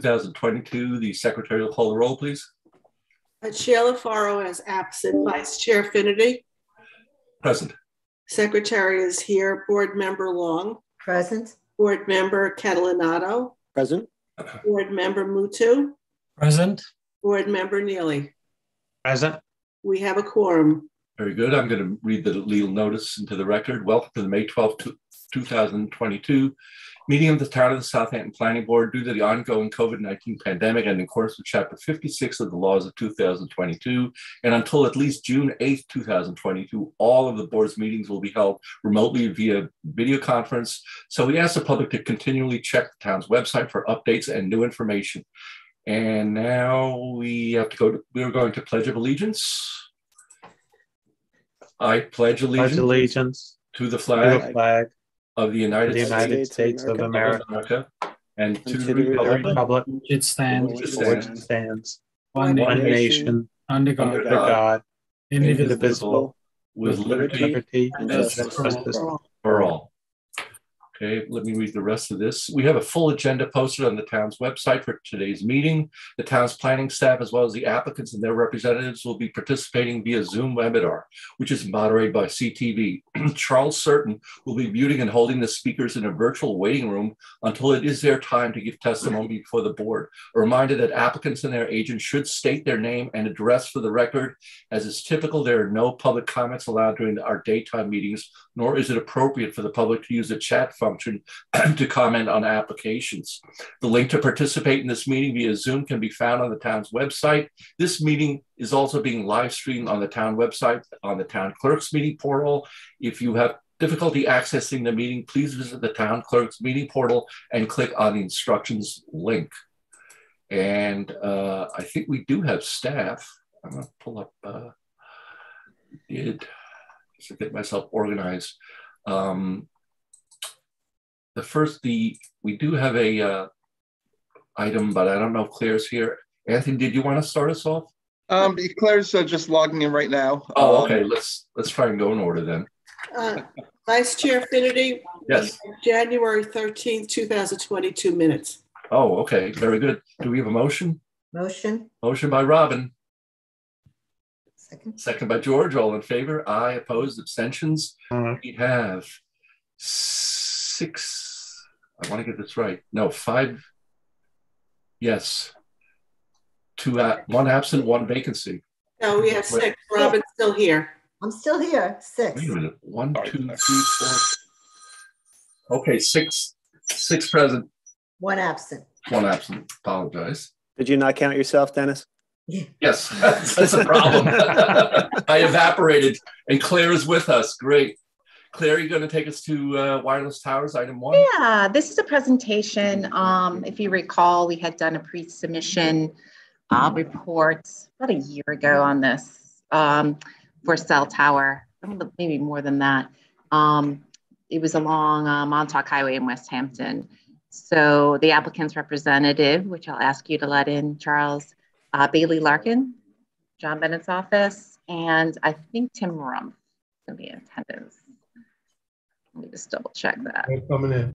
2022. The secretary will call the roll, please. Uh, Chair LaFaro is absent. Vice Chair Finnerty? Present. Secretary is here. Board Member Long. Present. Board Member Catalanotto. Present. Board Member Mutu. Present. Board Member Neely. Present. We have a quorum. Very good. I'm going to read the legal notice into the record. Welcome to the May 12th, 2022 meeting of the Town of the Southampton Planning Board due to the ongoing COVID-19 pandemic and in accordance with Chapter 56 of the laws of 2022 and until at least June 8th, 2022, all of the board's meetings will be held remotely via video conference. So we ask the public to continually check the town's website for updates and new information. And now we have to go to, we're going to Pledge of Allegiance. I pledge allegiance, Pledge allegiance to the flag, to the flag of the United, the United States States of of America, America. And to And the to the republic republic. It stands. Which for which stands. stands, one one nation, nation, under under God, under God, indivisible, indivisible, with liberty liberty and and justice justice for all. Okay, let me read the rest of this. We have a full agenda posted on the town's website for today's meeting. The town's planning staff, as well as the applicants and their representatives, will be participating via Zoom webinar, which is moderated by SeaTv. Charles Certain will be muting and holding the speakers in a virtual waiting room until it is their time to give testimony before the board. A reminder that applicants and their agents should state their name and address for the record. As is typical, there are no public comments allowed during our daytime meetings, nor is it appropriate for the public to use the chat function to comment on applications. The link to participate in this meeting via Zoom can be found on the town's website. This meeting is also being live streamed on the town website, on the town clerk's meeting portal. If you have difficulty accessing the meeting, please visit the town clerk's meeting portal and click on the instructions link. And uh, I think we do have staff. I'm gonna pull up, uh, did, to get myself organized. Um, the first, the, we do have a uh, item, but I don't know if Claire's here. Anthony, did you want to start us off? Um, Claire's uh, just logging in right now. Oh, Um, okay, let's, let's try and go in order then. Uh, Vice Chair Finnerty. Yes. January 13th, 2022 minutes. Oh, okay, very good. Do we have a motion? Motion. Motion by Robin, Second. second by George, all in favor? Aye, opposed, abstentions? Uh, We have six, I want to get this right. No, five. Yes. Two, a- one absent, one vacancy. No, we have six. Robin's still here. I'm still here. Six. Wait a minute, one, two, three, four. Okay, six, six present, One absent. one absent. Apologize. Did you not count yourself, Dennis? Yes, that's a problem. I evaporated, and Claire is with us. Great. Claire, you're going to take us to uh, wireless towers, item one? Yeah, this is a presentation. Um, if you recall, we had done a pre-submission uh, report about a year ago on this um, for cell tower, maybe more than that. Um, it was along uh, Montauk Highway in West Hampton. So the applicant's representative, which I'll ask you to let in, Charles uh, Bailey Larkin, John Bennett's office, and I think Tim Rumpf is going to be in attendance. Let me just double check that. coming in.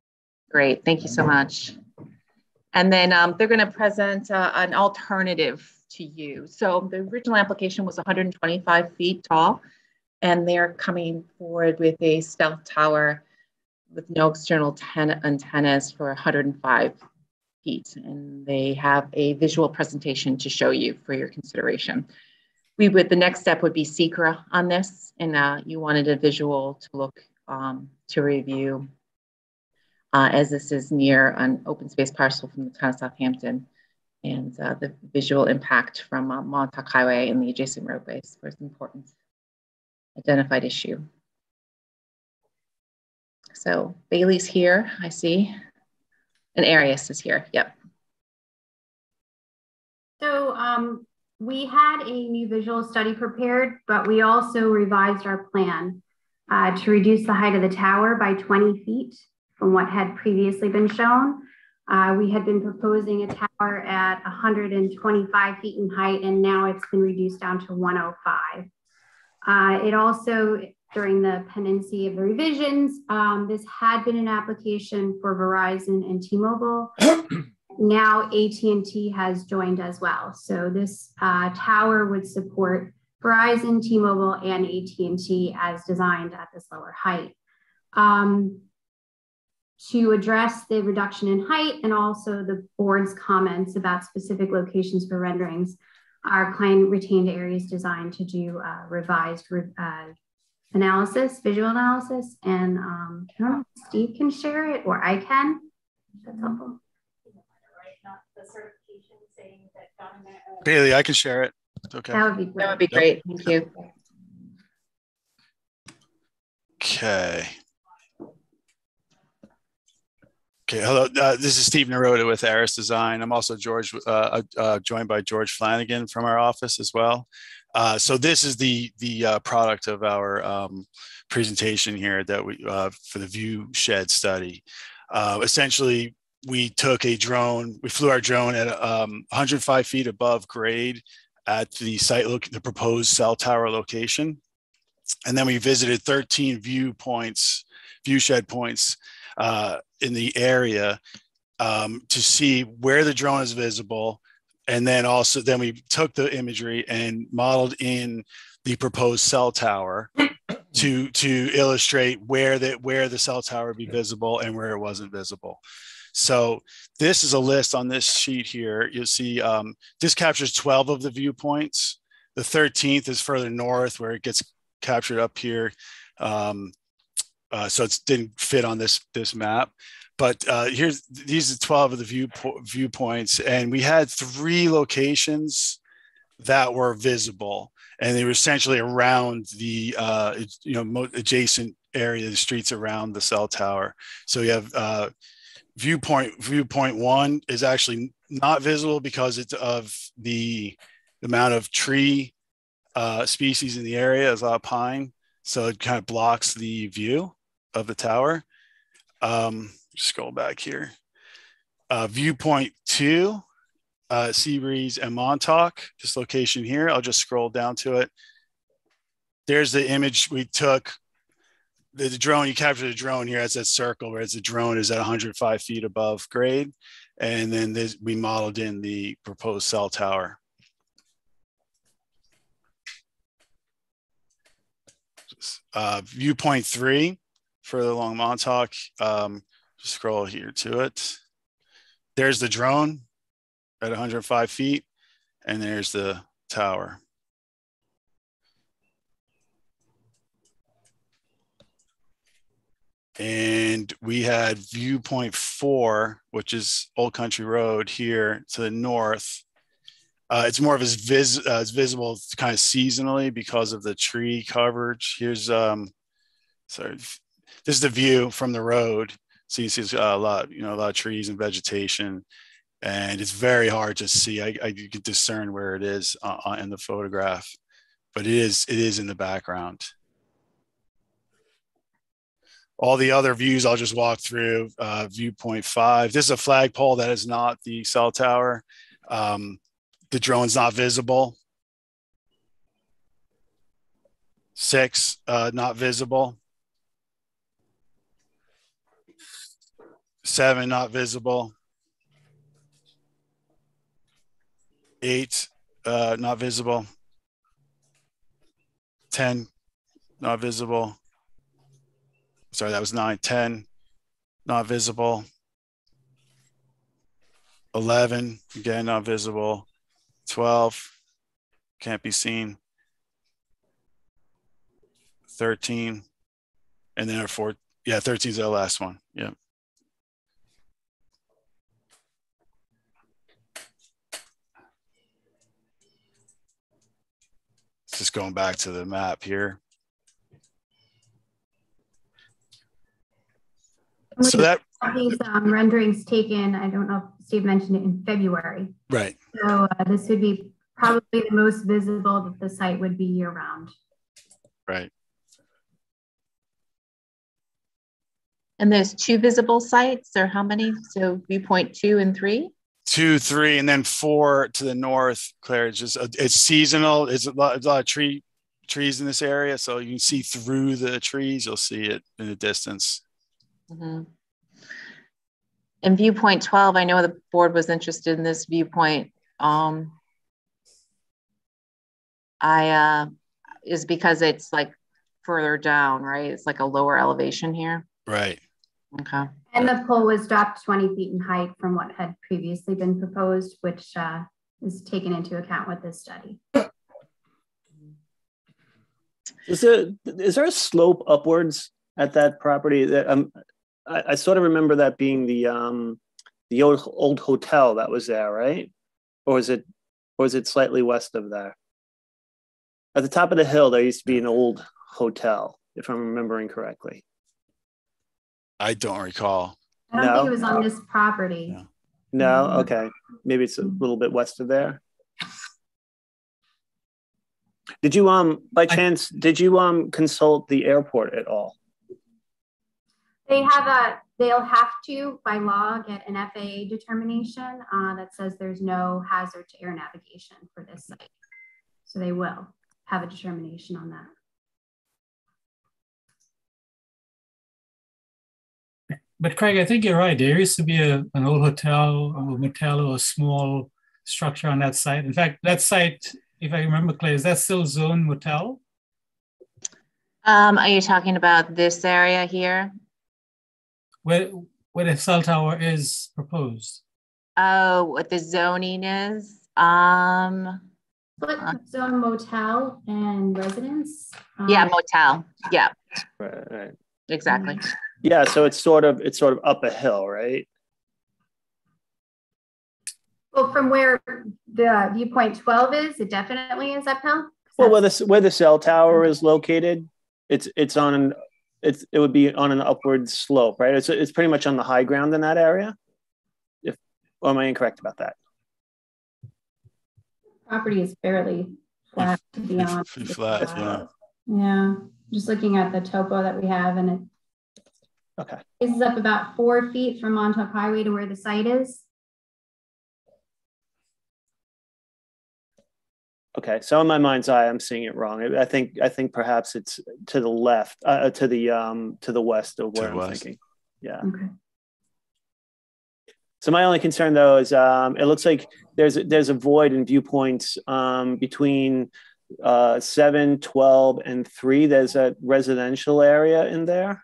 Great, thank you so much. And then um, they're going to present uh, an alternative to you. So the original application was 125 feet tall, and they're coming forward with a stealth tower with no external ten- antennas for 105 feet. And they have a visual presentation to show you for your consideration. We would, the next step would be SEQRA on this, and uh, you wanted a visual to look um, to review uh, as this is near an open space parcel from the town of Southampton and uh, the visual impact from uh, Montauk Highway and the adjacent roadways was an important identified issue. So Bailey's here, I see. And Arias is here, yep. So um, we had a new visual study prepared, but we also revised our plan uh, to reduce the height of the tower by 20 feet from what had previously been shown. Uh, we had been proposing a tower at 125 feet in height, and now it's been reduced down to 105. Uh, it also, during the pendency of the revisions, um, this had been an application for Verizon and T-Mobile. now AT&T has joined as well. So this uh, tower would support Verizon, T-Mobile, and AT&T as designed at this lower height. Um, to address the reduction in height and also the board's comments about specific locations for renderings, our client retained areas designed to do uh, revised uh, analysis, visual analysis, and um, I don't know if Steve can share it or I can. That's helpful. Bailey, I can share it. It's okay. That would be great. That would be great. Thank you. Okay. Okay, hello. Uh, this is Steve Naroda with Aris Design. I'm also George, uh, uh, joined by George Flanagan from our office as well. Uh, so this is the the uh, product of our um, presentation here that we uh, for the view shed study. essentially, we took a drone. We flew our drone at um, 105 feet above grade at the site, look the proposed cell tower location, and then we visited 13 viewpoints, viewshed points uh, in the area um, to see where the drone is visible. And then also, then we took the imagery and modeled in the proposed cell tower to to illustrate where that where the cell tower would be visible and where it wasn't visible. So this is a list on this sheet here. You'll see um, this captures 12 of the viewpoints. The 13th is further north where it gets captured up here. Um, uh, so it didn't fit on this this map. But uh, here's these are 12 of the view viewpoints, and we had three locations that were visible, and they were essentially around the uh, you know adjacent area, the streets around the cell tower. So you have uh, viewpoint viewpoint one is actually not visible because it's of the, amount of tree uh, species in the area is a lot of pine, so it kind of blocks the view of the tower. Um, scroll back here. Uh, viewpoint two, uh, Seabreeze and Montauk, this location here. I'll just scroll down to it. There's the image we took. The, the drone, you capture the drone here as that circle, whereas the drone is at 105 feet above grade. And then this, we modeled in the proposed cell tower. Uh, viewpoint three, further along Montauk. Um, scroll here to it. There's the drone at 105 feet, and there's the tower. And we had viewpoint four, which is Old Country Road here to the north. Uh, it's more of as vis uh, it's visible kind of seasonally because of the tree coverage. Here's um, sorry, this is the view from the road. So you see a lot, you know, a lot of trees and vegetation, and it's very hard to see. I, I you can discern where it is uh, in the photograph, but it is it is in the background. All the other views I'll just walk through. Uh, viewpoint five. This is a flagpole that is not the cell tower. Um, the drone's not visible. Six, uh, not visible. Seven, not visible. Eight, uh, not visible. 10, not visible. Sorry, that was nine. 10, not visible. 11, again, not visible. 12, can't be seen. 13, and then our four, yeah, 13 is the last one. Yeah. Just going back to the map here. So that these um, renderings taken, I don't know if Steve mentioned it in February. right. So uh, this would be probably the most visible that the site would be year round. Right. And there's two visible sites, or how many? So viewpoint two and three? Two, three, and then four to the north. Claire, it's just it's seasonal. It's a lot, a lot of tree trees in this area, so you can see through the trees. You'll see it in the distance. Mhm. And viewpoint 12, I know the board was interested in this viewpoint. Um, I, uh, is because it's like further down, right? It's like a lower elevation here. Right. Okay. And the pole was dropped 20 feet in height from what had previously been proposed, which uh, is taken into account with this study. Is there is there a slope upwards at that property? That um, I, I sort of remember that being the um, the old old hotel that was there, right? Or is it or is it slightly west of there? At the top of the hill, there used to be an old hotel, if I'm remembering correctly. I don't recall. I don't No. think it was on this property. No. No, okay, maybe it's a little bit west of there. Did you um by chance did you um consult the airport at all? They have a, they'll have to by law get an FAA determination uh, that says there's no hazard to air navigation for this site. So they will have a determination on that. But Craig, I think you're right. There used to be a, an old hotel or motel or a small structure on that site. In fact, that site, if I remember clearly, is that still zone motel? Um, are you talking about this area here? Where, where the cell tower is proposed? Oh, what the zoning is? Um, Split zone motel and residence. yeah, um, motel. Yeah, Right, right. exactly. Yeah, so it's sort of it's sort of up a hill, right? Well, from where the viewpoint 12 is, it definitely is uphill. Well, where the where the cell tower is located, it's it's on an it's it would be on an upward slope, right? It's it's pretty much on the high ground in that area. If or am I incorrect about that? property is fairly flat to be honest. Flat, yeah. Uh, yeah, just looking at the topo that we have and it Okay. This is up about four feet from Montauk Highway to where the site is. Okay, so in my mind's eye, I'm seeing it wrong. I I think I think perhaps it's to the left, uh, to the um to the west of where I'm west. thinking. Yeah. Okay. So my only concern though is um, it looks like there's there's a void in viewpoints um, between uh, 7, 12, and 3. There's a residential area in there.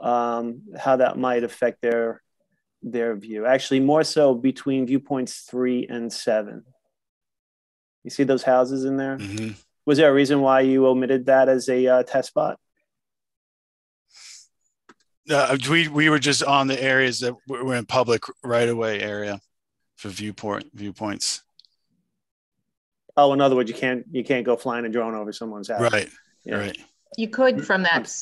Um, how that might affect their their view. Actually, more so between viewpoints 3 and 7. You see those houses in there? Mhm. Was there a reason why you omitted that as a uh, test spot? Uh, we we were just on the areas that were in public right away area for viewport viewpoints. Oh, in other words, you can't you can't go flying a drone over someone's house. Right. Yeah. Right. You could from that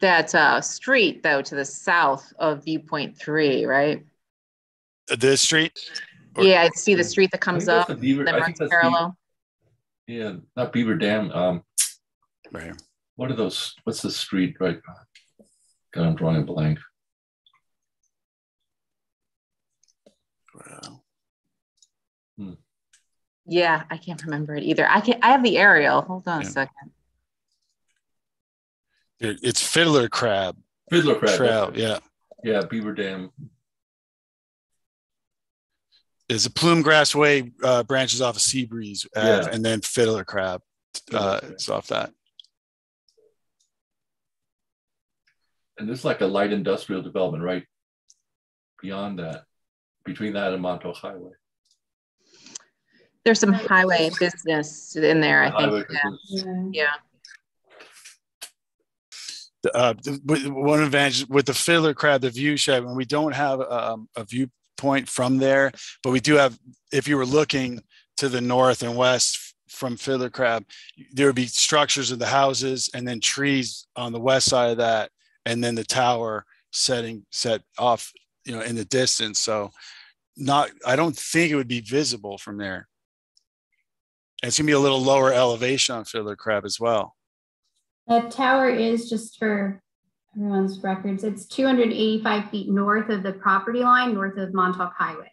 that uh, street though to the south of viewpoint three, right? This street. Or- Yeah, I see the street that comes up, the Beaver- then I runs think that's parallel. Yeah, not Beaver Dam. Um, Right here. what are those? What's the street right? God, I'm drawing a blank. Wow. Yeah, I can't remember it either. I can I have the aerial. Hold on a second. It- It's fiddler crab Fiddler Crab. that's trail. Yeah. Yeah, Beaver Dam. Is a plume grass way uh, branches off of sea breeze Ave, Yeah. and then fiddler crab uh, Fiddler is off that. And this is like a light industrial development right beyond that, between that and Montauk Highway. There's some highway business in there, I think. Yeah. Yeah. yeah. uh, the- with- one advantage with the fiddler crab, the view shed, when we don't have um, a viewpoint from there, but we do have, if you were looking to the north and west from fiddler crab, there would be structures of the houses and then trees on the west side of that, and then the tower setting set off, you know, in the distance. So not, I don't think it would be visible from there. It's gonna be a little lower elevation on fiddler crab as well. The tower is just for everyone's records, it's 285 feet north of the property line, north of Montauk Highway.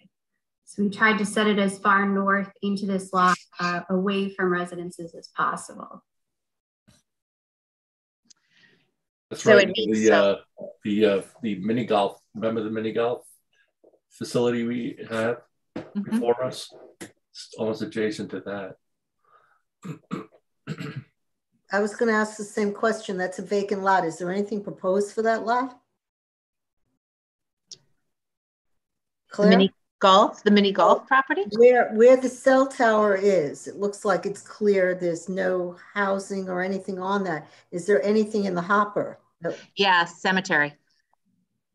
So we tried to set it as far north into this lot, uh, away from residences as possible. That's So right. it means The, uh, the, uh, the mini golf, remember the mini golf facility we have Mhm. before us. It's almost adjacent to that. I was going to ask the same question. That's a vacant lot. Is there anything proposed for that lot? The Claire? mini golf, the mini golf property? Where, where the cell tower is, it looks like it's clear. There's no housing or anything on that. Is there anything in the hopper? No, Yeah, cemetery.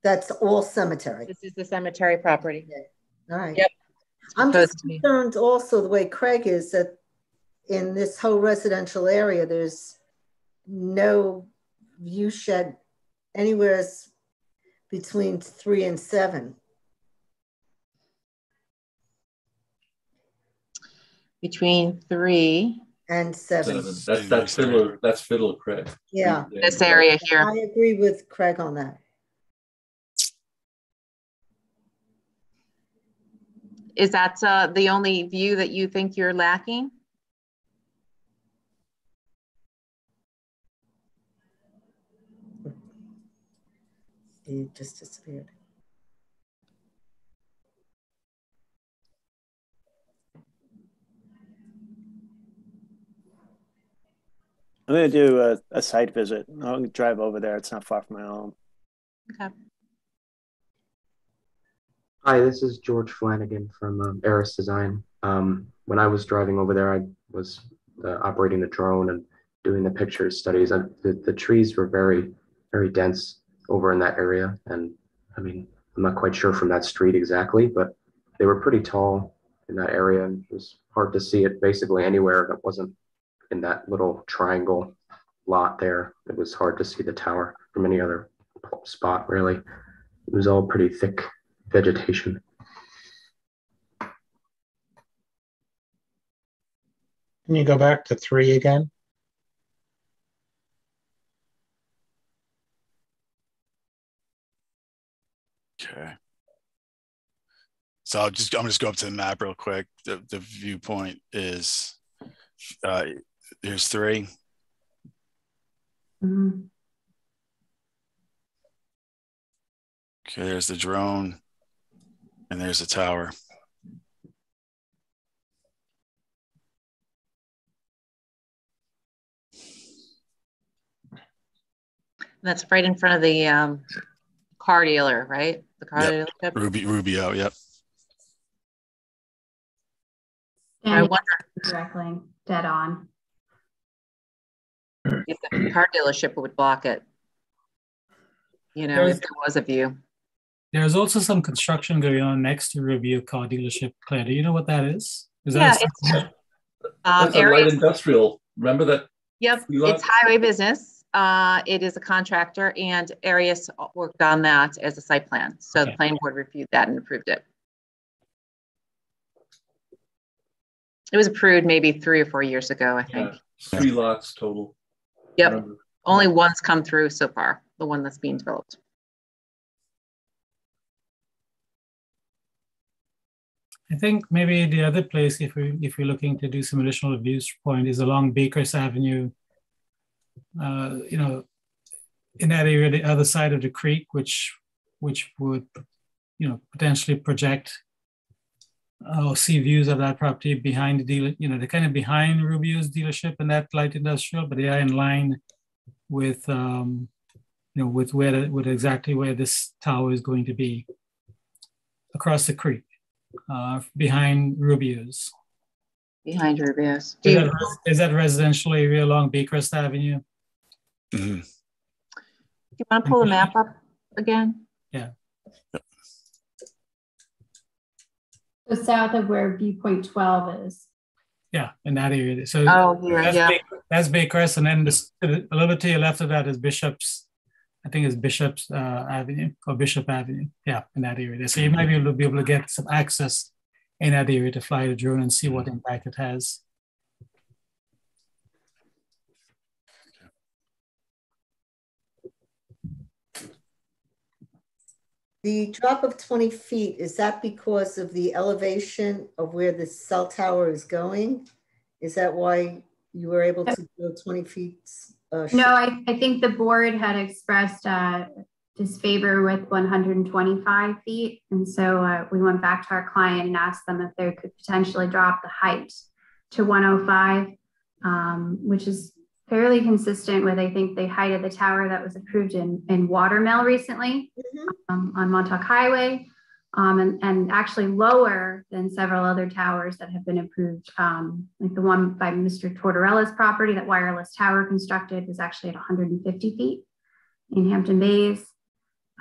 That's all cemetery. This is the cemetery property. All right. Yep. I'm just Supposed to be. concerned also the way Craig is that in this whole residential area, there's no view shed anywhere s- between three and seven. Between three, And seven. Seven. That's, that's Fiddler, that's Fiddler Crab. Yeah, this area here. I agree with Craig on that. Is that uh, the only view that you think you're lacking? It just disappeared. I'm gonna do a, a site visit. I'll drive over there. It's not far from my home. Okay. Hi, this is George Flanagan from um, Eris Design. Um, when I was driving over there, I was uh, operating the drone and doing the picture studies. I, the, the trees were very, very dense over in that area. And I mean, I'm not quite sure from that street exactly, but they were pretty tall in that area. And it was hard to see it basically anywhere that wasn't in that little triangle lot there. It was hard to see the tower from any other spot, really. It was all pretty thick vegetation. Can you go back to three again? Okay. So I'll just, I'm just go up to the map real quick. The, the viewpoint is, uh, here's three. Mhm. Okay, there's the drone. And there's the tower. That's right in front of the um, car dealer, right? The car Yep. dealership. Ruby, Rubio, yep. I wonder directly, dead on. if the car dealership would block it. You know, There's- if there was a view. There's also some construction going on next to Rubio Car Dealership. Claire, do you know what that is? Is Yeah, that it's um, That's a light industrial. Remember that? Yep, it's highway business. Uh, it is a contractor and Arius worked on that as a site plan. So the Okay. planning board reviewed that and approved it. It was approved maybe three or four years ago, I think. Yeah, Three lots total. Yep, Remember? only one's come through so far, the one that's being developed. I think maybe the other place, if we if we're looking to do some additional views point, is along Bakers Avenue. Uh, you know, in that area, the other side of the creek, which which would, you know, potentially project uh, or see views of that property behind the dealer. You know, they're kind of behind Rubio's dealership and that light industrial, but they are in line with, um, you know, with where with exactly where this tower is going to be across the creek uh, behind Rubio's. Behind Rubio's. Do Is that, is that residential area along Baycrest Avenue? Mhm. you want to pull the map up again? Yeah. So south of where viewpoint 12 is. Yeah, in that area. So Oh, here, that's, yeah. Bay, that's Baycrest, and then this, a little bit to your left of that is Bishop's. I think it's Bishop's uh, Avenue or Bishop Avenue. Yeah, in that area. So you might be able to be able to get some access in that area to fly the drone and see what impact it has. The drop of 20 feet, is that because of the elevation of where the cell tower is going? Is that why you were able to go 20 feet? uh, No, I, I think the board had expressed uh, disfavor with 125 feet. And so uh, we went back to our client and asked them if they could potentially drop the height to 105, um, which is fairly consistent with, I think, the height of the tower that was approved in, in Watermill recently Mhm. um, on Montauk Highway, um, and, and actually lower than several other towers that have been approved. Um, like the one by Mr. Tortorella's property, that wireless tower constructed was actually at 150 feet in Hampton Bays.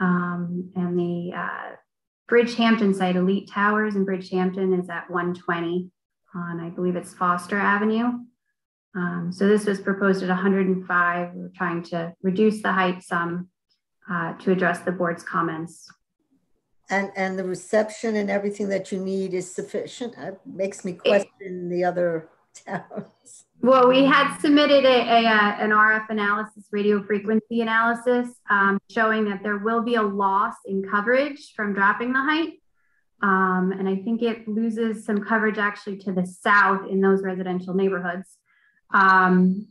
Um, and the uh, Bridgehampton site, Elite Towers in Bridgehampton, is at 120 on, I believe it's Foster Avenue. Um, so this was proposed at 105. We're trying to reduce the height some uh, to address the board's comments. And, and the reception and everything that you need is sufficient? It makes me question the other towers. Well, we had submitted a, a, uh, an RF analysis, radio frequency analysis, um, showing that there will be a loss in coverage from dropping the height. Um, and I think it loses some coverage actually to the south in those residential neighborhoods. Um,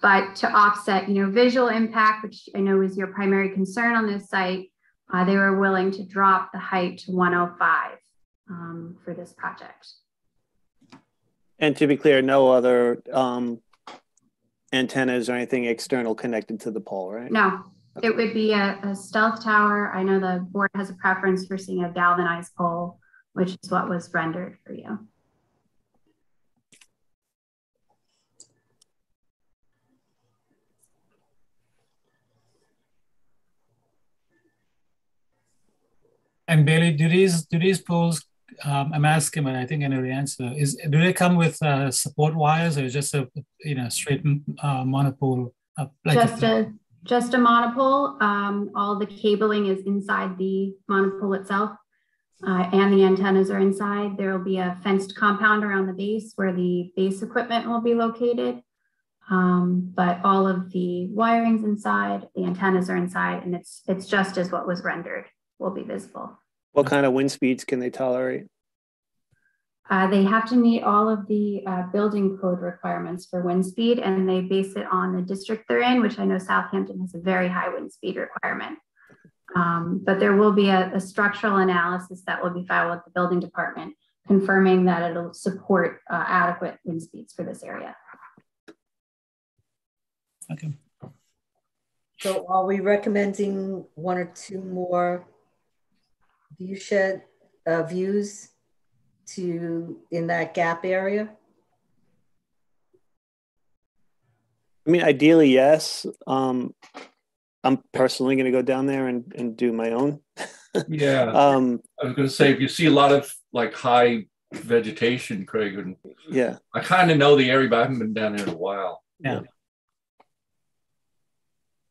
but to offset, you know, visual impact, which I know is your primary concern on this site, uh, they were willing to drop the height to 105 um, for this project. And to be clear, no other um, antennas or anything external connected to the pole, right? No, it would be a, a stealth tower. I know the board has a preference for seeing a galvanized pole, which is what was rendered for you. And Bailey, do these do these poles? Um, I'm asking, but I think I know the answer. Is do they come with uh, support wires or just a you know straight uh, monopole? Uh, like just a just a monopole. Um, all the cabling is inside the monopole itself, uh, and the antennas are inside. There will be a fenced compound around the base where the base equipment will be located. Um, but all of the wiring's inside, the antennas are inside, and it's it's just as what was rendered will be visible. What kind of wind speeds can they tolerate? Uh, they have to meet all of the uh, building code requirements for wind speed, and they base it on the district they're in, which I know Southampton has a very high wind speed requirement. Um, but there will be a, a, structural analysis that will be filed with the building department, confirming that it'll support uh, adequate wind speeds for this area. Okay. So are we recommending one or two more view shed uh, views to in that gap area? I mean, ideally, yes. Um, I'm personally going to go down there and, and do my own. Yeah. um, I was going to say, if you see a lot of like high vegetation, Craig, and yeah, I kind of know the area, but I haven't been down there in a while. Yeah.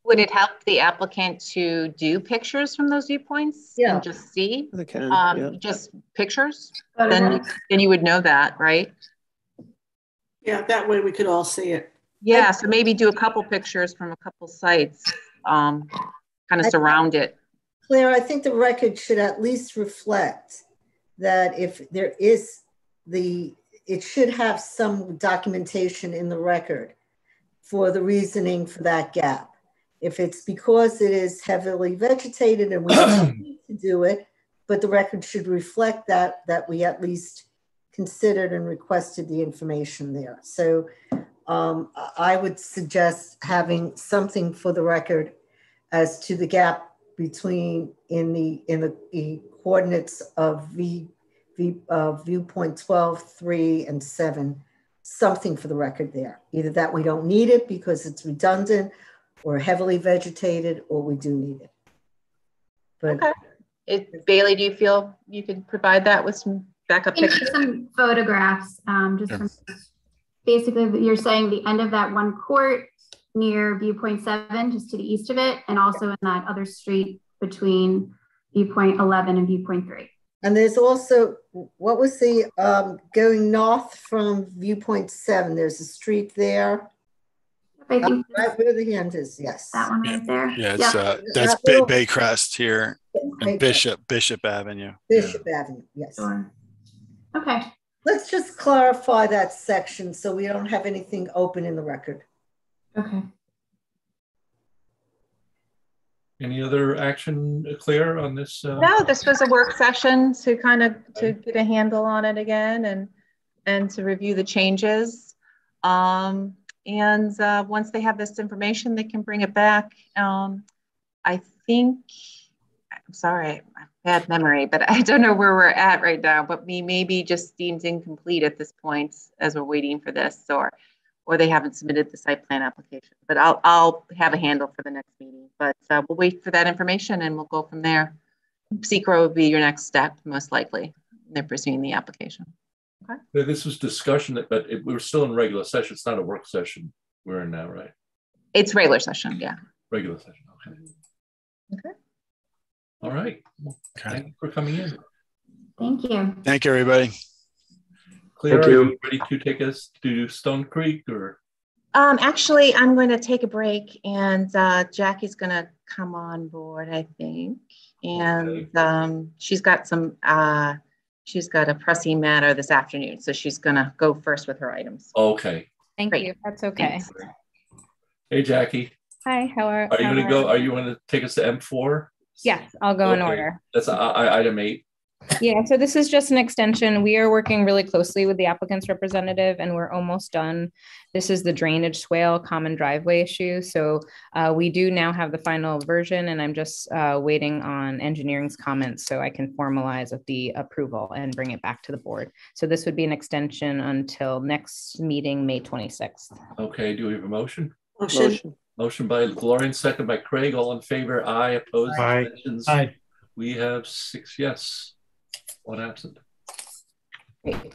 Would it help the applicant to do pictures from those viewpoints Yeah. and just see? I can. Um, yeah. Just pictures? Then, then you would know that, right? Yeah, that way we could all see it. Yeah, so maybe do a couple pictures from a couple sites, um, kind of surround it. Claire, I think the record should at least reflect that if there is the, it should have some documentation in the record for the reasoning for that gap. If it's because it is heavily vegetated and we don't need to do it, but the record should reflect that, that we at least considered and requested the information there. So um, I would suggest having something for the record as to the gap between in the in the, the coordinates of v, v uh, viewpoint 12 3 and 7 something for the record there either that we don't need it because it's redundant or heavily vegetated or we do need it but Okay. It, Bailey, do you feel you could provide that with some backup I think pictures? some photographs, um, just from basically you're saying the end of that one court near viewpoint seven, just to the east of it, and also in that other street between viewpoint 11 and viewpoint three. and there's also what was the um, going north from viewpoint 7 there's a street there I think right where the hand is yes that one right there. Yeah, it's Yep. uh, that's That Bay, little- Baycrest here Okay, and Bishop Bishop Avenue. bishop avenue yes Sure. Okay. Let's just clarify that section so we don't have anything open in the record. Okay. Any other action, uh, Claire, on this? uh, No, this was a work session to kind of, to get a handle on it again and, and to review the changes. Um, and, uh, once they have this information, they can bring it back. Um, I think, I'm sorry, bad memory, but I don't know where we're at right now, but we may be just deemed incomplete at this point as we're waiting for this or, or they haven't submitted the site plan application, but I'll, I'll have a handle for the next meeting, but, uh, we'll wait for that information and we'll go from there. SEQRA would be your next step, most likely. They're pursuing the application. Yeah, This was discussion, that- but it- we were still in regular session. It's not a work session we're in now, right? It's regular session, yeah. Regular session, okay. Okay. All right. Well, Thank you for coming in. Thank you. Thank you, everybody. Claire, Thank are you. you ready to take us to Stone Creek or? Um, actually, I'm going to take a break and uh, Jackie's going to come on board, I think. And um, she's got some, uh, she's got a pressing matter this afternoon. So she's going to go first with her items. Okay. Thank Great. you. That's okay. Thanks. Hey, Jackie, Hi, how are? are you gonna go, are you gonna take us to M4? Yes, I'll go in order. That's I- I- item eight. Yeah, so this is just an extension. We are working really closely with the applicant's representative and we're almost done. This is the drainage swale common driveway issue. So uh, we do now have the final version and I'm just uh, waiting on engineering's comments so I can formalize with the approval and bring it back to the board. So this would be an extension until next meeting, May 26th. Okay, do we have a motion? Motion, Motion. Motion by Gloria, second by Craig, all in favor, aye, opposed, Aye. abstentions. Hi. We have six yes, one absent. Great.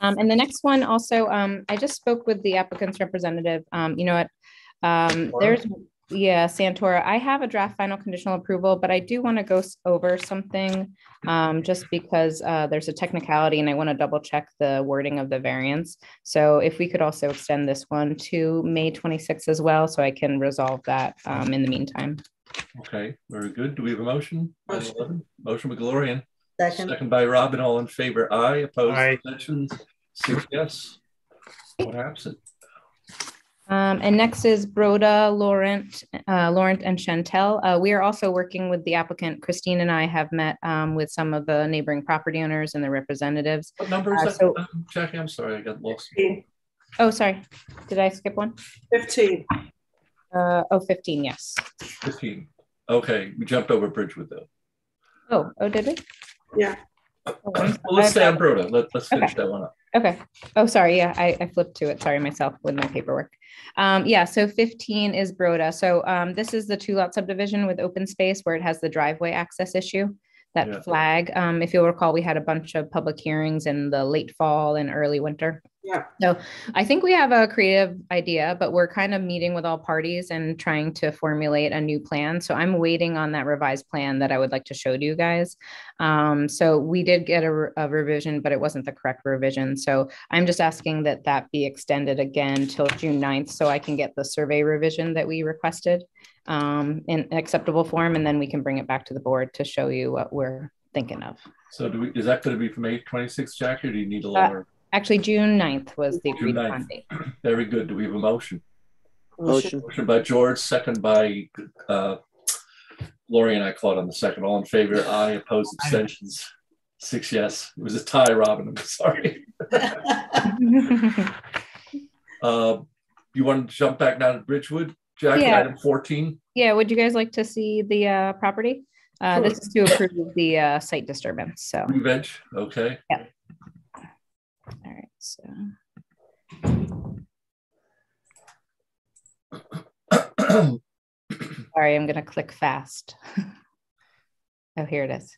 Um, and the next one also, um, I just spoke with the applicant's representative. Um, you know what? Um, there's, yeah, Santora. I have a draft final conditional approval, but I do want to go over something. Um, just because, uh, there's a technicality and I want to double check the wording of the variance. So if we could also extend this one to May twenty-sixth as well, so I can resolve that, um, in the meantime. Okay, very good. Do we have a motion? Motion. 11? Motion by Gloria, Second, second by Robin, all in favor, aye, opposed, Aye. abstentions, six yes, one absent. Um, and next is Broda, Laurent, uh, Laurent and Chantel. Uh, we are also working with the applicant. Christine and I have met, um, with some of the neighboring property owners and their representatives. What number Uh, that? so- Um, Jackie, I'm sorry, I got lost. Oh, sorry. Did I skip one? 15. Uh, oh, 15, yes. Fifteen. Okay, we jumped over Bridgewood though. Oh, oh, did we? Yeah. Oh, Well, let's stay sorry. on Broda. Let, let's finish Okay. that one up. Okay. Oh, sorry. Yeah, I, I flipped to it. Sorry myself with my paperwork. Um, yeah, so 15 is Broda. So um, this is the two lot subdivision with open space where it has the driveway access issue. That Yeah. flag, um, if you'll recall, we had a bunch of public hearings in the late fall and early winter. Yeah. So I think we have a creative idea, but we're kind of meeting with all parties and trying to formulate a new plan. So I'm waiting on that revised plan that I would like to show to you guys. Um, so we did get a, a revision, but it wasn't the correct revision. So I'm just asking that that be extended again till June 9th so I can get the survey revision that we requested um, in acceptable form, and then we can bring it back to the board to show you what we're thinking of. So do we, is that gonna be from eight twenty-six, Jackie, or do you need a Uh, longer? Actually, June 9th was the agreed June upon 9th. date. Very good. Do we have a motion? Motion. Motion by George, second by, uh, Lori and I caught on the second. All in favor, aye, opposed, abstentions. Six yes. It was a tie, Robin. I'm sorry. Uh, you want to jump back now to Bridgewood? Jackie, Yeah. item fourteen? Yeah, would you guys like to see the uh, property? Uh, This is to approve the uh, site disturbance, so, Revenge, okay. all right, so. Sorry, I'm gonna click fast. Oh, here it is.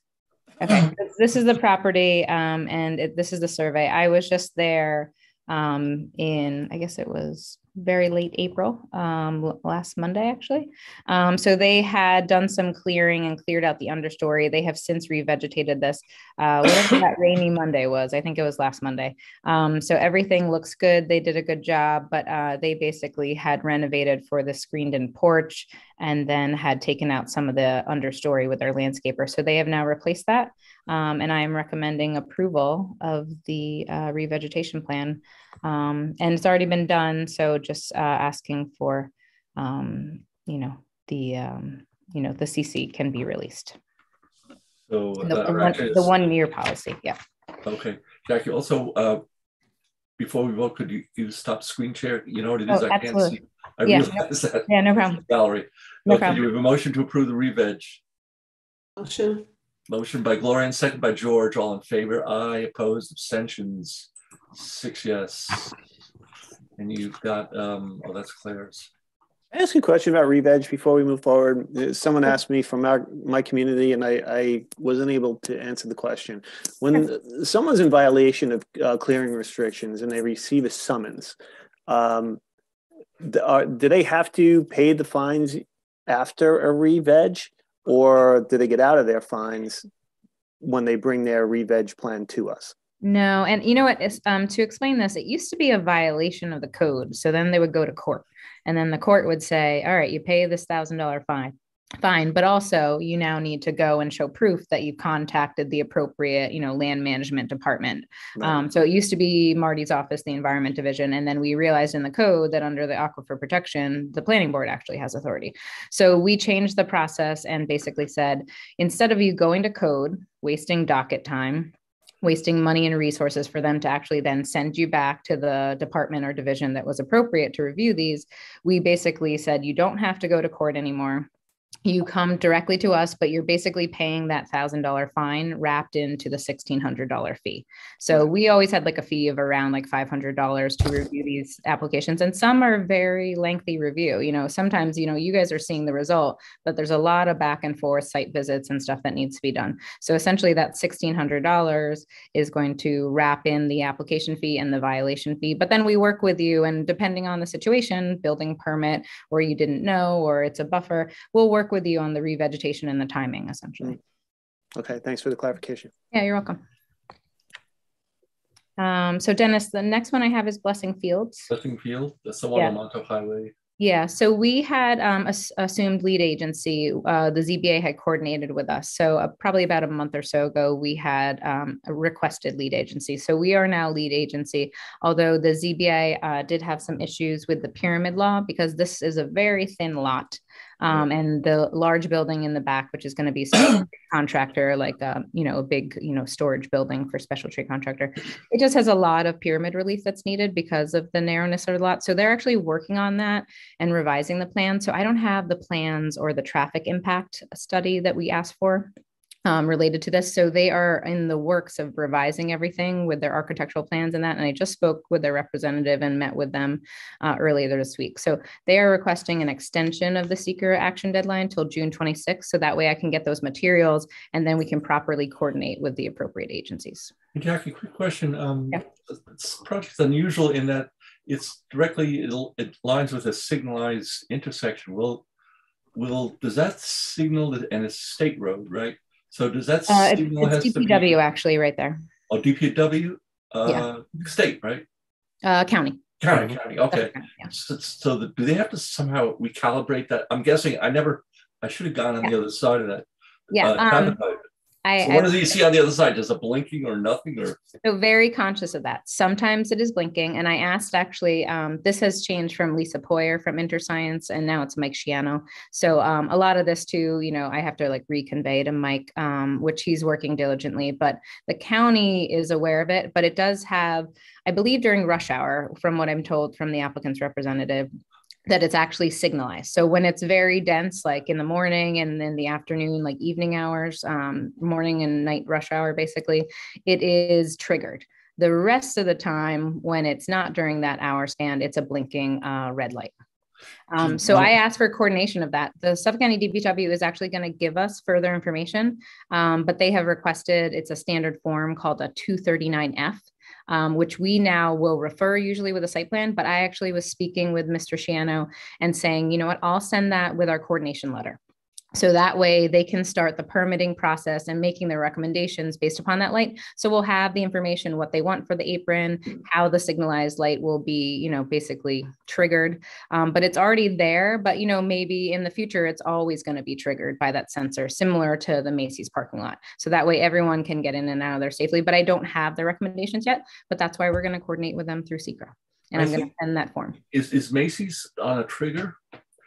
Okay, this- this is the property, um, and it, this is the survey. I was just there, um, in, I guess it was very late April, um, last Monday, actually. Um, so they had done some clearing and cleared out the understory. They have since revegetated this, uh, whatever that rainy Monday was. I think it was last Monday. Um, so everything looks good. They did a good job, but uh, they basically had renovated for the screened in porch and then had taken out some of the understory with their landscaper. So they have now replaced that. Um, and I am recommending approval of the uh, revegetation plan. Um, and it's already been done. So just uh, asking for, um, you know, the um, you know the CC can be released. So The, uh, the one, actually, the one year policy, yeah. Okay, Jackie, also, uh, before we vote, could you, you stop screen share? You know what it is? Oh, I can't absolutely. see. I Yeah, no- that. Yeah, no problem. Valerie. No Okay, problem. do we have a motion to approve the re-veg? Motion. Motion by Gloria and second by George. All in favor? Aye. Opposed? Abstentions? Six yes. And you've got, um, oh, that's Claire's. Can I ask a question about re-veg before we move forward? Someone asked me from our, my community and I, I wasn't able to answer the question. When someone's in violation of uh, clearing restrictions and they receive a summons, um, are, do they have to pay the fines after a re-veg or do they get out of their fines when they bring their re-veg plan to us? No, and you know what? Um, to explain this, it used to be a violation of the code. So then they would go to court, and then the court would say, "All right, you pay this thousand dollar fine, fine, but also you now need to go and show proof that you contacted the appropriate, you know, land management department." Um, so it used to be Marty's office, the Environment Division, and then we realized in the code that under the Aquifer Protection, the Planning Board actually has authority. So we changed the process and basically said, instead of you going to code, wasting docket time wasting money and resources for them to actually then send you back to the department or division that was appropriate to review these, we basically said you don't have to go to court anymore. You come directly to us, but you're basically paying that thousand dollar fine wrapped into the sixteen hundred dollar fee. So we always had like a fee of around like five hundred dollars to review these applications, and some are very lengthy review. You know, sometimes you know you guys are seeing the result, but there's a lot of back and forth site visits and stuff that needs to be done. So essentially, that sixteen hundred dollars is going to wrap in the application fee and the violation fee. But then we work with you, and depending on the situation, building permit, or you didn't know, or it's a buffer, we'll work with you on the revegetation and the timing, essentially. Okay, thanks for the clarification. Yeah, you're welcome. Um, so Dennis, the next one I have is Blessing Fields. Blessing Field, that's the one Yeah. on Montauk Highway. Yeah, so we had um, ass- assumed lead agency. Uh, the ZBA had coordinated with us. So uh, probably about a month or so ago, we had um, a requested lead agency. So we are now lead agency. Although the ZBA uh, did have some issues with the pyramid law because this is a very thin lot, um, and the large building in the back, which is going to be some contractor, like a you know a big you know storage building for special trade contractor. It just has a lot of pyramid relief that's needed because of the narrowness of the lot. So they're actually working on that and revising the plan. So I don't have the plans or the traffic impact study that we asked for um, related to this. So they are in the works of revising everything with their architectural plans and that. And I just spoke with their representative and met with them uh, earlier this week. So they are requesting an extension of the SEQRA action deadline till June 26th. So that way I can get those materials and then we can properly coordinate with the appropriate agencies. Hey, Jackie, quick question. Um, This project's unusual in that it's directly, it'll- it lines with a signalized intersection. Will, will, does that signal, that- and it's state road, right? So does that Uh, it's, signal it's has to be? DPW actually right there, Oh, DPW? Uh, State, right? uh, county. County, county, okay. So, so the- do they have to somehow recalibrate that? I'm guessing, I never, I should have gone on the other side of that. Yeah, uh, traffic um, light. I, So what I- do you see on the other side? Does it blinking or nothing or? So very conscious of that. Sometimes it is blinking. And I asked actually, um, this has changed from Lisa Poyer from InterScience and now it's Mike Shiano. So um, a lot of this too, you know, I have to like reconvey to Mike, um, which he's working diligently, but the county is aware of it, but it does have, I believe during rush hour, from what I'm told from the applicant's representative, that it's actually signalized. So when it's very dense, like in the morning and in the afternoon, like evening hours, um, morning and night rush hour, basically, it is triggered. The rest of the time, when it's not during that hour span, it's a blinking uh, red light. Um, so I asked for coordination of that. The Suffolk County DPW is actually going to give us further information, um, but they have requested it's a standard form called a 239F um, which we now will refer usually with a site plan. But I actually was speaking with Mr. Shiano and saying, you know what, I'll send that with our coordination letter. So that way they can start the permitting process and making their recommendations based upon that light. So we'll have the information, what they want for the apron, how the signalized light will be, you know, basically triggered. Um, but it's already there, but you know, maybe in the future, it's always going to be triggered by that sensor, similar to the Macy's parking lot. So that way everyone can get in and out of there safely. But I don't have the recommendations yet, but that's why we're going to coordinate with them through SEQRA. And I I'm going to send that form. Is, is Macy's on a trigger?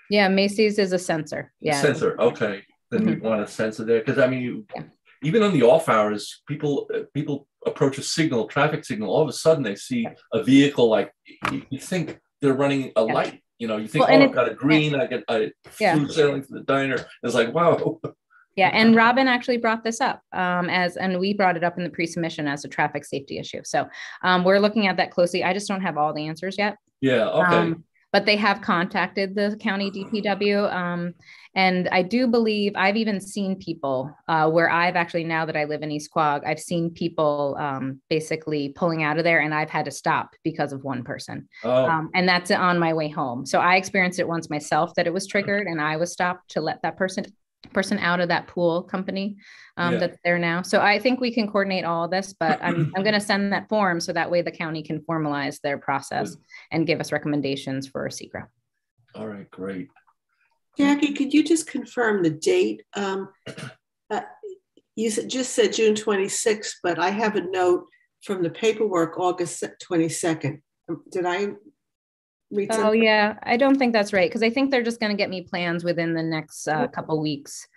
Yeah, Macy's is a sensor. Yeah. Sensor, okay. Then we want to censor there, because I mean, you, Yeah. even on the off hours, people, uh, people approach a signal, traffic signal, all of a sudden they see a vehicle like, you, you think they're running a Yeah. light, you know, you think, Well, oh, I've got a green, I get, I flew sailing to the diner. It's like, wow. Yeah, and Robin actually brought this up um, as, and we brought it up in the pre-submission as a traffic safety issue. So um, we're looking at that closely. I just don't have all the answers yet. Yeah, okay. Um, but they have contacted the county DPW. Um, and I do believe I've even seen people uh, where I've actually, now that I live in East Quogue, I've seen people um, basically pulling out of there and I've had to stop because of one person. Oh, Um, and that's on my way home. So I experienced it once myself that it was triggered and I was stopped to let that person person out of that pool company um, Yeah. that's there now. So I think we can coordinate all of this, but I'm, I'm going to send that form so that way the county can formalize their process and give us recommendations for SEQRA. all right, great. Jackie, could you just confirm the date? Um, uh, You said- just said June 26th, but I have a note from the paperwork, August 22nd. Um, Did I Oh yeah, I don't think that's right because I think they're just going to get me plans within the next uh, couple weeks.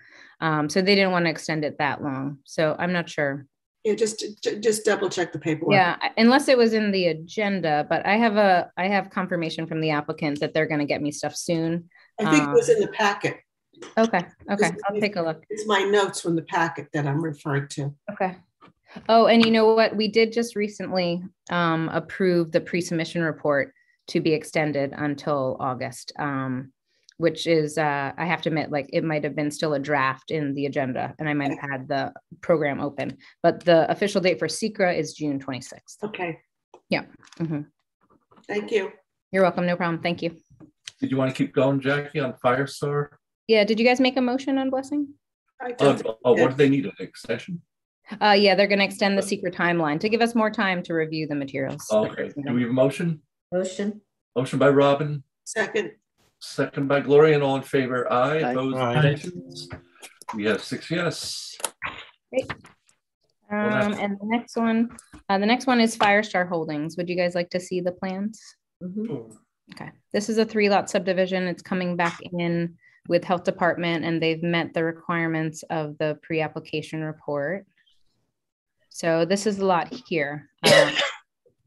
Um, so they didn't want to extend it that long. So I'm not sure. Yeah, just, just double check the paperwork. Yeah, unless it was in the agenda, but I have a I have confirmation from the applicant that they're going to get me stuff soon. I think it was Um, in the packet. Okay, okay, I'll take a look. It's my notes from the packet that I'm referring to. Okay. Oh, and you know what? We did just recently um, approve the pre-submission report to be extended until August, um, which is, uh, I have to admit, like it might have been still a draft in the agenda and I might have had the program open, but the official date for SEQRA is June 26th. Okay, Mhm. thank you. You're welcome. No problem. Thank you. Did you want to keep going, Jackie, on Firestar? Yeah. Did you guys make a motion on blessing? I Oh, don't- oh, what do they need, an extension? Uh, yeah, they're going to extend the SEQRA timeline to give us more time to review the materials. Okay, do we have a motion? Motion, Motion by Robin, Second, second by Gloria, and all in favor, aye. Aye. Opposed, Aye. abstentions? We have six yes. Well, Um, that's- and the next one, uh, the next one is Firestar Holdings. Would you guys like to see the plans? Mhm. Okay, this is a three lot subdivision. It's coming back in with Health Department and they've met the requirements of the pre-application report. So this is the lot here. Um,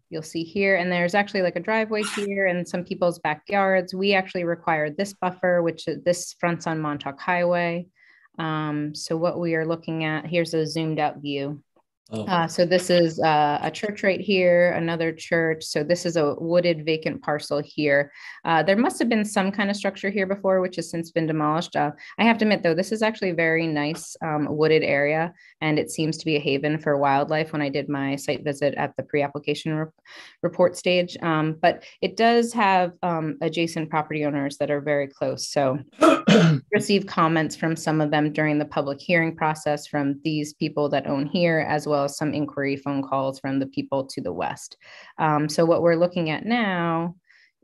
You'll see here, and there's actually like a driveway here and some people's backyards. We actually require this buffer, which this fronts on Montauk Highway. Um, so what we are looking at, here's a zoomed out view. Oh, Uh, so this is uh, a church right here, another church. So this is a wooded vacant parcel here. Uh, there must have been some kind of structure here before, which has since been demolished. Uh, I have to admit, though, this is actually a very nice um, wooded area, and it seems to be a haven for wildlife when I did my site visit at the pre-application re- report stage. Um, but it does have um, adjacent property owners that are very close. So received comments from some of them during the public hearing process from these people that own here, as well as some inquiry phone calls from the people to the west. Um, so what we're looking at now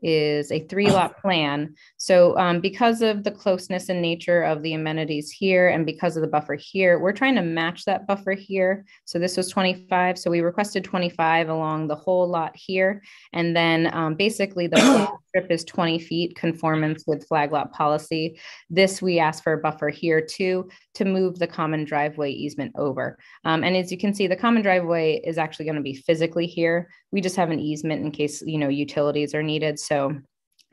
is a three lot plan. So um, because of the closeness and nature of the amenities here and because of the buffer here, we're trying to match that buffer here. So this was 25. So we requested 25 along the whole lot here. And then um, basically the strip is 20 feet conformance with flag lot policy. This, we asked for a buffer here too, to move the common driveway easement over. Um, and as you can see, the common driveway is actually going to be physically here. We just have an easement in case, you know, utilities are needed. So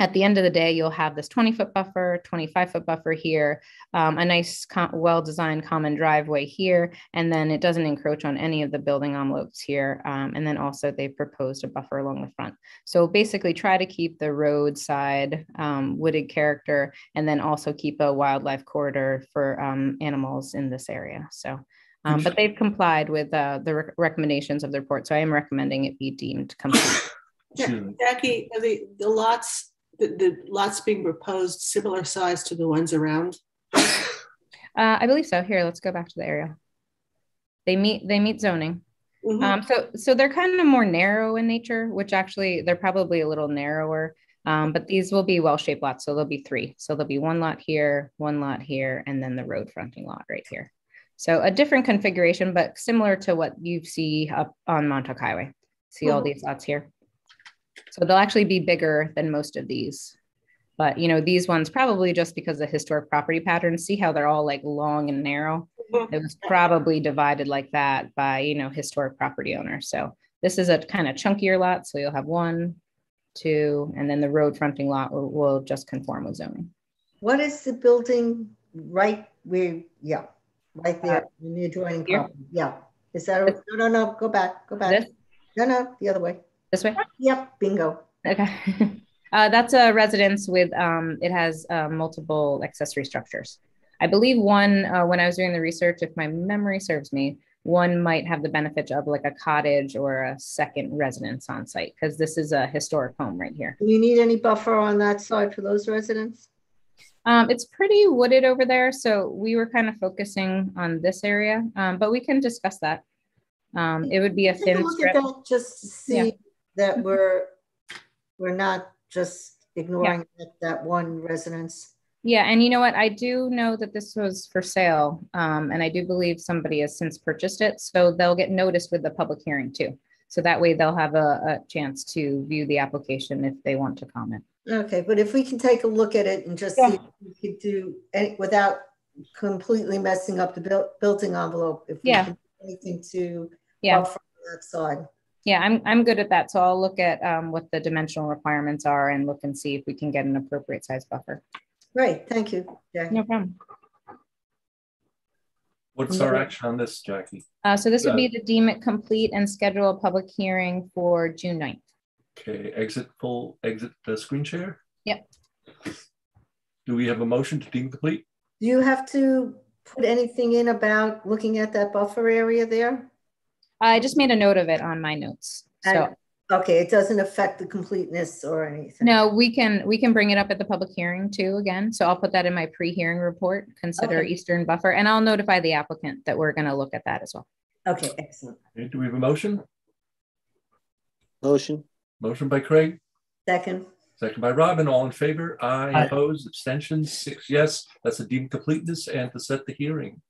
at the end of the day, you'll have this 20 foot buffer, 25 foot buffer here, um, a nice, co- well designed common driveway here, and then it doesn't encroach on any of the building envelopes here. Um, and then also they've proposed a buffer along the front. So basically, try to keep the roadside um, wooded character, and then also keep a wildlife corridor for um, animals in this area. So. Um, but they've complied with uh, the rec- recommendations of the report, so I am recommending it be deemed complete. Jackie, are the, the lots, the, the lots being proposed similar size to the ones around? Uh, I believe so. Here, let's go back to the area. They meet, they meet zoning. Mhm. Um, so, so they're kind of more narrow in nature, which actually they're probably a little narrower. Um, but these will be well-shaped lots, so there'll be three. So there'll be one lot here, one lot here, and then the road fronting lot right here. So a different configuration, but similar to what you see up on Montauk Highway. See all Mhm. these lots here. So they'll actually be bigger than most of these. But you know, these ones probably just because of historic property patterns, see how they're all like long and narrow. Mm-hmm. It was probably divided like that by you know historic property owner. So this is a kind of chunkier lot. So you'll have one, two, and then the road fronting lot will, will just conform with zoning. What is the building right where, yeah, right there in the adjoining property? Yeah. Is that, a- no, no, no, go back, go back. This No, no, the other way. This way. Yep, bingo. Okay. Uh, that's a residence with, um, it has, uh, multiple accessory structures. I believe one, uh, when I was doing the research, if my memory serves me, one might have the benefit of like a cottage or a second residence on site, because this is a historic home right here. Do you need any buffer on that side for those residents? Um, it's pretty wooded over there, so we were kind of focusing on this area, um, but we can discuss that. Um, it would be a Take a thin look strip. at that just to Yeah. That we're, we're not just ignoring that, that one residence. Yeah, and you know what? I do know that this was for sale, um, and I do believe somebody has since purchased it, so they'll get noticed with the public hearing too. So that way they'll have a, a chance to view the application if they want to comment. Okay, but if we can take a look at it and just see if we could do any, without completely messing up the buil- building envelope, if we Yeah. can do anything to Yeah. that side. Yeah, I'm, I'm good at that. So I'll look at, um, what the dimensional requirements are and look and see if we can get an appropriate size buffer. Great, thank you, Jackie. No problem. What's our action on this, Jackie? Uh, so this would be to deem it complete and schedule a public hearing for June 9th. Okay, exit full, exit the screen share? Yep. Do we have a motion to deem complete? Do you have to put anything in about looking at that buffer area there? I just made a note of it on my notes. So And- Okay, it doesn't affect the completeness or anything? no, we can, we can bring it up at the public hearing too again. So I'll put that in my pre-hearing report, consider Okay. Eastern buffer, and I'll notify the applicant that we're going to look at that as well. Okay, excellent. Okay, Do we have a motion? Motion. Motion by Craig, Second, second by Robin, all in favor? Aye, Aye. opposed, abstentions, six yes. That's a deemed completeness and to set the hearing.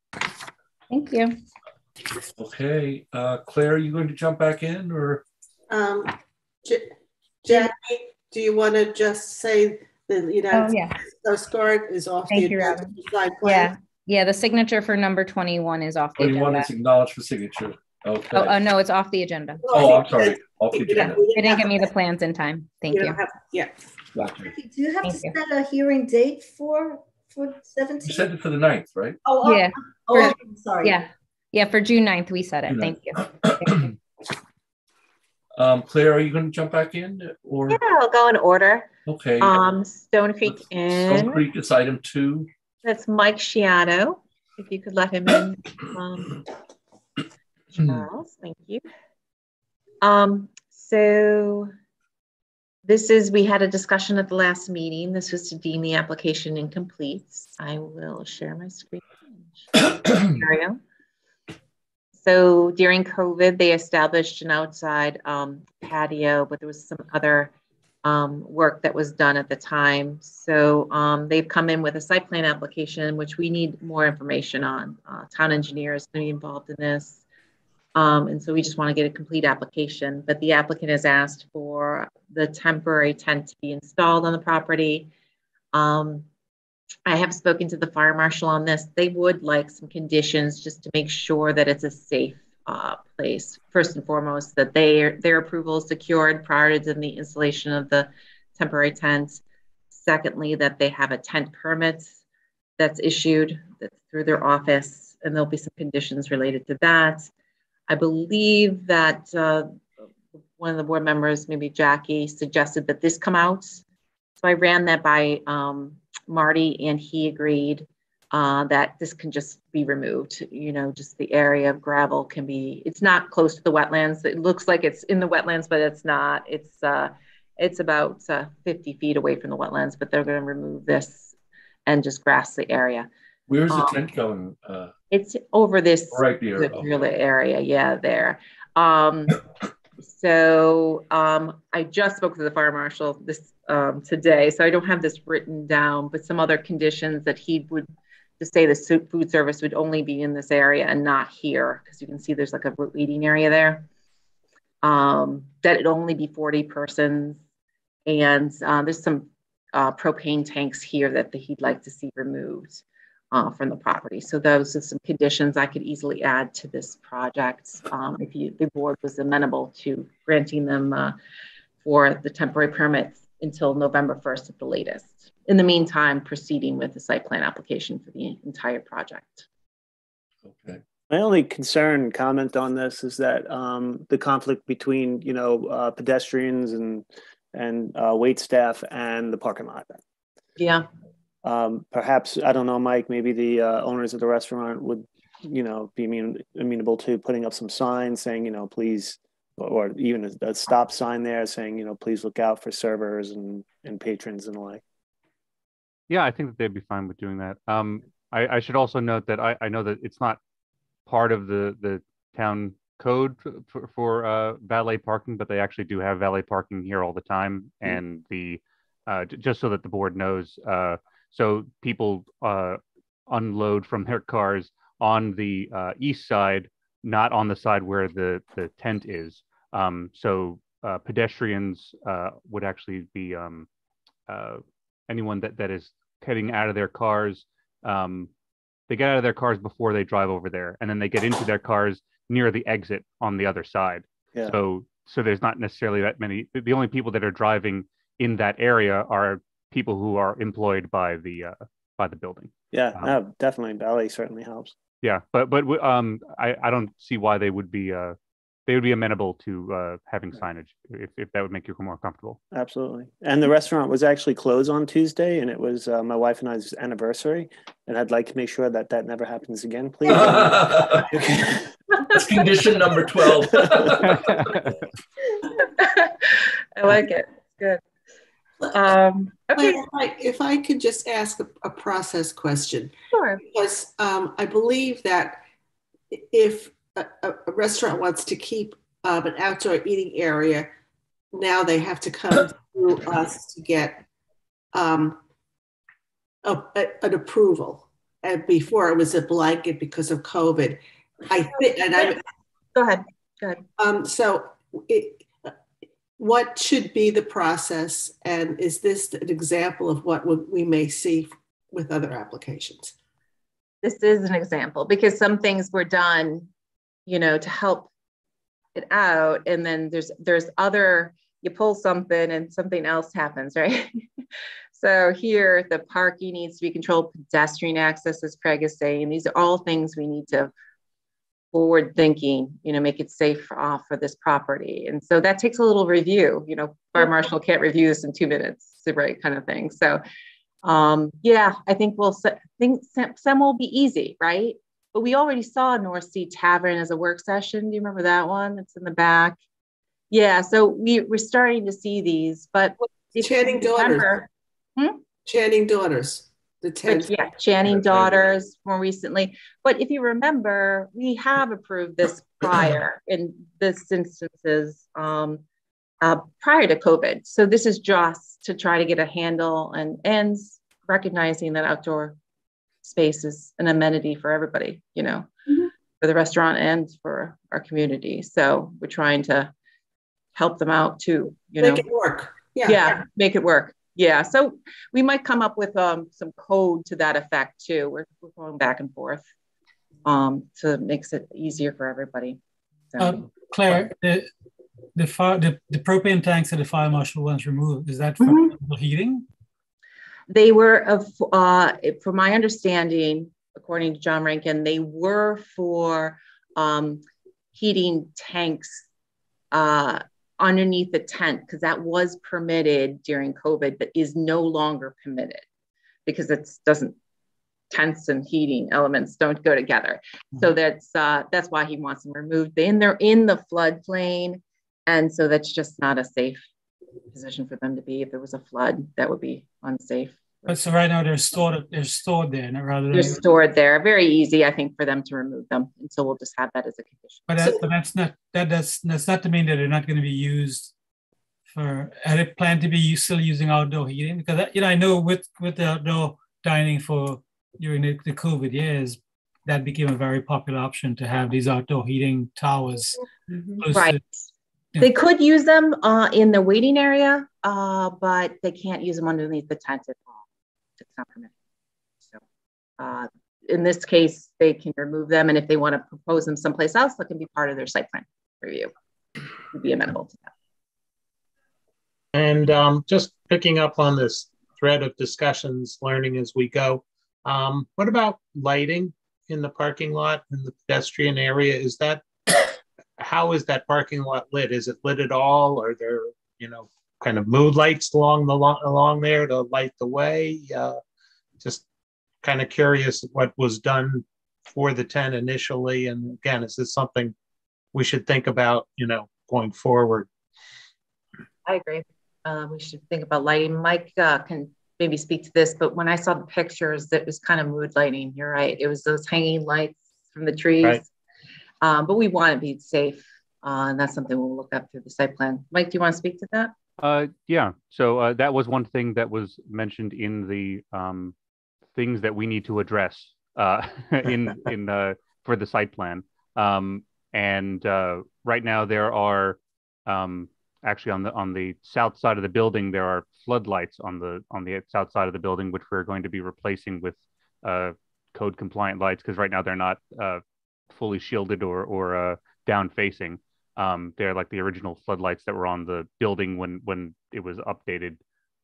Thank you. Okay, uh, Claire, are you going to jump back in or? Um, Ja- Jackie, do you want to just say the Oh, yeah. States Coast Guard is off the Thank you, agenda Robin. Yeah. Yeah, the signature for number 21 is off the Twenty-one agenda. is acknowledged for signature. Oh, Okay. oh, no, it's off the agenda. Oh, I'm sorry. Off the You agenda. we They didn't have- get me the plans in time. Thank you you. don't have- Yeah, Gotcha. Do you have to Thank you. set a hearing date for, for seventeen? You said it for the ninth, right? Oh, oh, Yeah, oh, I'm sorry. yeah. Yeah, for June 9th, we said it. June Thank you. Um, Claire, are you going to jump back in or? Yeah, I'll go in order. Okay. Um, Stone Creek Stone Creek is item two. that's Mike Shiato. If you could let him in. um, Charles, thank you. Um, so this is, we had a discussion at the last meeting. This was to deem the application incomplete. I will share my screen. There we go. So during COVID, they established an outside um, patio, but there was some other um, work that was done at the time. So um, they've come in with a site plan application, which we need more information on. Uh, town engineer is going to be involved in this. Um, and so we just want to get a complete application, but the applicant has asked for the temporary tent to be installed on the property. Um, I have spoken to the fire marshal on this. They would like some conditions just to make sure that it's a safe uh, place. First and foremost, that their their approval is secured prior to the installation of the temporary tent. Secondly, that they have a tent permit that's issued that's through their office, and there'll be some conditions related to that. I believe that uh, one of the board members, maybe Jackie, suggested that this come out. So I ran that by um, Marty, and he agreed uh, that this can just be removed. You know, just the area of gravel can be. It's not close to the wetlands. It looks like it's in the wetlands, but it's not. It's uh, it's about uh, 50 feet away from the wetlands, but they're going to remove this and just grass the area. Where's the Um, tent going? Uh, It's over this right the Oh, area, yeah, there. Um, so um, I just spoke to the fire marshal this um, today, so I don't have this written down, but some other conditions that he would to say the food service would only be in this area and not here, because you can see there's like a root eating area there. Um, that it'd only be 40 persons, and uh, there's some uh, propane tanks here that the, he'd like to see removed uh, from the property. So those are some conditions I could easily add to this project um, if you, the board was amenable to granting them uh, for the temporary permits until November 1st at the latest. In the meantime, proceeding with the site plan application for the entire project. Okay. My only concern comment on this is that um, the conflict between you know uh, pedestrians and and uh, wait staff and the parking lot. Yeah. Um, perhaps I don't know, Mike. Maybe the uh, owners of the restaurant would you know be amun- amenable to putting up some signs saying you know please or even a, a stop sign there saying you know please look out for servers and and patrons and the like. Yeah, I think that they'd be fine with doing that. Um, I, I should also note that I, I know that it's not part of the the town code for, for uh, valet parking, but they actually do have valet parking here all the time. Mm. And the uh, just so that the board knows, uh, so people uh, unload from their cars on the uh, east side, not on the side where the the tent is. Um, so uh, pedestrians uh, would actually be um, uh, anyone that that is getting out of their cars. Um, they get out of their cars before they drive over there, and then they get into their cars near the exit on the other side. Yeah. So so there's not necessarily that many. The the only people that are driving in that area are people who are employed by the uh, by the building. Yeah, Um, no, definitely valet certainly helps. Yeah, but but um, I I don't see why they would be uh they would be amenable to uh having signage if if that would make you more comfortable. Absolutely. And the restaurant was actually closed on Tuesday, and it was uh, my wife and I's anniversary. And I'd like to make sure that that never happens again, please. That's condition number 12. I like it. Good. Um, Claire, if I- if I could just ask a, a process question. Sure. Because um, I believe that if a, a restaurant wants to keep um, an outdoor eating area, now they have to come through us to get um, a, a- an approval. And before it was a blanket because of COVID. I think, and I, Go ahead. Go ahead. um, so it, what should be the process? And is this an example of what we may see with other applications? This is an example because some things were done, you know, to help it out, and then there's there's other. You pull something and something else happens, right? so here, the parking needs to be controlled, pedestrian access, as Craig is saying. These are all things we need to forward thinking, you know, make it safe uh, for this property. And so that takes a little review, you know, fire marshal can't review this in two minutes, right? Kind of thing. So, um, yeah, I think we'll, se- think some, will be easy, right? But we already saw North Sea Tavern as a work session. Do you remember that one? That's in the back. Yeah, so we, we're starting to see these, but Channing daughters. Hmm? Channing daughters, the Like, 10th. yeah, Channing daughters more recently. But if you remember, we have approved this prior in this instances um, uh, prior to COVID. So this is just to try to get a handle and and recognizing that outdoor space is an amenity for everybody, you know, for the restaurant and for our community. So we're trying to help them out too, you know Make it work. Yeah. yeah make it work yeah so we might come up with um, some code to that effect too we're, we're going back and forth um, so it makes it easier for everybody so, Um, Claire, the the, fire, the the propane tanks that the fire marshal wants removed is that for Mhm. heating? they were of uh, from my understanding according to john rankin they were for um, heating tanks uh, underneath the tent because that was permitted during covid but is no longer permitted because it doesn't tents and heating elements don't go together. So that's uh, that's why he wants them removed. And they're in the floodplain and so that's just not a safe position for them to be. If there was a flood that would be unsafe But so right now they're stored they're stored there rather than they're stored there very easy i think for them to remove them and so we'll just have that as a condition But, that, but that's not that that's that's not to mean that they're not going to be used for. Are they planned to be still using outdoor heating? Because you know I know with with the outdoor dining for during the, the COVID years, that became a very popular option to have these outdoor heating towers. close to- right They could use them uh, in the waiting area, uh, but they can't use them underneath the tent at all. It's not permitted. So uh, in this case, they can remove them. And if they want to propose them someplace else, that can be part of their site plan review. Would be amenable to that. And um, just picking up on this thread of discussions, learning as we go. Um, what about lighting in the parking lot in the pedestrian area? Is that how is that parking lot lit? Is it lit at all? Are there, you know, kind of mood lights along the along there to light the way? Uh, just kind of curious what was done for the tent initially, and again, is this something we should think about, you know, going forward? I agree. Uh, we should think about lighting. Mike uh, can maybe speak to this, but when I saw the pictures, it was kind of mood lighting. You're right. It was those hanging lights from the trees. Right. Um, but we want to be safe. Uh, and that's something we'll look up through the site plan. Mike, do you want to speak to that? Uh, yeah. So uh, that was one thing that was mentioned in the um, things that we need to address uh, in in uh, for the site plan. Um, and uh, right now there are um, actually on the on the south side of the building there are floodlights on the on the south side of the building, which we're going to be replacing with uh, code compliant lights because right now they're not uh, fully shielded or or uh, down facing. Um, they're like the original floodlights that were on the building when when it was updated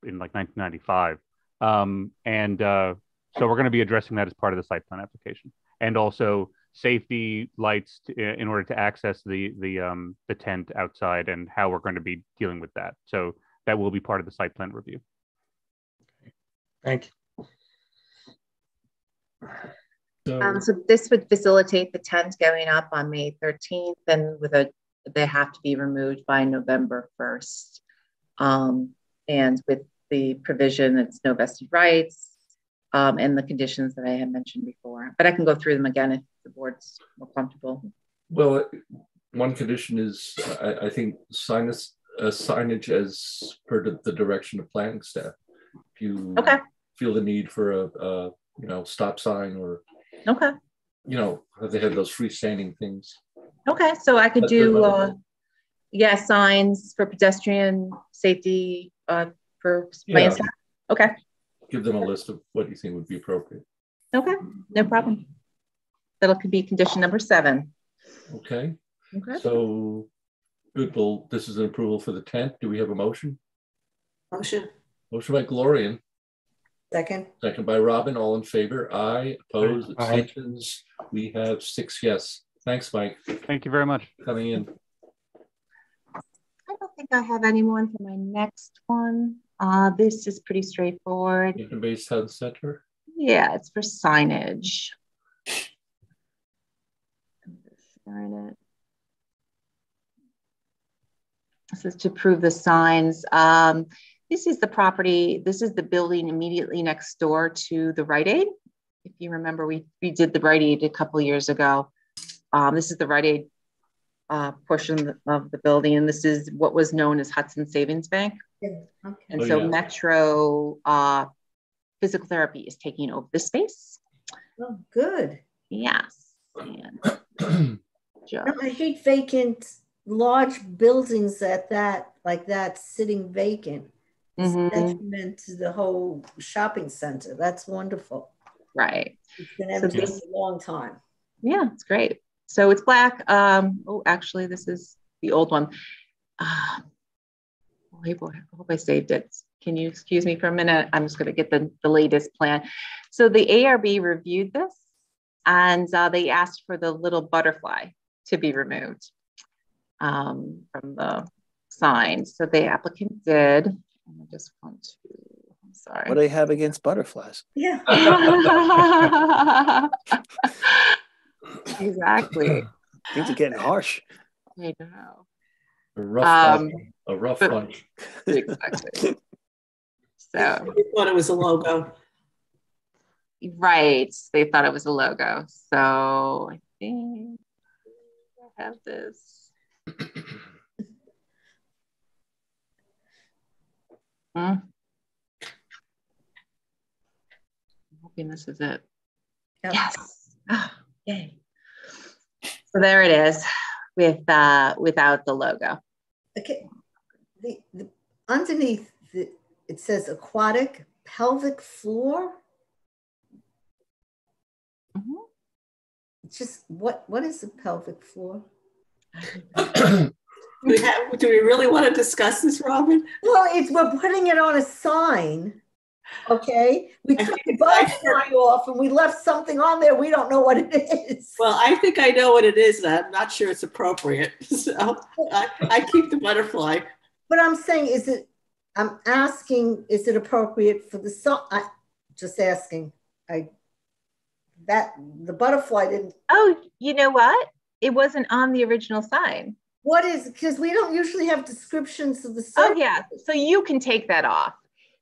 in like 1995. Um, and uh, so we're going to be addressing that as part of the site plan application, and also safety lights to, in order to access the the um, the tent outside and how we're going to be dealing with that. So that will be part of the site plan review. Thank you. So, um, so this would facilitate the tent going up on May 13th and with a, they have to be removed by November 1st. Um, and with the provision, it's no vested rights um, and the conditions that I had mentioned before. But I can go through them again if the board's more comfortable. Well, one condition is, I, I think, signage, uh, signage as per the, the direction of planning staff. If you okay. feel the need for a, a you know stop sign or Okay. You know, they have those freestanding things. Okay, so I could do, uh, yeah, signs for pedestrian safety uh, for yeah. staff. Okay. Give them a list of what you think would be appropriate. Okay, no problem. That'll could be condition number seven. Okay. Okay. So, good. Well, this is an approval for the tent. Do we have a motion? Motion. Motion by Glorian. Second. Second by Robin. All in favor? Aye. Opposed? Abstentions? We have six yes. Thanks, Mike. Thank you very much. Coming in. I don't think I have anyone for my next one. Uh, this is pretty straightforward. Base Town Center? Yeah, it's for signage. it. This is to prove the signs. Um, this is the property, this is the building immediately next door to the Rite Aid. If you remember, we, we did the Rite Aid a couple years ago. Um, this is the Rite Aid uh, portion of the building, and this is what was known as Hudson Savings Bank. Yeah. Okay. And oh, so yeah. Metro uh, Physical Therapy is taking over the space. Oh, good. Yes. And I hate vacant large buildings at that like that sitting vacant mm-hmm. detriment to the whole shopping center. That's wonderful. Right. It's been empty so this, a long time. Yeah, it's great. So it's black. Um, oh, actually, this is the old one. Uh, I hope I saved it. Can you excuse me for a minute? I'm just going to get the, the latest plan. So the ARB reviewed this and uh, they asked for the little butterfly to be removed um, from the sign. So the applicant did. I just want to, I'm sorry. What do they have against butterflies? Yeah. exactly. Things are getting harsh. I know. A rough, um, a rough bunch. Exactly. so I thought it was a logo. Right. They thought it was a logo. So I think I have this. Hmm. I'm hoping this is it. Yep. Yes. Oh, yay. So there it is with uh, without the logo. Okay, the, the, underneath, the, it says aquatic pelvic floor. Mhm. It's just, what, what is the pelvic floor? Do we, have, do we really want to discuss this, Robin? Well, it's, we're putting it on a sign, okay? We I took the it's like- butterfly off and we left something on there, we don't know what it is. Well, I think I know what it is, and I'm not sure it's appropriate. So I, I keep the butterfly. But I'm saying, is it, I'm asking, is it appropriate for the song? I, just asking, I, that, the butterfly didn't, Oh, you know what? It wasn't on the original sign. what is, because we don't usually have descriptions of the Oh, yeah. So you can take that off.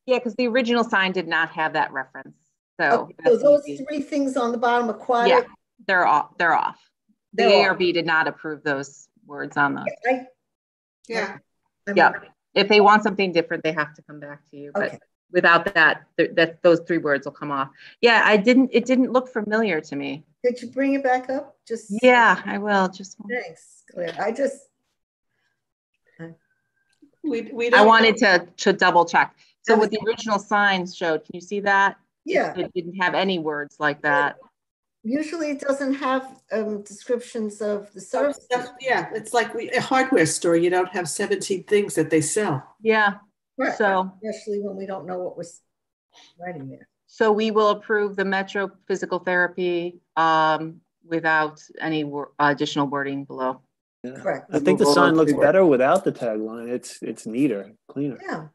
Yeah, because the original sign did not have that reference. So Okay, So those easy. three things on the bottom, aquatic. Yeah, aquatic, they're off. They're off. The They're off. ARB did not approve those words on those. I, Yeah. Yeah. If they want something different, they have to come back to you. But Okay. without that, th- that those three words will come off. Yeah, I didn't. It didn't look familiar to me. Could you bring it back up? Just. Yeah, I will. Just. Thanks, Claire. I just, We, we don't. I wanted to to double check. So what the original signs showed, can you see that? yeah, It didn't have any words like that. usually it doesn't have um, descriptions of the service. stuff- Yeah, it's like we, a hardware store, you don't have 17 things that they sell. Yeah. Right, So Especially when we don't know what was writing there. so we will approve the Metro Physical Therapy um, without any wor- additional wording below. Correct. I think the sign looks better without the tagline. It's it's neater, cleaner. Yeah,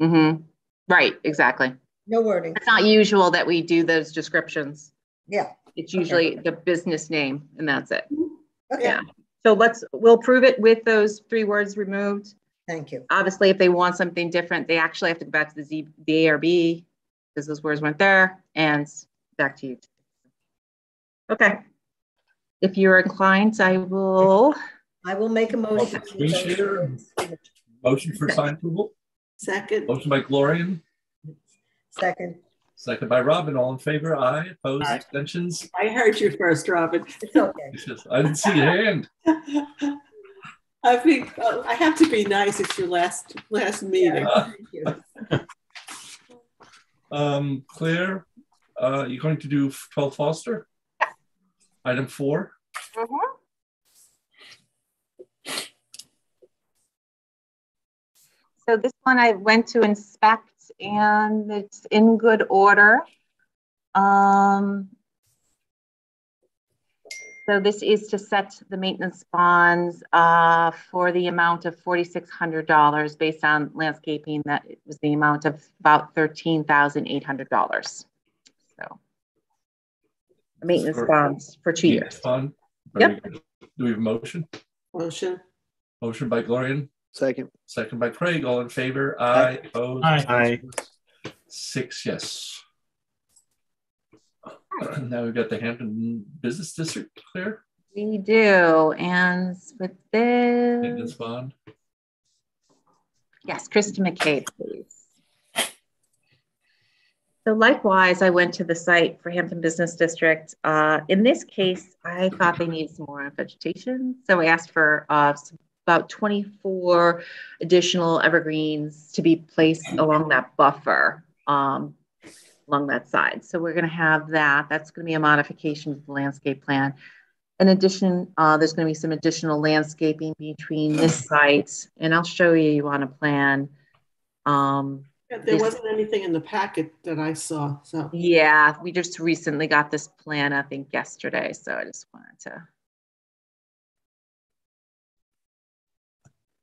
Mm-hmm. Right. Exactly. no wording. It's not usual that we do those descriptions. Yeah, It's usually the business name and that's it. Mm-hmm. okay, Yeah. So let's, we'll prove it with those three words removed. thank you. Obviously, if they want something different, they actually have to go back to the Z, the ARB because those words weren't there and back to you. Okay. If you're inclined, I will, I will make a motion. Screen share. Motion for sign approval. Second, Motion by Gloria, Second, second by Robin. All in favor? Aye. Opposed? Aye. Extensions? I heard you first, Robin. it's okay. It's just- I didn't see your hand. I think, uh, I have to be nice, it's your last, last meeting. Thank you. Um, Claire, uh, you're going to do 12 Foster? Item four. So this one I went to inspect and it's in good order. Um, so this is to set the maintenance bonds uh, for the amount of $4,600 based on landscaping that it was the amount of about $13,800. So maintenance For- bonds for two years. Fun. Yep. Do we have a motion? Motion, Motion by Gloria, Second. second by Craig. All in favor? Aye. Opposed? Aye. Aye. Six, yes. Now we've got the Hampton Business District, clear. We do, and with maintenance this, bond. yes, Krista McCabe, please. So likewise, I went to the site for Hampton Business District. Uh, in this case, I thought they needed some more vegetation, so I asked for uh, some- about 24 additional evergreens to be placed along that buffer. Um, along that side. So we're going to have that. That's going to be a modification to the landscape plan. In addition, uh, there's going to be some additional landscaping between this site, and I'll show you on a plan. Um, Yeah, there Yes. wasn't anything in the packet that I saw, so. yeah, we just recently got this plan, I think yesterday, so I just wanted to.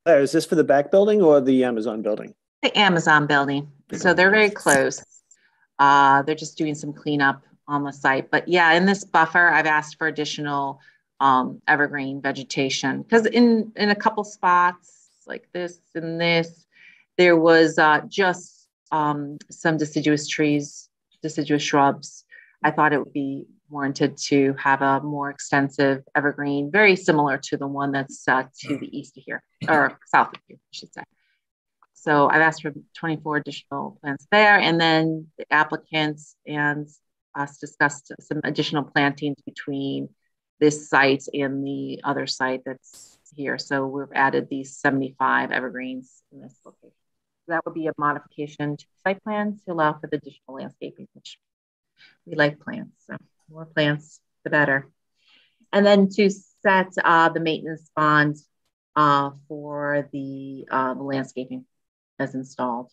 Claire, is this for the back building or the Amazon building? The Amazon building, so they're very close. Uh, they're just doing some cleanup on the site, but yeah, in this buffer, I've asked for additional um, evergreen vegetation because in in a couple spots like this and this, there was uh, just um, some deciduous trees, deciduous shrubs. I thought it would be warranted to have a more extensive evergreen, very similar to the one that's uh, to the east of here or south of here, I should say. So I've asked for 24 additional plants there, and then the applicants and us discussed some additional plantings between this site and the other site that's here. So we've added these 75 evergreens in this location. That would be a modification to the site plan to allow for the additional landscaping, which we like plants. So more plants, the better. And then to set uh, the maintenance bond uh, for the, uh, the landscaping as installed.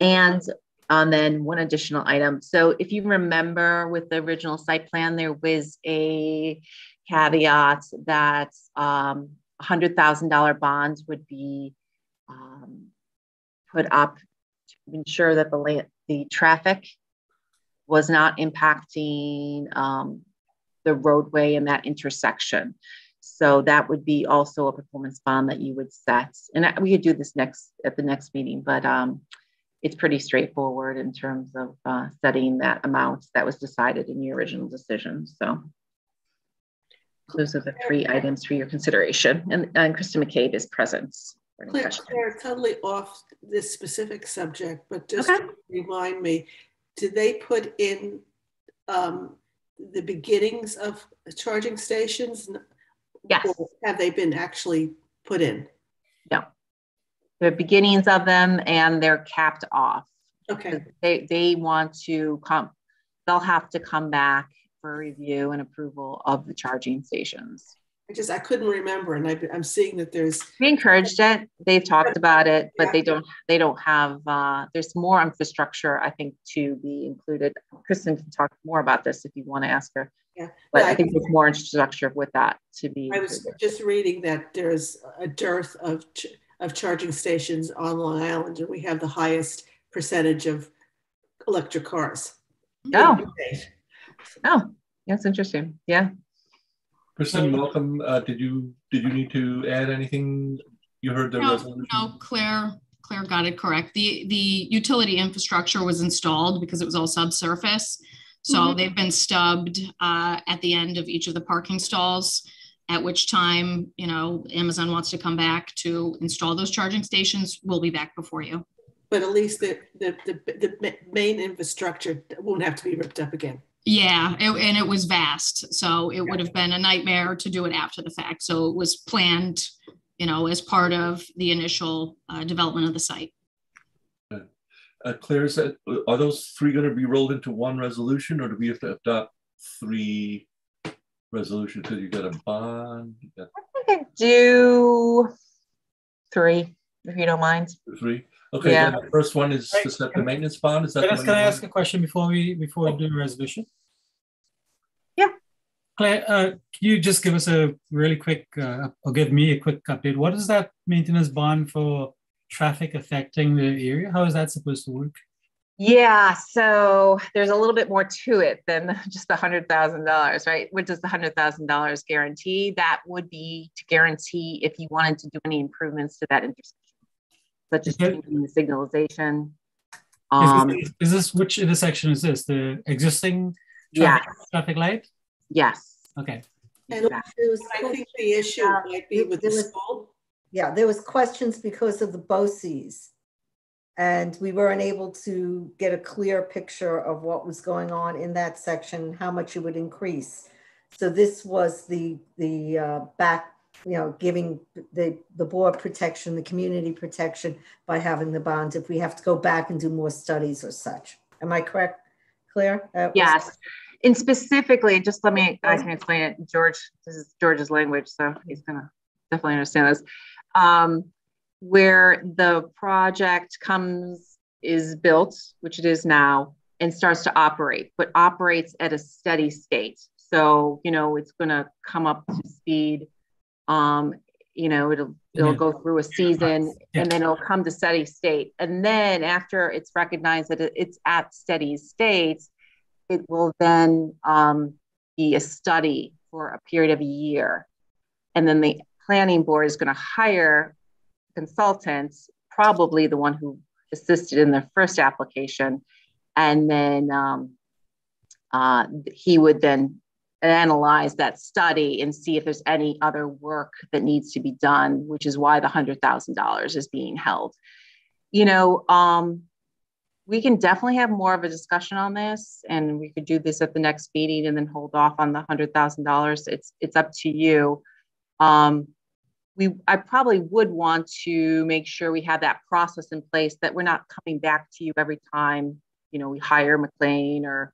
And um, then one additional item. So if you remember with the original site plan, there was a caveat that um, $100,000 bonds would be um, put up to ensure that the, the traffic was not impacting um, the roadway in that intersection. So that would be also a performance bond that you would set. And we could do this next at the next meeting, but um, it's pretty straightforward in terms of uh, setting that amount that was decided in the original decision. So those are the three items for your consideration. And, and Kristen McCabe is present. Claire, Claire, totally off this specific subject, but just okay. remind me, did they put in um, the beginnings of charging stations? Yes. Or have they been actually put in? No. The beginnings of them and they're capped off. Okay. They, they want to come, they'll have to come back for review and approval of the charging stations. I just I couldn't remember, and I, am seeing that there's. We encouraged it. They've talked about it, but yeah. they don't. They don't have. Uh, there's more infrastructure, I think, to be included. Kristen can talk more about this if you want to ask her. Yeah, but yeah, I think there's more infrastructure with that to be. I was included. just reading that there's a dearth of ch of charging stations on Long Island, and we have the highest percentage of electric cars. Oh. Oh, that's interesting. Yeah. Kristen, welcome. Uh, did you did you need to add anything? You heard the no, resolution. No, Claire. Claire got it correct. The the utility infrastructure was installed because it was all subsurface. So mm -hmm. they've been stubbed uh, at the end of each of the parking stalls. At which time, you know, Amazon wants to come back to install those charging stations. We'll be back before you. But at least the the the, the main infrastructure won't have to be ripped up again. Yeah, it, and it was vast. So it would have been a nightmare to do it after the fact. So it was planned, you know, as part of the initial uh, development of the site. Uh, Claire, is that, are those three going to be rolled into one resolution or do we have to adopt three resolutions because you got a bond? Got... I think do three, if you don't mind. Three? Okay, yeah. the first one is to set the maintenance bond. Is that can, I ask a question before we before we do the resolution? Yeah. Claire, uh, can you just give us a really quick, uh, or give me a quick update? What is that maintenance bond for traffic affecting the area? How is that supposed to work? Yeah, so there's a little bit more to it than just the hundred thousand dollars, right? What does the hundred thousand dollars guarantee? That would be to guarantee if you wanted to do any improvements to that intersection such as changing the signalization. Um, is, this, is, this, which intersection is this? The existing traffic, yes. traffic light? Yes. Okay. And was, I think the issue uh, might be with the was, school. Yeah, there was questions because of the BOCES. And we weren't able to get a clear picture of what was going on in that section, how much it would increase. So this was the the uh, back you know, giving the, the board protection, the community protection by having the bonds if we have to go back and do more studies or such. Am I correct, Claire? Uh, yes. And specifically, just let me, I can explain it. George, this is George's language, so he's gonna definitely understand this. Um, where the project comes, is built, which it is now, and starts to operate, but operates at a steady state. So, you know, it's gonna come up to speed um, you know, it'll it'll go through a season and then it'll come to steady state. And then after it's recognized that it's at steady state, it will then um, be a study for a period of a year. And then the planning board is going to hire consultants, probably the one who assisted in the first application. And then um, uh, he would then analyze that study and see if there's any other work that needs to be done, which is why the $100,000 is being held. You know, um, we can definitely have more of a discussion on this and we could do this at the next meeting and then hold off on the $100,000. It's, it's up to you. Um, we, I probably would want to make sure we have that process in place that we're not coming back to you every time, you know, we hire McLean or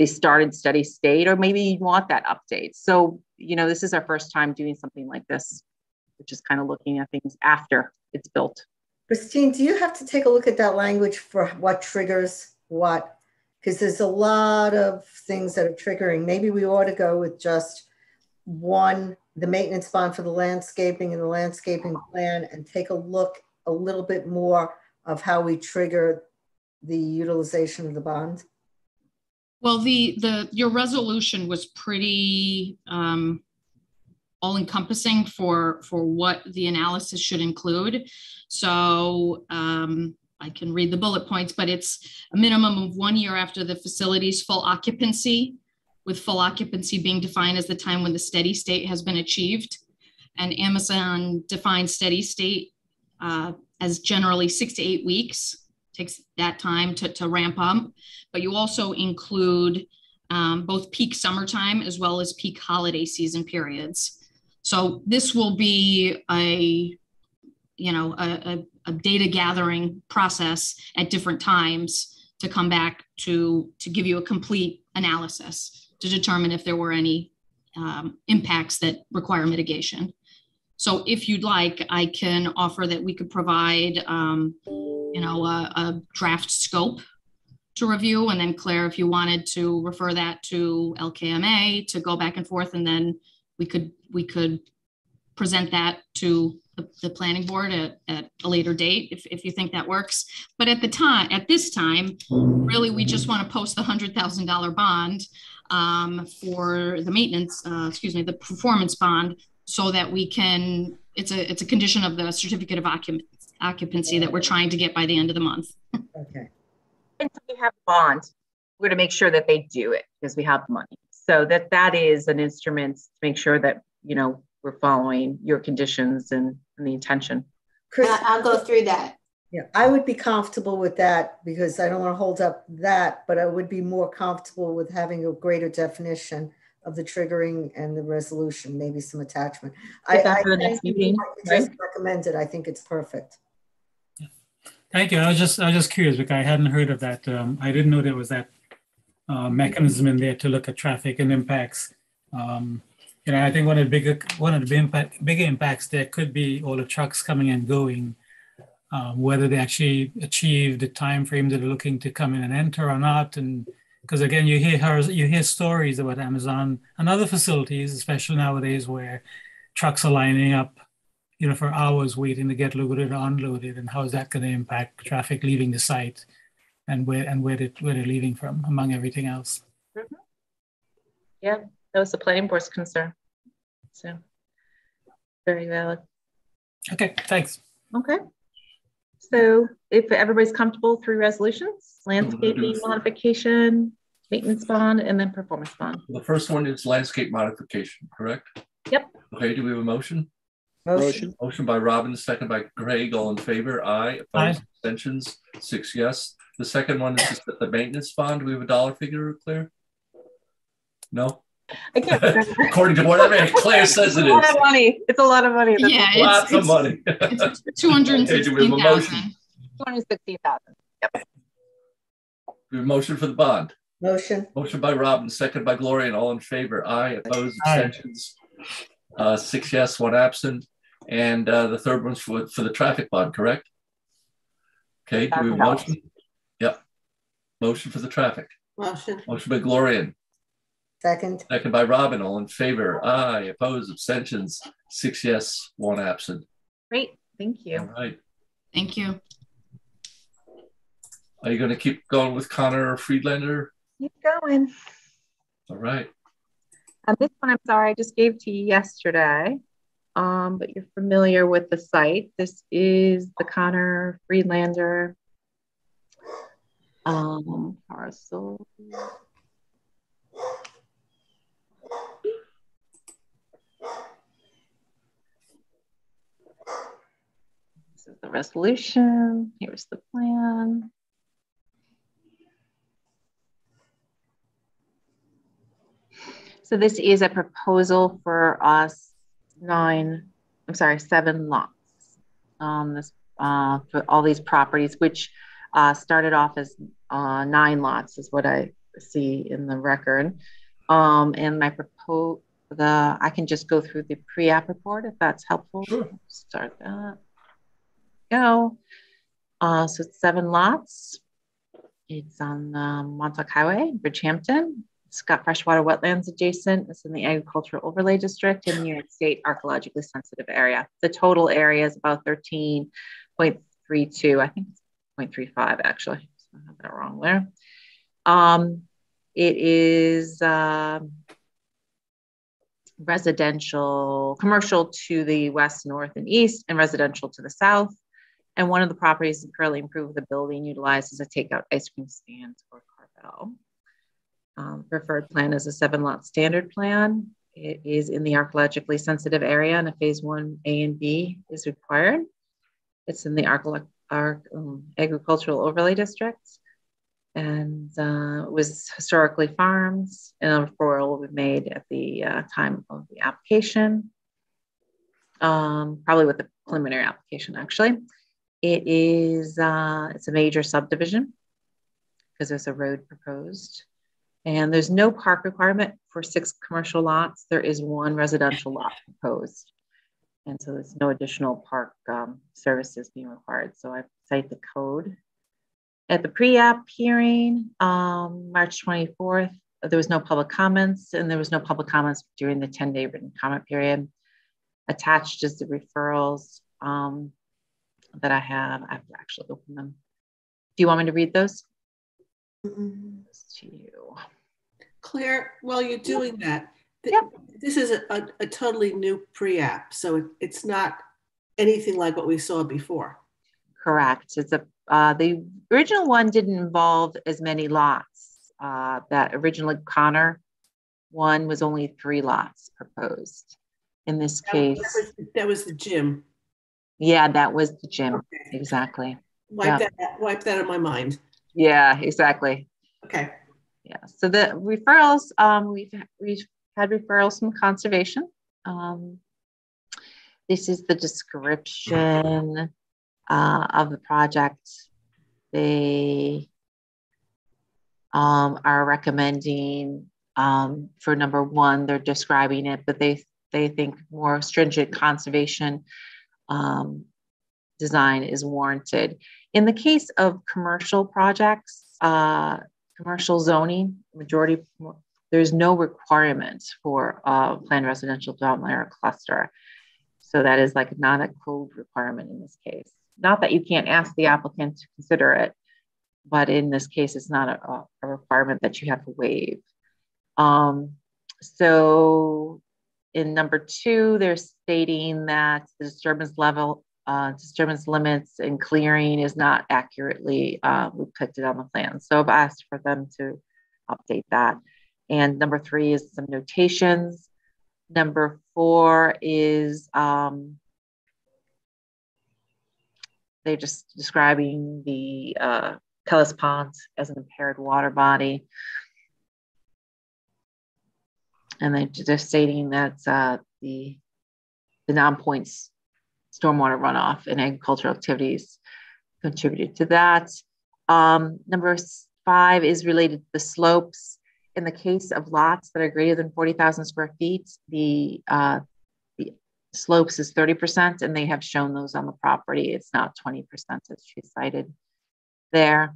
they started steady state, or maybe you want that update. So, you know, this is our first time doing something like this, which is kind of looking at things after it's built. Christine, do you have to take a look at that language for what triggers what? Because there's a lot of things that are triggering. Maybe we ought to go with just one, the maintenance bond for the landscaping and the landscaping plan and take a look a little bit more of how we trigger the utilization of the bond. Well, the, the, your resolution was pretty um, all encompassing for, for what the analysis should include. So um, I can read the bullet points, but it's a minimum of one year after the facility's full occupancy, with full occupancy being defined as the time when the steady state has been achieved. And Amazon defines steady state uh, as generally six to eight weeks, takes that time to, to ramp up. But you also include um, both peak summertime as well as peak holiday season periods. So this will be a, you know, a, a, a data gathering process at different times to come back to to give you a complete analysis to determine if there were any um, impacts that require mitigation. So if you'd like, I can offer that we could provide, um, you know, a, a, draft scope to review. And then Claire, if you wanted to refer that to LKMA to go back and forth, and then we could, we could present that to the, the planning board at, at a later date if, if you think that works. But at the time, at this time, really, we just want to post the hundred thousand dollar bond um, for the maintenance, uh, excuse me, the performance bond, so that we can. It's a it's a condition of the certificate of occupancy occupancy that we're trying to get by the end of the month. Okay. And we have a bond. We're to make sure that they do it because we have money. So that that is an instrument to make sure that you know we're following your conditions and, and the intention. Chris, I'll go through that. Yeah, I would be comfortable with that because I don't want to hold up that, but I would be more comfortable with having a greater definition of the triggering and the resolution, maybe some attachment. I, I for the next meeting, just recommended. I think it's perfect. Thank you. I was just I was just curious because I hadn't heard of that. Um, I didn't know there was that uh, mechanism in there to look at traffic and impacts. Um, you know, I think one of the bigger one of the impact, bigger impacts there could be all the trucks coming and going, um, whether they actually achieve the time frame that they're looking to come in and enter or not. And because again, you hear her, you hear stories about Amazon and other facilities, especially nowadays, where trucks are lining up, you know, for hours waiting to get loaded or unloaded, and how is that going to impact traffic leaving the site, and where and where they where they're leaving from, among everything else. Mm-hmm. Yeah, that was the planning board's concern. So very valid. Okay, thanks. Okay. So if everybody's comfortable, three resolutions, landscaping mm-hmm. modification, maintenance bond, and then performance bond. The first one is landscape modification, correct? Yep. Okay, do we have a motion? Motion. Motion by Robin, second by Greg, all in favor, aye. Opposed, Aye. abstentions, six yes. The second one is just that the maintenance bond, do we have a dollar figure, Claire? No? I can't. According to whatever Claire says it It's a lot of money. It's a lot of money. Yeah, it's- Lots of money. Two hundred and Okay, do we have a sixteen motion? Two hundred sixty thousand. Yep. We motion for the bond. Motion. Motion by Robin, second by Gloria, and all in favor, aye. Opposed, abstentions, uh, six yes, one absent. And uh, the third one's for, for the traffic bond, correct? Okay, do we have a motion? Yep. Motion for the traffic. Motion. Motion by Gloria, Second. second by Robin, all in favor, aye. Opposed, abstentions, six yes, one absent. Great. Thank you. right. Thank you. Are you going to keep going with Connor or Friedlander? Keep going. All right. And this one, I'm sorry, I just gave to you yesterday. Um, but you're familiar with the site. This is the Connor Friedlander um, parcel. This is the resolution. Here's the plan. So this is a proposal for us nine, I'm sorry, seven lots on this uh, for all these properties, which uh, started off as uh, nine lots, is what I see in the record. Um, and my proposed the I can just go through the pre-app report if that's helpful. Sure. Start that. Go. Uh, so it's seven lots. It's on um, Montauk Highway, Bridgehampton. It's got freshwater wetlands adjacent. It's in the agricultural overlay district in New York State archaeologically sensitive area. The total area is about 13.32. I think it's 0.35 actually. I have that wrong there. Um, it is um, residential, commercial to the west, north, and east, and residential to the south. And one of the properties is currently improved with the building utilized as a takeout ice cream stand or carvel. Um, preferred plan is a seven lot standard plan. It is in the archaeologically sensitive area and a phase one A and B is required. It's in the um, agricultural overlay districts and uh, was historically farms and a referral will be made at the uh, time of the application, um, probably with the preliminary application actually. It is, uh, it's a major subdivision because there's a road proposed. And there's no park requirement for six commercial lots. There is one residential lot proposed. And so there's no additional park um, services being required. So I cite the code. At the pre-app hearing, um, March 24th, there was no public comments and there was no public comments during the 10-day written comment period. Attached is the referrals. Um, that I have. I have to actually open them. Do you want me to read those? Mm-mm. To you. Claire, while you're doing that, th- this is a, a, a totally new pre-app, so it, it's not anything like what we saw before. Correct. It's a uh, the original one didn't involve as many lots. Uh, that originally Connor one was only three lots proposed. In this That- case, That was, that was the gym. yeah, that was the gym. Okay. Exactly. Wipe Yeah. that, wipe that in my mind. Yeah, exactly. Okay. Yeah. So the referrals, um, we've we've had referrals from conservation. Um, this is the description uh, of the project. They um, are recommending um, for number one, they're describing it, but they they think more stringent conservation um, design is warranted. In the case of commercial projects, uh, commercial zoning, majority, there's no requirement for uh, planned residential development or cluster. So that is like not a code requirement in this case. Not that you can't ask the applicant to consider it, but in this case, it's not a, a requirement that you have to waive. Um, so in number two, they're stating that the disturbance level, uh, disturbance limits and clearing is not accurately uh, depicted on the plan. So I've asked for them to update that. And number three is some notations. Number four is um, they're just describing the uh, Kellis Pond as an impaired water body. And they're just stating that uh, the, the non-points stormwater runoff and agricultural activities contributed to that. Um, number five is related to the slopes. In the case of lots that are greater than 40,000 square feet, the, uh, the slopes is 30%, and they have shown those on the property. It's not 20% as she cited there.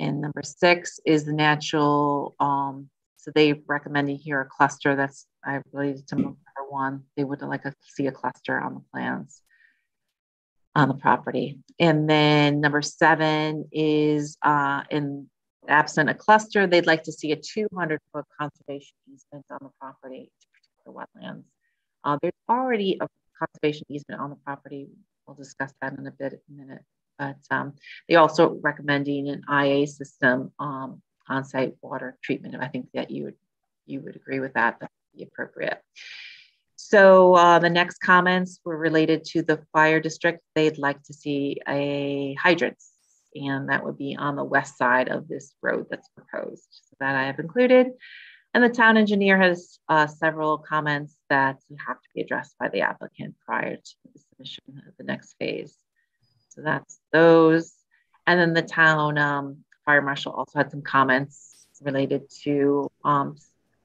And number six is the natural, um, so they recommending here a cluster that's, I believe, to number one. They would like to see a cluster on the plans on the property. And then number seven is uh, in absent a cluster, they'd like to see a 200 foot conservation easement on the property to protect the wetlands. Uh, there's already a conservation easement on the property. We'll discuss that in a bit, in a minute. But um, they also recommending an IA system um, on-site water treatment. And I think that you would you would agree with that. That would be appropriate. So uh, the next comments were related to the fire district. They'd like to see a hydrants, and that would be on the west side of this road that's proposed. So that I have included. And the town engineer has uh, several comments that have to be addressed by the applicant prior to the submission of the next phase. So that's those. And then the town um, fire marshal also had some comments related to um,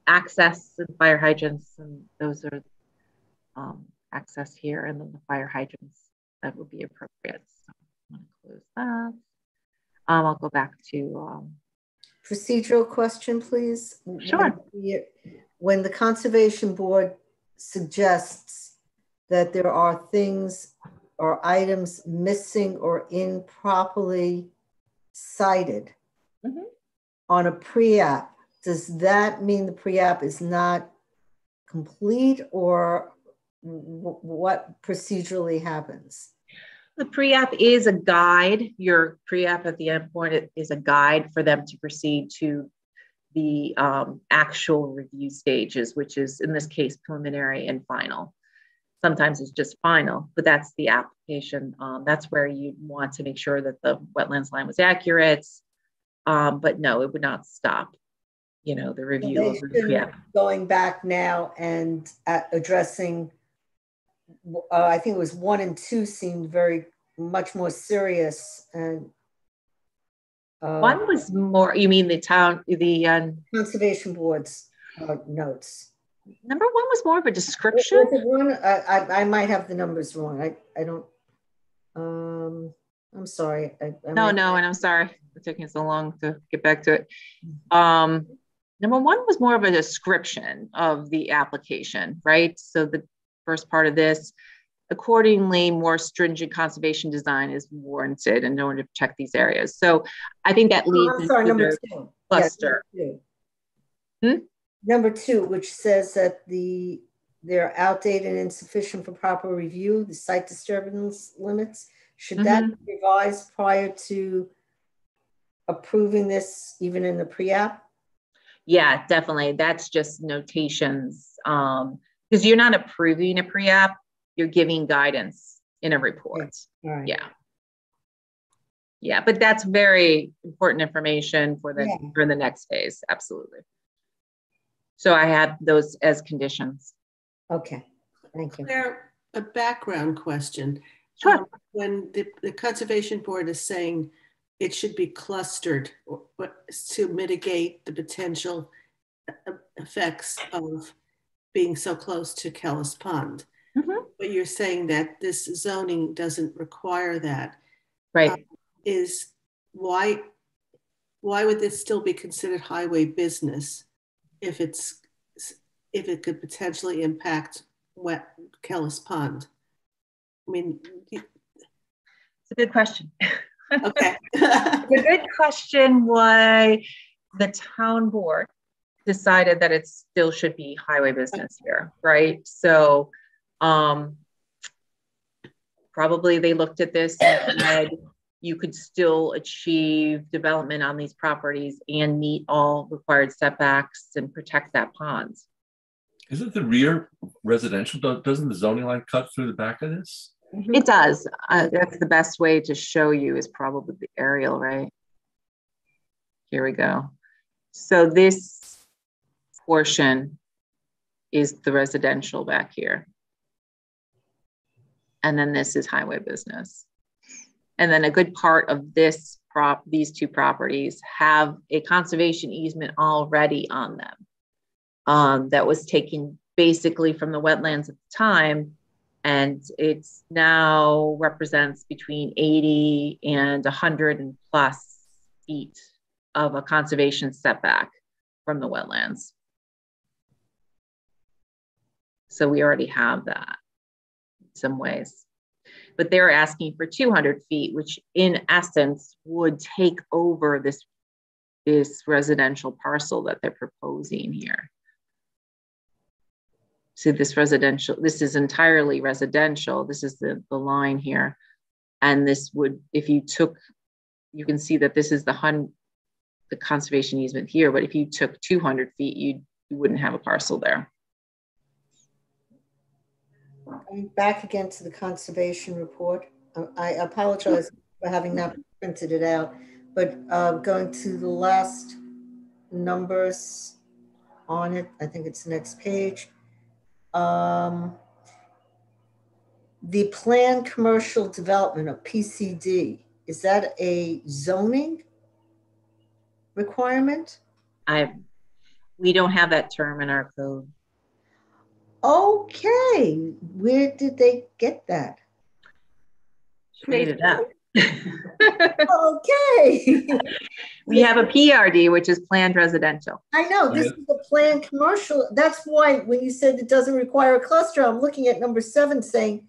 access and fire hydrants. And those are um, access here and then the fire hydrants that would be appropriate. So I'm going to close that. Um, I'll go back to um, Procedural question, please. Sure. When the, Conservation Board suggests that there are things or items missing or improperly cited Mhm. on a pre-app, does that mean the pre-app is not complete or w- what procedurally happens? The pre-app is a guide. Your pre-app at the endpoint is a guide for them to proceed to the um, actual review stages, which is in this case preliminary and final. Sometimes it's just final, but that's the application. Um, that's where you want to make sure that the wetlands line was accurate. Um, but no, it would not stop, you know, the review they of the pre-app. Going back now and uh, addressing, uh, I think it was one and two seemed very much more serious and. uh, One was more, you mean the town, the um, Conservation Board's uh, notes. number one was more of a description. Was one? I, I, I might have the numbers wrong. I, I don't, um, I'm sorry. I- I No, might- no, and I'm sorry for taking so long to get back to it. Um, number one was more of a description of the application, right? So the first part of this, accordingly, more stringent conservation design is warranted in order to protect these areas. So I think that Oh, leads I'm sorry, into number the two. Yes, cluster. number two. Hmm? Number two, which says that the, they're outdated and insufficient for proper review, the site disturbance limits. Should that Mm-hmm. be revised prior to approving this even in the pre-app? Yeah, definitely. That's just notations. Um, because you're not approving a pre-app, you're giving guidance in a report. All right. Yeah. Yeah, but that's very important information for the Yeah. for the next phase. Absolutely. So I have those as conditions. Okay, thank you. Claire, a background question. Sure. Um, When the, the Conservation Board is saying it should be clustered or- but to mitigate the potential uh, effects of being so close to Kellis Pond. Mhm. But you're saying that this zoning doesn't require that. Right. Is why, why would this still be considered highway business if it's, if it could potentially impact wet Kellis Pond? I mean, you- It's a good question. okay. the good question why the town board decided that it still should be highway business here, right? So um probably they looked at this and said you could still achieve development on these properties and meet all required setbacks and protect that pond. Isn't the rear residential, doesn't the zoning line cut through the back of this? It does. Uh, that's the best way to show you is probably the aerial, right? Here we go. So this portion is the residential back here. And then this is highway business. And then a good part of this prop, these two properties have a conservation easement already on them. Um, that was taken basically from the wetlands at the time and it's now represents between 80 and 100 and plus feet of a conservation setback from the wetlands. So we already have that in some ways. But they're asking for 200 feet, which in essence would take over this, this residential parcel that they're proposing here. See this residential, this is entirely residential. This is the, the line here. And this would, if you took, you can see that this is the hun, the conservation easement here, but if you took 200 feet, you you wouldn't have a parcel there. Going back again to the conservation report. Uh, I apologize for having not printed it out, but uh, going to the last numbers on it. I think it's the next page. Um, the planned commercial development of PCD, is that a zoning requirement? I, we don't have that term in our code. Okay, where did they get that? Made it up. Okay. We have a PRD, which is planned residential. I know, this is a planned commercial. That's why when you said it doesn't require a cluster, I'm looking at number seven saying,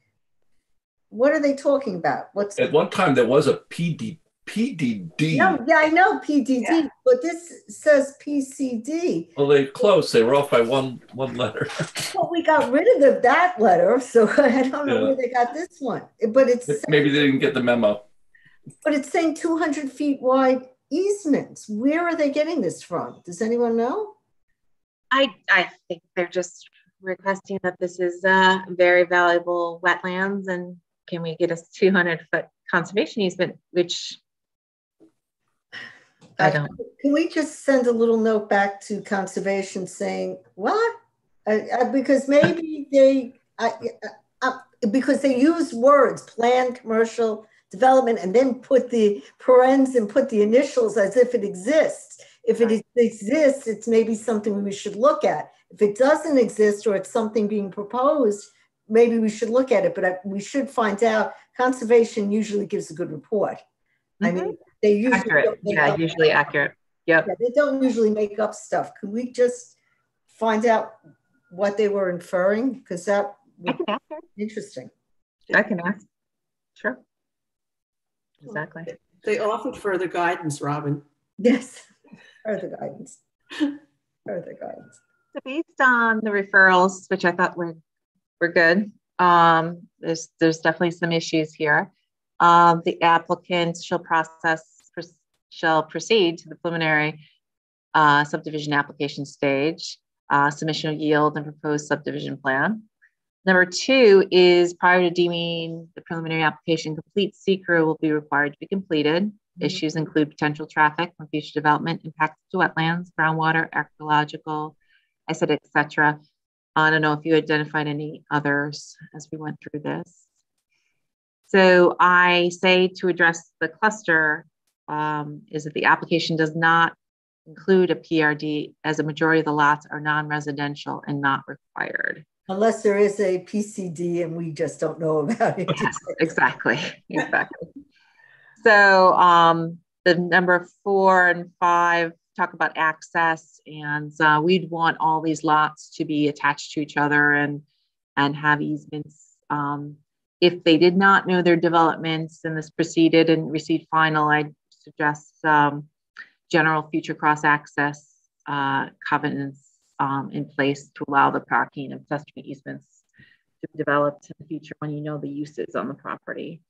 what are they talking about? What's, At one time, there was a PD, PDD. no, yeah, I know PDD, but this says PCD. Well, they close. They were off by one, one letter. Well, we got rid of the- that letter, so I don't know Yeah. where they got this one. But it's, Maybe they didn't get the memo. but it's saying 200 feet wide easements. Where are they getting this from? Does anyone know? I, I think they're just requesting that this is uh, very valuable wetlands and can we get a 200 foot conservation easement, which I don't, Can we just send a little note back to conservation saying, what? Uh, uh, because maybe they, I, because they use words, planned commercial development, and then put the parens and put the initials as if it exists. If it exists, it's maybe something we should look at. If it doesn't exist or it's something being proposed, maybe we should look at it, but I- we should find out. Conservation usually gives a good report. I mean, they usually. accurate, don't make yeah, up- usually accurate. Yep. yeah, they don't usually make up stuff. Can we just find out what they were inferring? Because that would be interesting. I can ask. Sure. Exactly. They offered further guidance, Robin. Yes, further guidance. Further guidance. So based on the referrals, which I thought were were good, um, there's there's definitely some issues here. Um, the applicant shall process shall proceed to the preliminary uh, subdivision application stage, uh, submission of yield and proposed subdivision plan. Number two is prior to deeming the preliminary application complete, SEQRA will be required to be completed. Issues include potential traffic from future development, impacts to wetlands, groundwater, archaeological, I said, et cetera. I don't know if you identified any others as we went through this. So I say to address the cluster um, is that the application does not include a PRD as a majority of the lots are non-residential and not required. Unless there is a PCD and we just don't know about it. Yes, exactly, exactly. So um, the number four and five talk about access, and uh, we'd want all these lots to be attached to each other and and have easements. Um, if they did not know their developments and this proceeded and received final, I'd suggest um, general future cross access uh, covenants um, in place to allow the parking and pedestrian easements to be developed in the future when you know the uses on the property.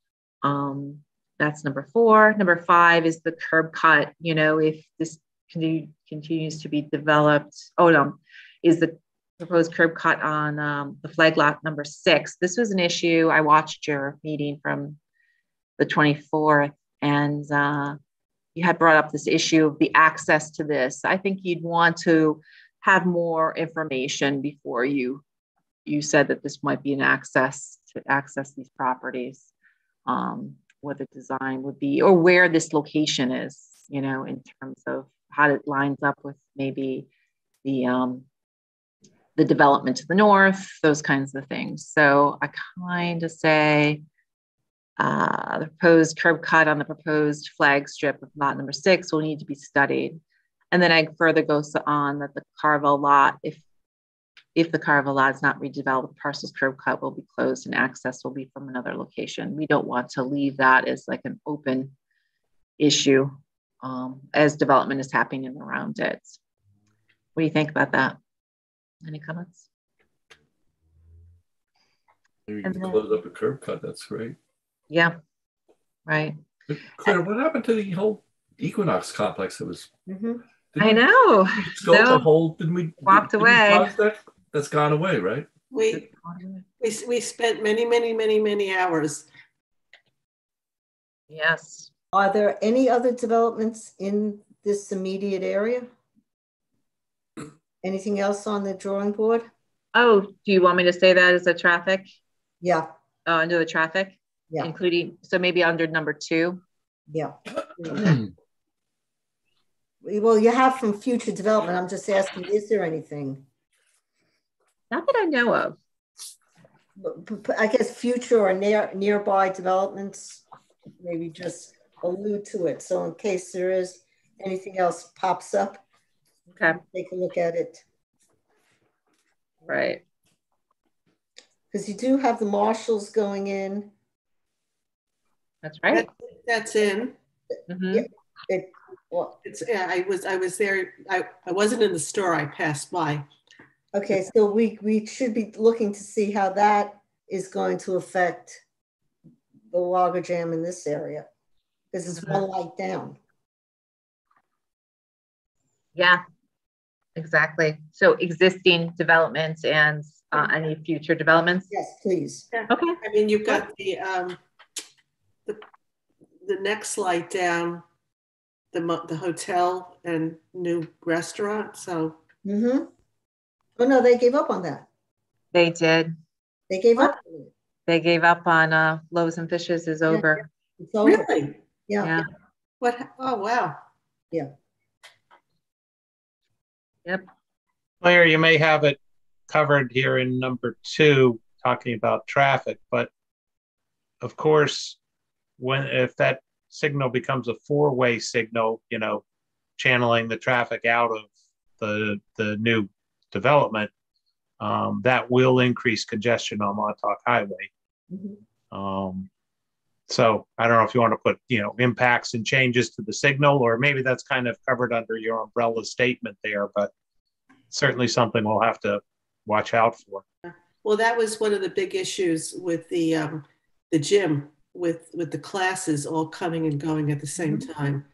Um, that's number four. Number five is the curb cut. You know, if this continue, continues to be developed, oh no, is the proposed curb cut on um, the flag lot number six. This was an issue. I watched your meeting from the 24th, and uh, you had brought up this issue of the access to this. I think you'd want to have more information before you you said that this might be an access to access these properties. Um, what the design would be or where this location is, you know, in terms of how it lines up with maybe the um, the development to the north, those kinds of things. So I kind of say uh, the proposed curb cut on the proposed flag strip of lot number six will need to be studied. And then I further goes on that the Carvel lot, if if the Carvel lot is not redeveloped, the parcel's curb cut will be closed and access will be from another location. We don't want to leave that as like an open issue um, as development is happening around it. What do you think about that? Any comments? You And can then- close up a curb cut. That's great. Yeah, right. Claire, what happened to the whole Equinox complex that was? Mhm. I we know. Scope the No. whole, didn't we? Walked didn't we away. pause that? That's gone away, right? We, we, we spent many, many, many, many hours. Yes. Are there any other developments in this immediate area? Anything else on the drawing board? Oh, do you want me to say that as a traffic? Yeah. Uh, under the traffic? Yeah. Including, so maybe under number two? Yeah. Well, you have from future development. I'm just asking, is there anything? Not that I know of. I guess future or near nearby developments, maybe just allude to it. So in case there is anything else pops up, okay, take a look at it. Right. Because you do have the Marshalls going in. That's right. That, that's in. Mm-hmm. Yeah, it, well, it's yeah, I was I was there. I, I wasn't in the store. I passed by. Okay, so we we should be looking to see how that is going to affect the logger jam in this area. This is one light down. Yeah, exactly. So existing developments and uh, any future developments? Yes, please. Yeah. Okay. I mean, you've got the um, the the next light down, the the hotel and new restaurant. So Mm-hmm. Oh no, they gave up on that. They did. They gave up. on it. They gave up on uh, loaves and fishes is over. It's over. really, Yeah. Yeah. what? Oh wow. Yeah. Yep. Claire, you may have it covered here in number two, talking about traffic, but of course, when if that signal becomes a four-way signal, you know, channeling the traffic out of the the new development, um, that will increase congestion on Montauk Highway. Mhm. Um, so I don't know if you want to put, you know, impacts and changes to the signal, or maybe that's kind of covered under your umbrella statement there, but certainly something we'll have to watch out for. Well, that was one of the big issues with the um, the gym with with the classes all coming and going at the same time.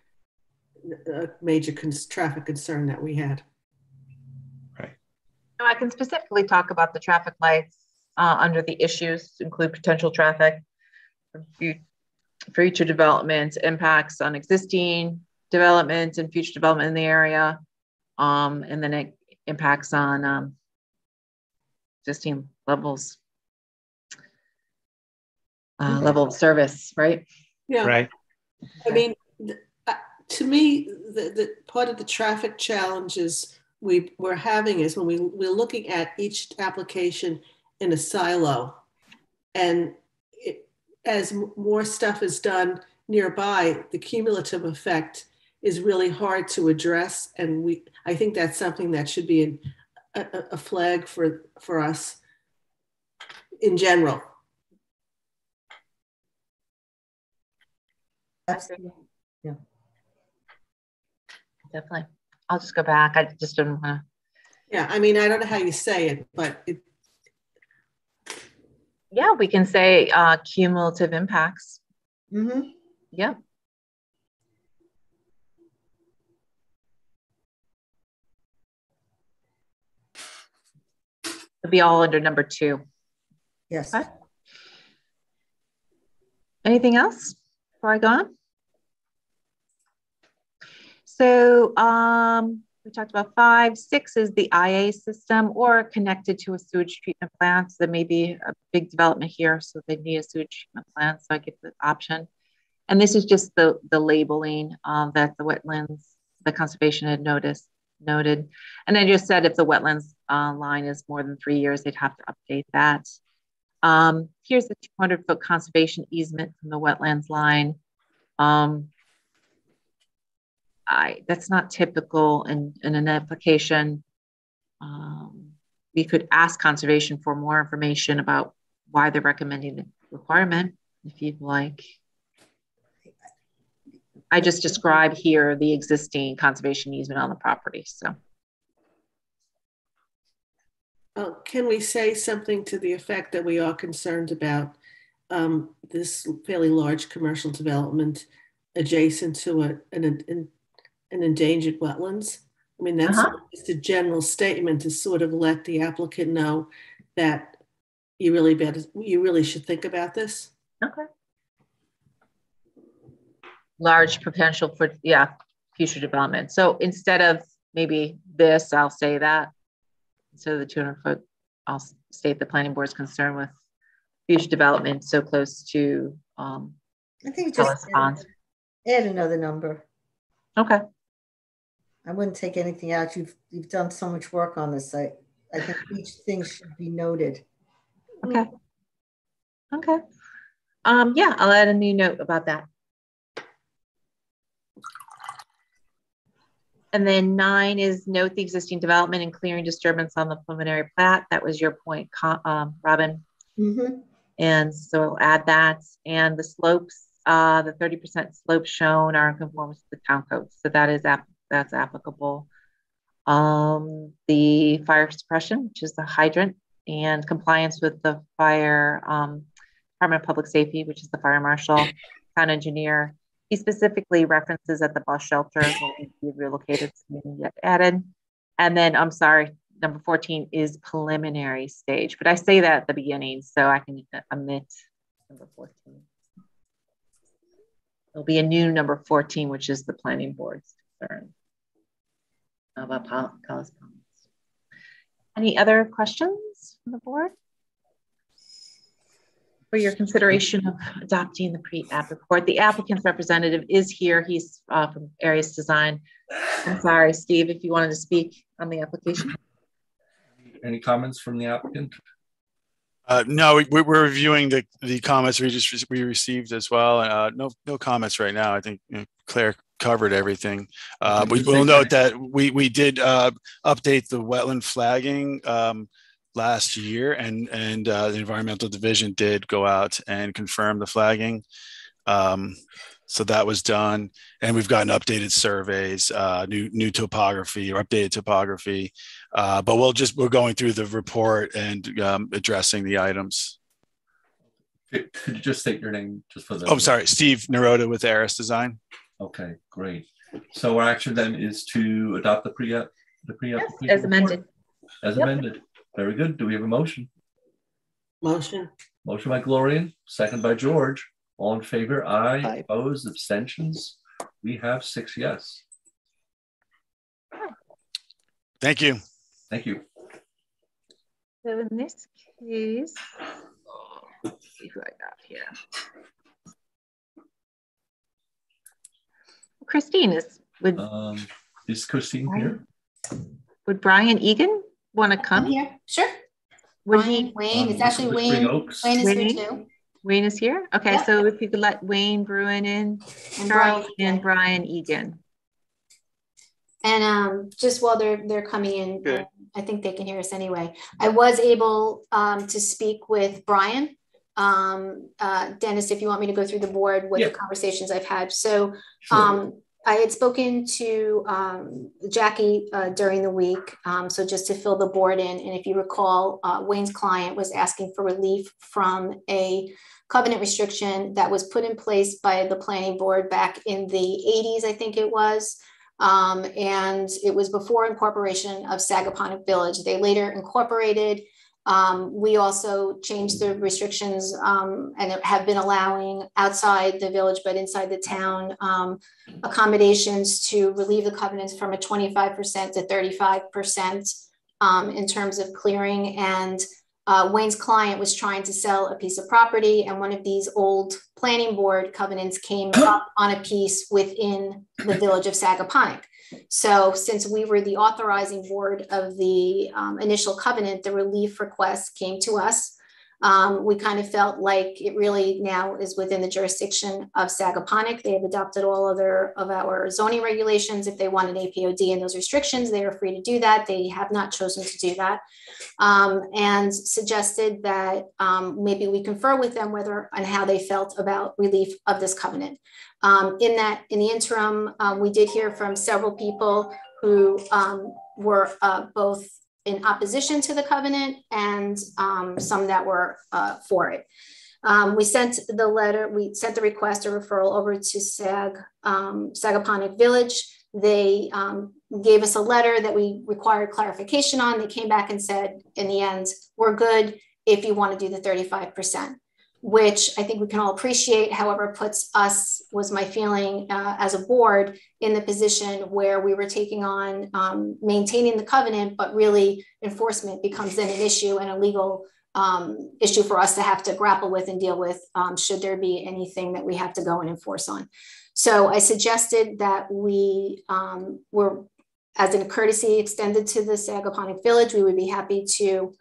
A major cons- traffic concern that we had. No, I can specifically talk about the traffic lights uh, under the issues, include potential traffic for fu- future development, impacts on existing developments and future development in the area. Um, and then it impacts on um, existing levels, uh, level of service, right? Yeah. Right. I mean, uh, to me, the, the part of the traffic challenges we we're having is when we we're looking at each application in a silo, and it, as more stuff is done nearby, the cumulative effect is really hard to address, and we I think that's something that should be an, a, a- flag for for us in general. Absolutely. Definitely. I'll just go back. I just didn't want to. Yeah, I mean, I don't know how you say it, but it, Yeah, we can say uh, cumulative impacts. Mm-hmm. Yep. It'll be all under number two. Yes. Okay. Anything else before I go on? So um, we talked about five. Six is the IA system or connected to a sewage treatment plant. So there may be a big development here, so they need a sewage treatment plant. So I give the option. And this is just the, the labeling um, that the wetlands, the conservation had noticed, noted. And I just said if the wetlands uh, line is more than three years, they'd have to update that. Um, here's the 200 foot conservation easement from the wetlands line. Um, I, that's not typical in, in an application. Um, we could ask conservation for more information about why they're recommending the requirement, if you'd like. I just describe here the existing conservation easement on the property, so. uh, can we say something to the effect that we are concerned about um, this fairly large commercial development adjacent to a, an, an, an endangered wetlands? I mean, that's Uh-huh. just a general statement to sort of let the applicant know that you really better, you really should think about this. Okay. Large potential for, yeah, future development. So instead of maybe this, I'll say that. So the 200 foot, I'll state the planning board's concern with future development so close to um, I think just Pond. add, add another number. Okay. I wouldn't take anything out. You've you've done so much work on this. I I think each thing should be noted. Okay. Okay. Um, yeah, I'll add a new note about that. And then nine is note the existing development and clearing disturbance on the preliminary plat. That was your point, um, Robin. Mm-hmm. And so I'll add that. And the slopes, uh, the 30% slopes shown are in conformance with the town code. So that is app that's applicable. Um, the fire suppression, which is the hydrant, and compliance with the fire um, Department of Public Safety, which is the fire marshal, town engineer. He specifically references that the bus shelter will be relocated, so yet added. And then I'm sorry, number 14 is preliminary stage, but I say that at the beginning so I can omit number 14. There'll be a new number 14, which is the planning board's concern about pol- policy comments. Any other questions from the board? For your consideration of adopting the pre-app report, the applicant's representative is here. He's uh, from Areas Design. I'm sorry, Steve, if you wanted to speak on the application. Any comments from the applicant? Uh, no, we, we're reviewing the, the comments we just we received as well. Uh, no, no comments right now. I think you know, Claire covered everything. Uh, we will note that we we did uh, update the wetland flagging um, last year, and and uh, the environmental division did go out and confirm the flagging. Um, so that was done, and we've gotten updated surveys, uh, new new topography or updated topography. Uh, but we'll just we're going through the report and um, addressing the items. Could could you just state your name just for the? Oh, I'm sorry, Steve Naroda with Aris Design. Okay, great. So our action then is to adopt the pre the pre Yes, as amended. As Yep. amended. Very good. Do we have a motion? Motion. Motion by Gloria, second by George. All in favor? Aye. Aye. Opposed? Abstentions? We have six yes. Thank you. Thank you. So in this case, see who I got here. Christine is, would, Um, is Christine here? would Brian Egan want to I'm come? here. Sure. Would Wayne, he? Wayne, it's Um, actually Wayne. Oaks? Wayne is here too. Wayne is here? Okay, Yep. so if you could let Wayne Bruyn in, And Charles Brian. and Brian Egan. And um, just while they're they're coming in, Good. um, I think they can hear us anyway. I was able um, to speak with Brian. Um, uh, Dennis, if you want me to go through the board with Yeah. the conversations I've had. So Sure. um, I had spoken to um, Jackie uh, during the week. Um, so just to fill the board in, and if you recall, uh, Wayne's client was asking for relief from a covenant restriction that was put in place by the planning board back in the 80s, I think it was. Um, and it was before incorporation of Sagaponack Village. They later incorporated. Um, we also changed the restrictions um, and have been allowing outside the village, but inside the town, um, accommodations to relieve the covenants from a 25% to 35% um, in terms of clearing. And uh, Wayne's client was trying to sell a piece of property, and one of these old planning board covenants came up on a piece within the village of Sagaponack. So, since we were the authorizing board of the um, initial covenant, the relief request came to us. Um, we kind of felt like it really now is within the jurisdiction of Sagaponack. They have adopted all other of our zoning regulations. If they want an APOD and those restrictions, they are free to do that. They have not chosen to do that um, and suggested that um, maybe we confer with them whether and how they felt about relief of this covenant. Um, in that, in the interim, um, we did hear from several people who um, were uh, both in opposition to the covenant and um, some that were uh, for it. Um, we sent the letter, we sent the request, a referral over to Sag, um, Sagaponack Village. They um, gave us a letter that we required clarification on. They came back and said, in the end, we're good if you want to do the 35%. Which I think we can all appreciate. However, puts us, was my feeling uh, as a board, in the position where we were taking on um, maintaining the covenant, but really enforcement becomes then an issue and a legal um, issue for us to have to grapple with and deal with um, should there be anything that we have to go and enforce on. So I suggested that we um, were, as a courtesy extended to the Sagaponack Village, we would be happy to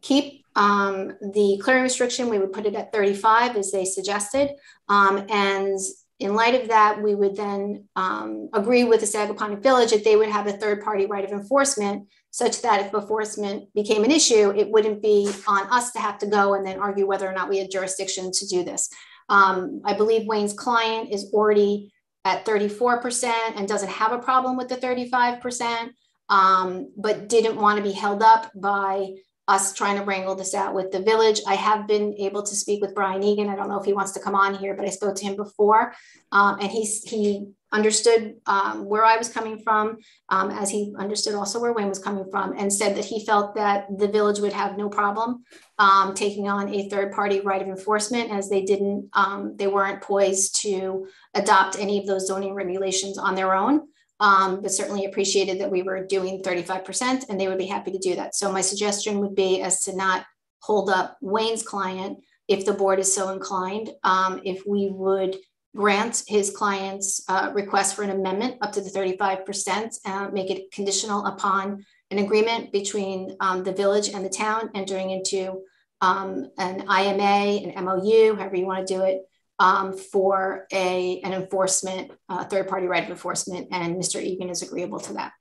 keep um, the clearing restriction. We would put it at 35 as they suggested. Um, and in light of that, we would then um, agree with the Sagaponack Village that they would have a third party right of enforcement such that if enforcement became an issue, it wouldn't be on us to have to go and then argue whether or not we had jurisdiction to do this. Um, I believe Wayne's client is already at 34% and doesn't have a problem with the 35%, um, but didn't want to be held up by us trying to wrangle this out with the village. I have been able to speak with Brian Egan. I don't know if he wants to come on here, but I spoke to him before, um, and he's he understood um, where I was coming from, um, as he understood also where Wayne was coming from, and said that he felt that the village would have no problem um, taking on a third party right of enforcement, as they didn't, um, they weren't poised to adopt any of those zoning regulations on their own um, but certainly appreciated that we were doing 35% and they would be happy to do that. So my suggestion would be as to not hold up Wayne's client if the board is so inclined, um, if we would grant his client's uh, request for an amendment up to the 35%, uh, make it conditional upon an agreement between um, the village and the town entering into um, an IMA, an MOU, however you want to do it, um, for a, an enforcement, uh, third party right of enforcement, and Mr. Egan is agreeable to that.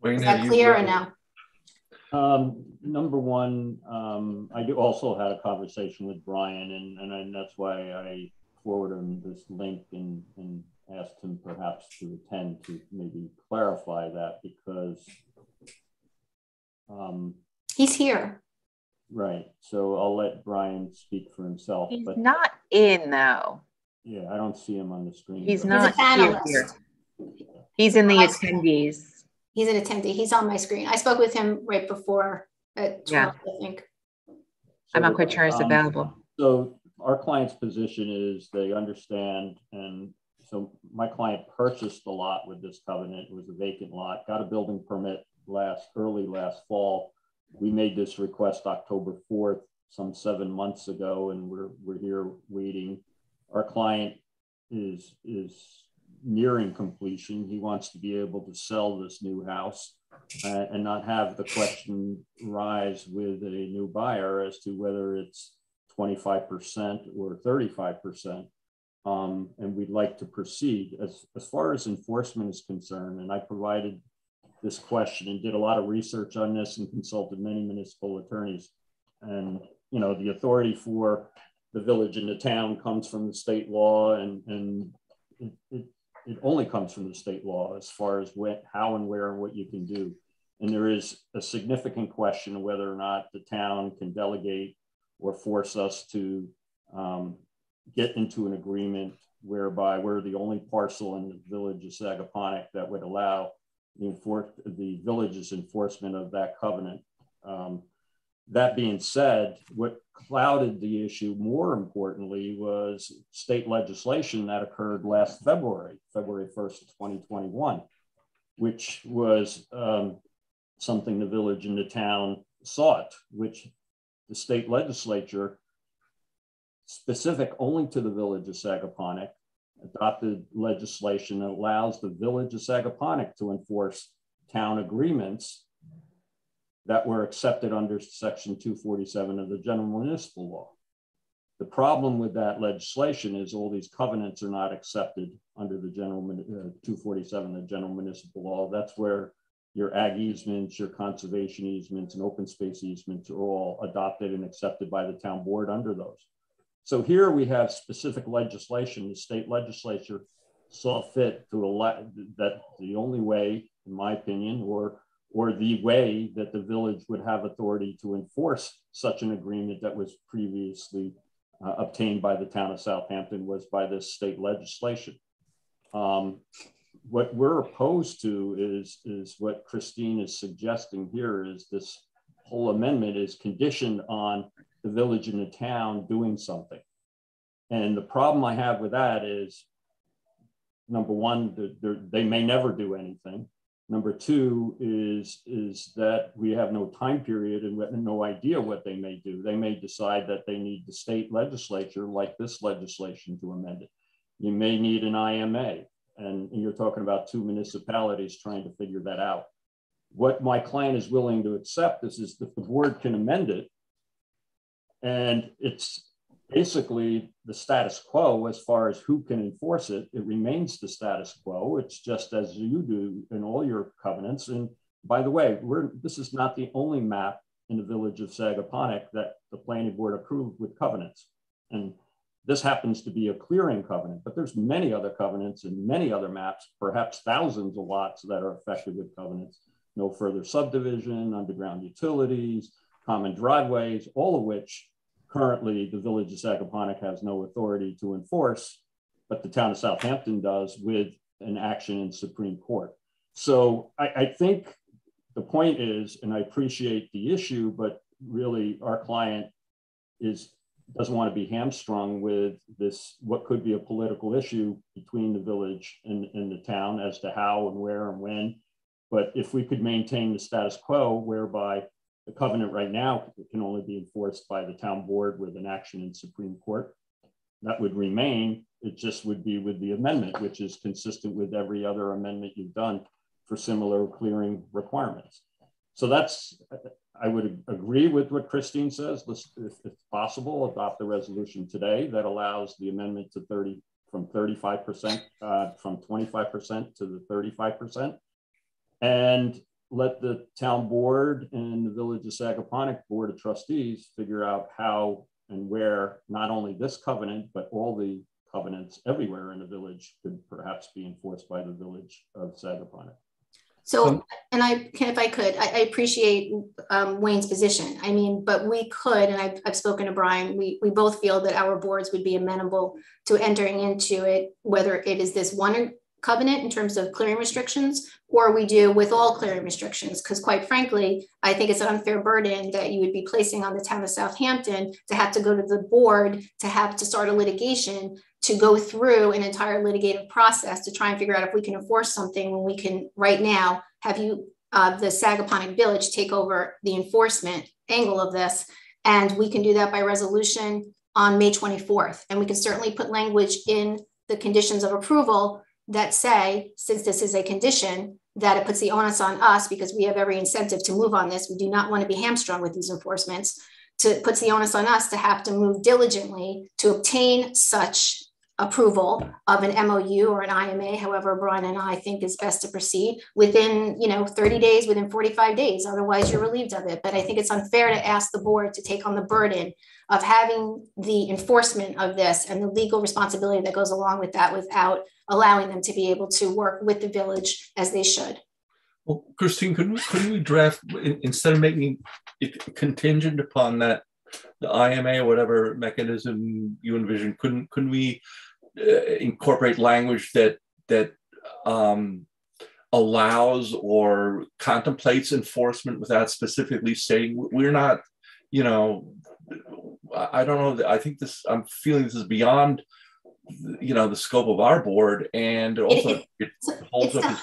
Wayne, is that clear or no? Um, number one, um, I do also had a conversation with Brian, and, and, and that's why I forwarded him this link and, and asked him perhaps to attend to maybe clarify that because um, he's here. Right. So I'll let Brian speak for himself. He's but not in though. Yeah, I don't see him on the screen. He's not here, here. He's in the attendees. He's an attendee. He's on my screen. I spoke with him right before at 12, yeah. I think. So, I'm not quite sure it's um, available. So our client's position is they understand and so my client purchased the lot with this covenant. It was a vacant lot, got a building permit last early last fall we made this request October 4th, some seven months ago, and we're, we're here waiting. Our client is, is nearing completion. He wants to be able to sell this new house uh, and not have the question rise with a new buyer as to whether it's 25% or 35%. Um, and we'd like to proceed. As, as far as enforcement is concerned, and I provided this question and did a lot of research on this and consulted many municipal attorneys. And, you know, the authority for the village and the town comes from the state law and, and it, it, it only comes from the state law as far as what, how and where and what you can do. And there is a significant question of whether or not the town can delegate or force us to um, get into an agreement whereby we're the only parcel in the village of Sagaponack that would allow enfor- the village's enforcement of that covenant. Um, that being said, what clouded the issue more importantly was state legislation that occurred last February, February 1st, 2021, which was um, something the village and the town sought, which the state legislature, specific only to the village of Sagaponack, adopted legislation that allows the village of Sagaponack to enforce town agreements that were accepted under section 247 of the general municipal law. The problem with that legislation is all these covenants are not accepted under the general uh, 247, the general municipal law. That's where your ag easements, your conservation easements, and open space easements are all adopted and accepted by the town board under those. So here we have specific legislation. The state legislature saw fit to elect that the only way, in my opinion, or or the way that the village would have authority to enforce such an agreement that was previously uh, obtained by the town of Southampton was by this state legislation. Um, what we're opposed to is, is what Christine is suggesting here is this whole amendment is conditioned on the village and the town doing something. And the problem I have with that is number one, they may never do anything. Number two is, is that we have no time period and no idea what they may do. They may decide that they need the state legislature like this legislation to amend it. You may need an IMA and you're talking about two municipalities trying to figure that out. What my client is willing to accept is, is that the board can amend it and it's basically the status quo as far as who can enforce it. It remains the status quo. It's just as you do in all your covenants. And by the way, we're, this is not the only map in the village of Sagaponack that the planning board approved with covenants. And this happens to be a clearing covenant, but there's many other covenants and many other maps, perhaps thousands of lots that are affected with covenants. No further subdivision, underground utilities, common driveways, all of which currently the village of Sagaponack has no authority to enforce, but the town of Southampton does with an action in Supreme Court. So I, I think the point is, and I appreciate the issue, but really our client is doesn't want to be hamstrung with this what could be a political issue between the village and, and the town as to how and where and when. But if we could maintain the status quo whereby the covenant right now can only be enforced by the town board with an action in Supreme Court. That would remain. It just would be with the amendment, which is consistent with every other amendment you've done for similar clearing requirements. So that's, I would agree with what Christine says. Let's, if, if possible, adopt the resolution today that allows the amendment to 30 from 35%, uh, from 25% to the 35%. And let the town board and the village of Sagaponack Board of Trustees figure out how and where not only this covenant, but all the covenants everywhere in the village could perhaps be enforced by the village of Sagaponack. So, and I, can if I could, I, I appreciate um, Wayne's position. I mean, but we could, and I've, I've spoken to Brian, we, we both feel that our boards would be amenable to entering into it, whether it is this one covenant in terms of clearing restrictions, or we do with all clearing restrictions. Because quite frankly, I think it's an unfair burden that you would be placing on the town of Southampton to have to go to the board to have to start a litigation to go through an entire litigative process to try and figure out if we can enforce something when we can right now have you uh, the Sagaponack Village take over the enforcement angle of this. And we can do that by resolution on May 24th. And we can certainly put language in the conditions of approval that say, since this is a condition, that it puts the onus on us because we have every incentive to move on this. We do not want to be hamstrung with these enforcements. To puts the onus on us to have to move diligently to obtain such approval of an MOU or an IMA, however Brian and I think is best to proceed within, you know, 30 days, within 45 days. Otherwise, you're relieved of it. But I think it's unfair to ask the board to take on the burden of having the enforcement of this and the legal responsibility that goes along with that without allowing them to be able to work with the village as they should. Well, Christine, couldn't we, couldn't we draft instead of making it contingent upon that the IMA or whatever mechanism you envision, couldn't couldn't we uh, incorporate language that that um, allows or contemplates enforcement without specifically stating we're not, you know, I don't know. I think this. I'm feeling this is beyond, you know, the scope of our board, and also it, it, it holds up. Not,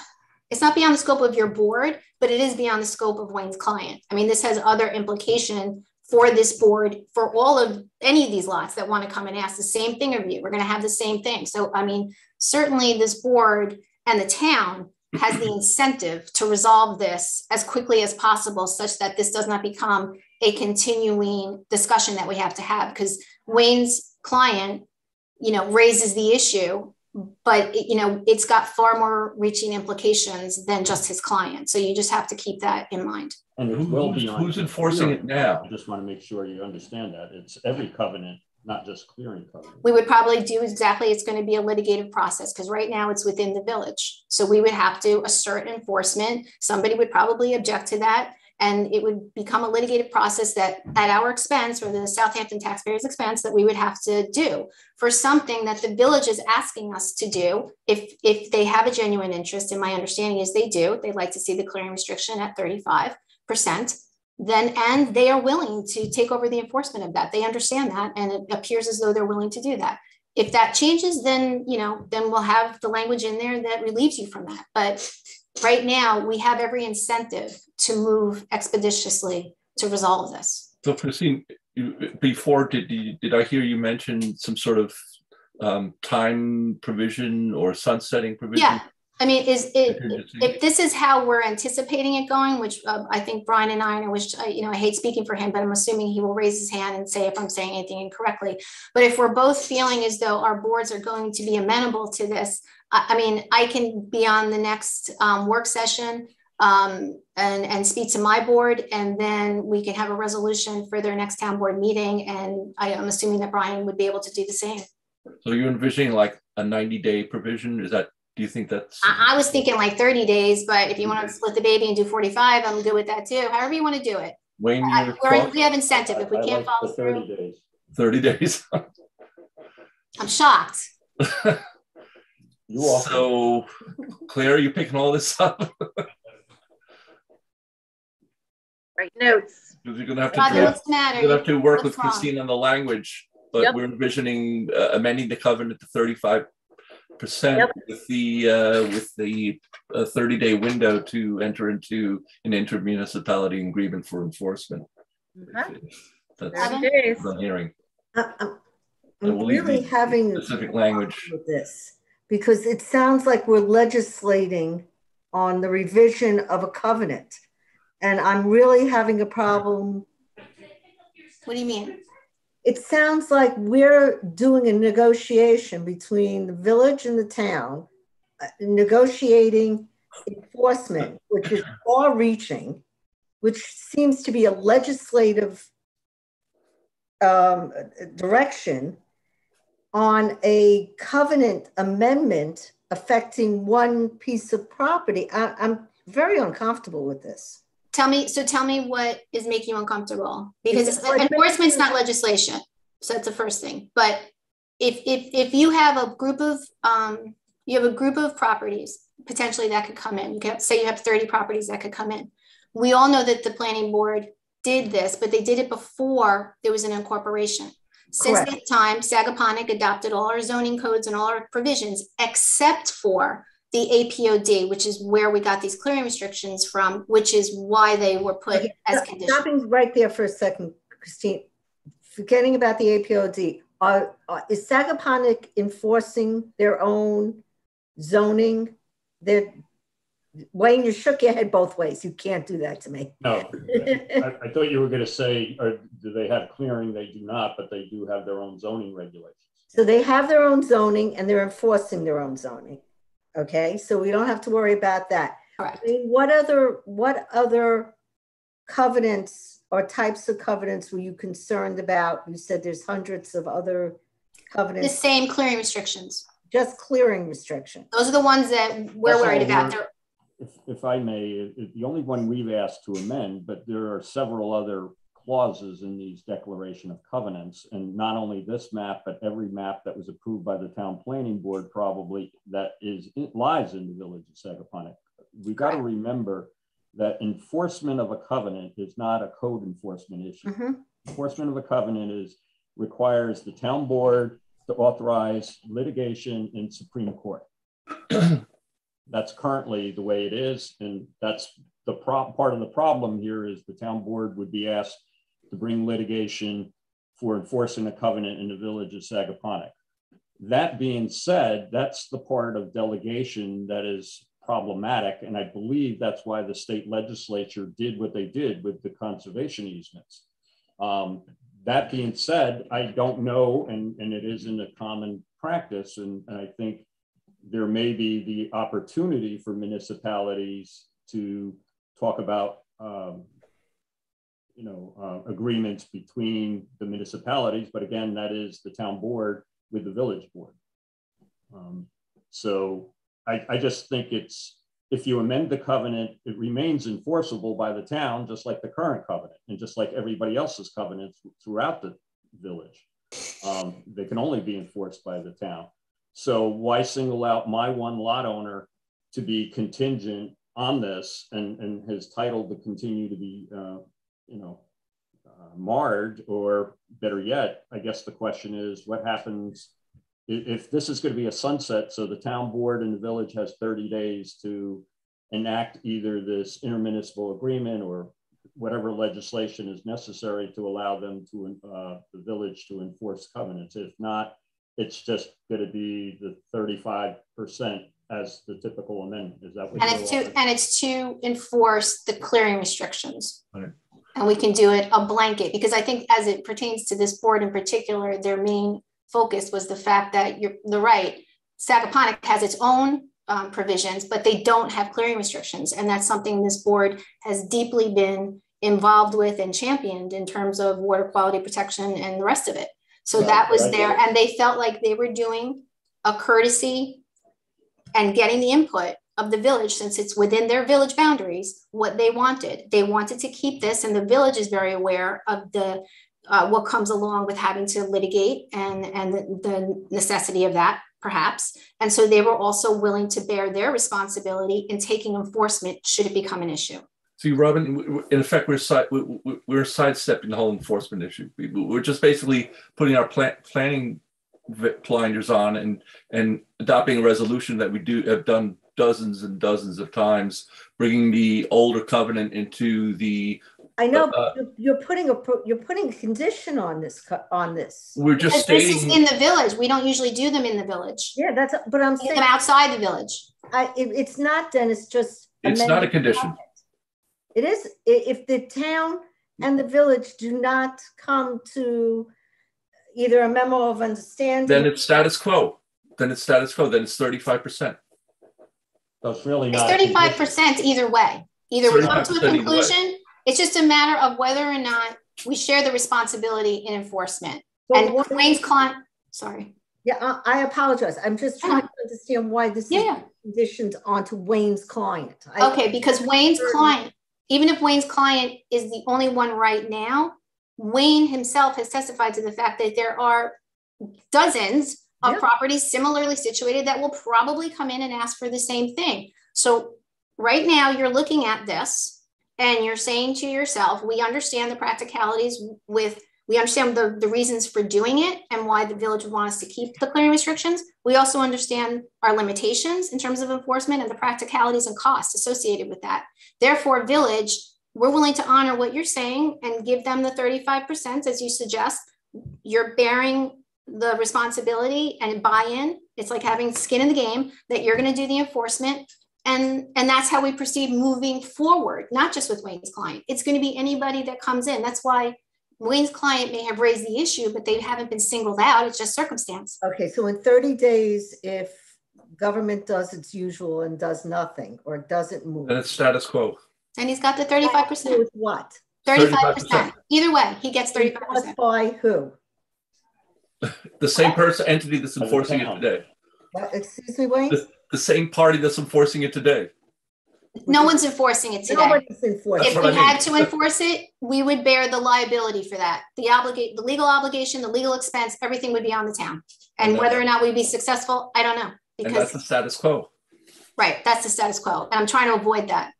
it's not beyond the scope of your board, but it is beyond the scope of Wayne's client. I mean, this has other implication for this board for all of any of these lots that want to come and ask the same thing of you. We're going to have the same thing. So, I mean, certainly this board and the town has the incentive to resolve this as quickly as possible such that this does not become a continuing discussion that we have to have because Wayne's client, you know, raises the issue, but it, you know, it's got far more reaching implications than just his client. So you just have to keep that in mind. And it's well who's, beyond. Who's enforcing it now? I just want to make sure you understand that it's every covenant not just clearing covenant. We would probably do exactly, it's going to be a litigative process because right now it's within the village. So we would have to assert enforcement. Somebody would probably object to that and it would become a litigated process that at our expense or the Southampton taxpayers expense that we would have to do for something that the village is asking us to do if if they have a genuine interest and my understanding is they do they'd like to see the clearing restriction at 35% then and they are willing to take over the enforcement of that. They understand that, and it appears as though they're willing to do that. If that changes, then you know, then we'll have the language in there that relieves you from that. But right now, we have every incentive to move expeditiously to resolve this. So, Christine, before did you, did I hear you mention some sort of um, time provision or sunsetting provision? Yeah, I mean, is it if this is how we're anticipating it going, which uh, I think Brian and I, I wish uh, you know, I hate speaking for him, but I'm assuming he will raise his hand and say if I'm saying anything incorrectly. But if we're both feeling as though our boards are going to be amenable to this, I, I mean, I can be on the next um, work session um, and, and speak to my board, and then we can have a resolution for their next town board meeting. And I am assuming that Brian would be able to do the same. So you're envisioning like a 90 day provision? Is that do you think that's? I, I was thinking like 30 days, but if you want to split the baby and do 45, I'm good with that too. However you want to do it. Wayne, I, we're, we have incentive. If we I can't like follow 30 through, days. 30 days. I'm shocked. you so, Claire, are you picking all this up? Write notes. You're gonna have to. Roger, what's the matter? You're gonna have to work What's with wrong? Christine on the language, but Yep. we're envisioning uh, amending the covenant to 35 percent Yep. with the uh, with the uh, 30 day window to enter into an intermunicipality agreement for enforcement. That's Seven days. what I'm hearing. I- I'm I'm really having specific language. with this because it sounds like we're legislating on the revision of a covenant. And I'm really having a problem. What do you mean? It sounds like we're doing a negotiation between the village and the town, negotiating enforcement, which is far reaching, which seems to be a legislative um, direction on a covenant amendment affecting one piece of property. I, I'm very uncomfortable with this. Tell me. So tell me what is making you uncomfortable because It's it's, like- enforcement's not legislation. So that's the first thing. But if if if you have a group of um, you have a group of properties potentially that could come in. You could say you have 30 properties that could come in. We all know that the planning board did this, but they did it before there was an incorporation. Since Correct. that time, Sagaponack adopted all our zoning codes and all our provisions, except for the APOD, which is where we got these clearing restrictions from, which is why they were put Okay, as stop- conditions. Stopping right there for a second, Christine. Forgetting about the APOD, are, are- is Sagaponack enforcing their own zoning? They're, Wayne, you shook your head both ways. You can't do that to me. No, I, I thought you were going to say, or do they have clearing? They do not, but they do have their own zoning regulations. So they have their own zoning and they're enforcing their own zoning. Okay, so we don't have to worry about that. Correct. I mean, what other, what other covenants or types of covenants were you concerned about? You said there's hundreds of other covenants. The same clearing restrictions. just clearing restriction. Those are the ones that we're That's worried about. If, if I may, it- the only one we've asked to amend, but there are several other clauses in these declaration of covenants. And not only this map, but every map that was approved by the town planning board probably that is, it lies in the village of Sagaponack. We've got to remember that enforcement of a covenant is not a code enforcement issue. Mhm. Enforcement of a covenant is, requires the town board to authorize litigation in Supreme Court. That's currently the way it is, and that's the pro- part of the problem here is the town board would be asked to bring litigation for enforcing a covenant in the village of Sagaponack. That being said, that's the part of delegation that is problematic, and I believe that's why the state legislature did what they did with the conservation easements. Um, that being said, I don't know, and, and it isn't a common practice, and, and I think there may be the opportunity for municipalities to talk about, um, you know, uh, agreements between the municipalities, but again, that is the town board with the village board. Um, so I, I just think it's, if you amend the covenant, it remains enforceable by the town, just like the current covenant and just like everybody else's covenants throughout the village. Um, they can only be enforced by the town. So why single out my one lot owner to be contingent on this and, and his title to continue to be uh, you know, uh, marred, or better yet, I guess the question is what happens if this is going to be a sunset? So the town board and the village has 30 days to enact either this intermunicipal agreement or whatever legislation is necessary to allow them to uh, the village to enforce covenants. If not, it's just going to be the 35% as the typical amendment. Is that what and it's to and it's to enforce the clearing restrictions. Right. And we can do it a blanket because I think as it pertains to this board in particular, their main focus was the fact that you're the right. Sagaponack has its own um, provisions, but they don't have clearing restrictions. And that's something this board has deeply been involved with and championed in terms of water quality protection and the rest of it. So that was there. And they felt like they were doing a courtesy and getting the input of the village since it's within their village boundaries what they wanted they wanted to keep this and the village is very aware of the uh, what comes along with having to litigate and and the, necessity of that perhaps. And so they were also willing to bear their responsibility in taking enforcement should it become an issue. See, Robin, in effect, we're side, we're sidestepping the whole enforcement issue. We're just basically putting our plan, planning blinders on and and adopting a resolution that we do have done dozens and dozens of times, bringing the older covenant into the I know, uh, but you're putting a you're putting a condition on this on this. We're just stating, this is in the village. We don't usually do them in the village. Yeah, that's but I'm saying them outside the village. I it, it's not Dennis. Just it's not a condition. It is if the town and the village do not come to either a memo of understanding. Then it's status quo. Then it's status quo. Then it's thirty five percent. So it's really not. It's thirty five percent either way. Either we come to a conclusion it's just a matter of whether or not we share the responsibility in enforcement. and Wayne's client, sorry. Yeah, I, apologize. I'm just trying to understand why this yeah. is conditioned onto Wayne's client. I, okay, because Wayne's client, even if Wayne's client is the only one right now, Wayne himself has testified to the fact that there are dozens of yeah. properties similarly situated that will probably come in and ask for the same thing. So right now you're looking at this and you're saying to yourself, we understand the practicalities with, we understand the, the reasons for doing it and why the village would want us to keep the clearing restrictions. We also understand our limitations in terms of enforcement and the practicalities and costs associated with that. Therefore, village, we're willing to honor what you're saying and give them the 35% as you suggest. You're bearing the responsibility and buy-in. It's like having skin in the game that you're going to do the enforcement and and that's how we proceed moving forward not just with wayne's client. It's going to be anybody that comes in. That's why wayne's client may have raised the issue but they haven't been singled out. It's just circumstance. Okay so in 30 days if government does its usual and does nothing or doesn't move. And it's status quo. And he's got the 35% with what? 35%. 35%. either way he gets 35% by who the same person entity that's enforcing it today excuse me wayne the, the same party that's enforcing it today. No one's enforcing it today. Nobody's enforcing. If we I mean. had to enforce it, we would bear the liability for that. The obligate, the legal obligation, the legal expense, everything would be on the town. And, and whether or not we'd be successful, I don't know. Because that's the status quo. Right, that's the status quo, and I'm trying to avoid that.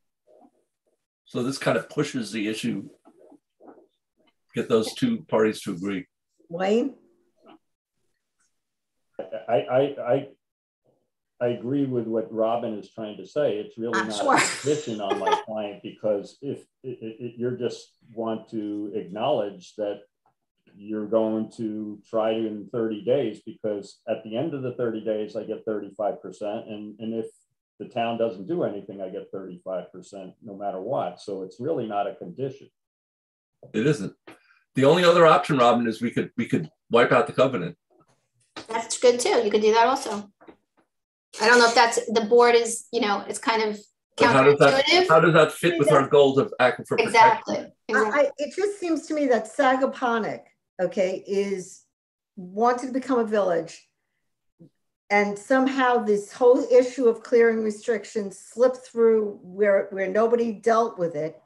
So this kind of pushes the issue. Get those two parties to agree. Wayne. I, I, I I agree with what Robin is trying to say. It's really I'm not sure. a position on my client because if it, it, you just want to acknowledge that you're going to try it in 30 days because at the end of the 30 days, I get 35%. And, and if the town doesn't do anything, I get 35% no matter what. So it's really not a condition. It isn't. The only other option, Robin, is we could we could wipe out the covenant. That's good too. You could do that also. I don't know if that's the board is, you know, it's kind of how does, that, how does that fit with our goals of aquifer exactly. protection? Exactly. I, it just seems to me that Sagaponack, okay, is wanted to become a village. And somehow this whole issue of clearing restrictions slipped through where, where nobody dealt with it.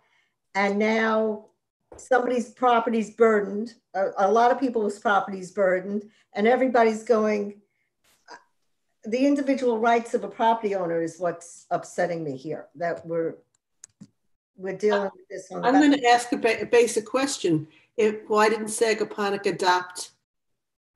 And now somebody's property's burdened, a, a lot of people's property's burdened, and everybody's going, the individual rights of a property owner is what's upsetting me here. That we're we're dealing with this on. I'm going to ask a, ba- a basic question. If, why didn't Sagaponack adopt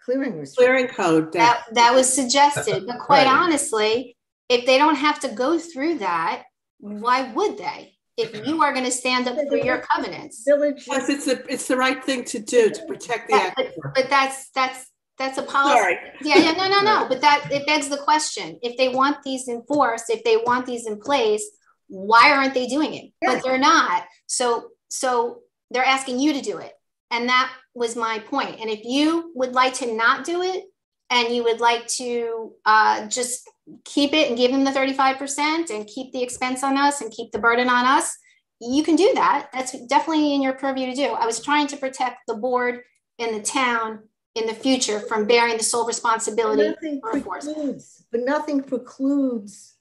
clearing clearing code? That, that was suggested, but quite Right. honestly, if they don't have to go through that, why would they? If you are gonna stand up for your covenants. Village. Yes, it's the, it's the right thing to do to protect the That- but, but that's, that's, that's a policy. Sorry. Yeah, yeah, no, no, no, but that, it begs the question, if they want these enforced, if they want these in place, why aren't they doing it? But they're not, so, so they're asking you to do it. And that was my point. And if you would like to not do it, and you would like to uh, just keep it and give them the 35% and keep the expense on us and keep the burden on us, you can do that. That's definitely in your purview to do. I was trying to protect the board and the town in the future from bearing the sole responsibility Nothing for enforcement. precludes, but nothing precludes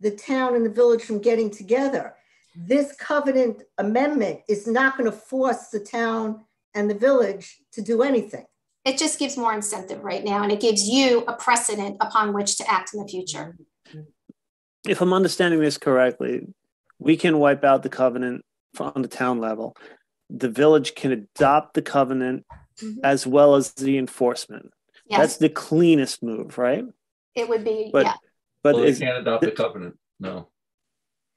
the town and the village from getting together. This covenant amendment is not going to force the town and the village to do anything. It just gives more incentive right now and it gives you a precedent upon which to act in the future. If I'm understanding this correctly, we can wipe out the covenant for- on the town level. The village can adopt the covenant mm-hmm. as well as the enforcement. Yes. That's the cleanest move, right? It would be, But yeah. but Well, they can't adopt the covenant. No,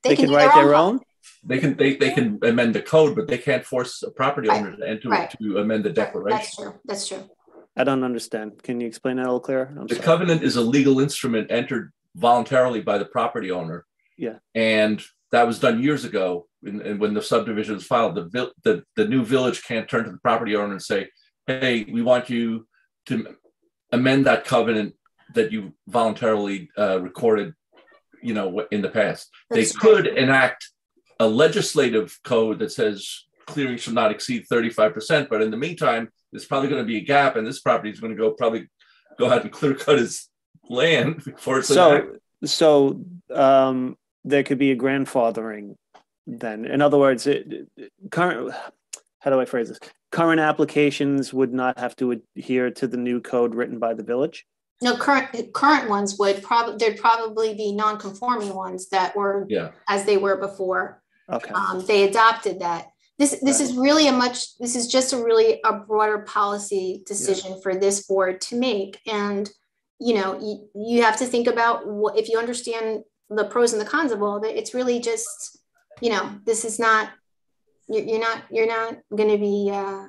they, can, do write their own. They can they they can amend the code, but they can't force a property owner to enter right. to amend the declaration. That's true. That's true. I don't understand. Can you explain that a little clearer? I'm The sorry. covenant is a legal instrument entered voluntarily by the property owner. Yeah. And that was done years ago. And, and when the subdivision was filed, the, vil- the, the new village can't turn to the property owner and say, hey, we want you to amend that covenant that you voluntarily uh, recorded, you know, in the past. That's they could enact a legislative code that says clearing should not exceed 35%. But in the meantime, there's probably going to be a gap and this property is going to go probably go ahead and clear cut his land before it's enacted. So so um, there could be a grandfathering then. In other words, it, it- current how do I phrase this? Current applications would not have to adhere to the new code written by the village. No, current current ones would probably there'd probably be non-conforming ones that were Yeah. as they were before. Okay. Um, they adopted that. This this is really a much this is just a really a broader policy decision for this board to make. And you know, you, you have to think about what if you understand the pros and the cons of all of it, it's really just, you know, this is not you're, you're not you're not gonna be uh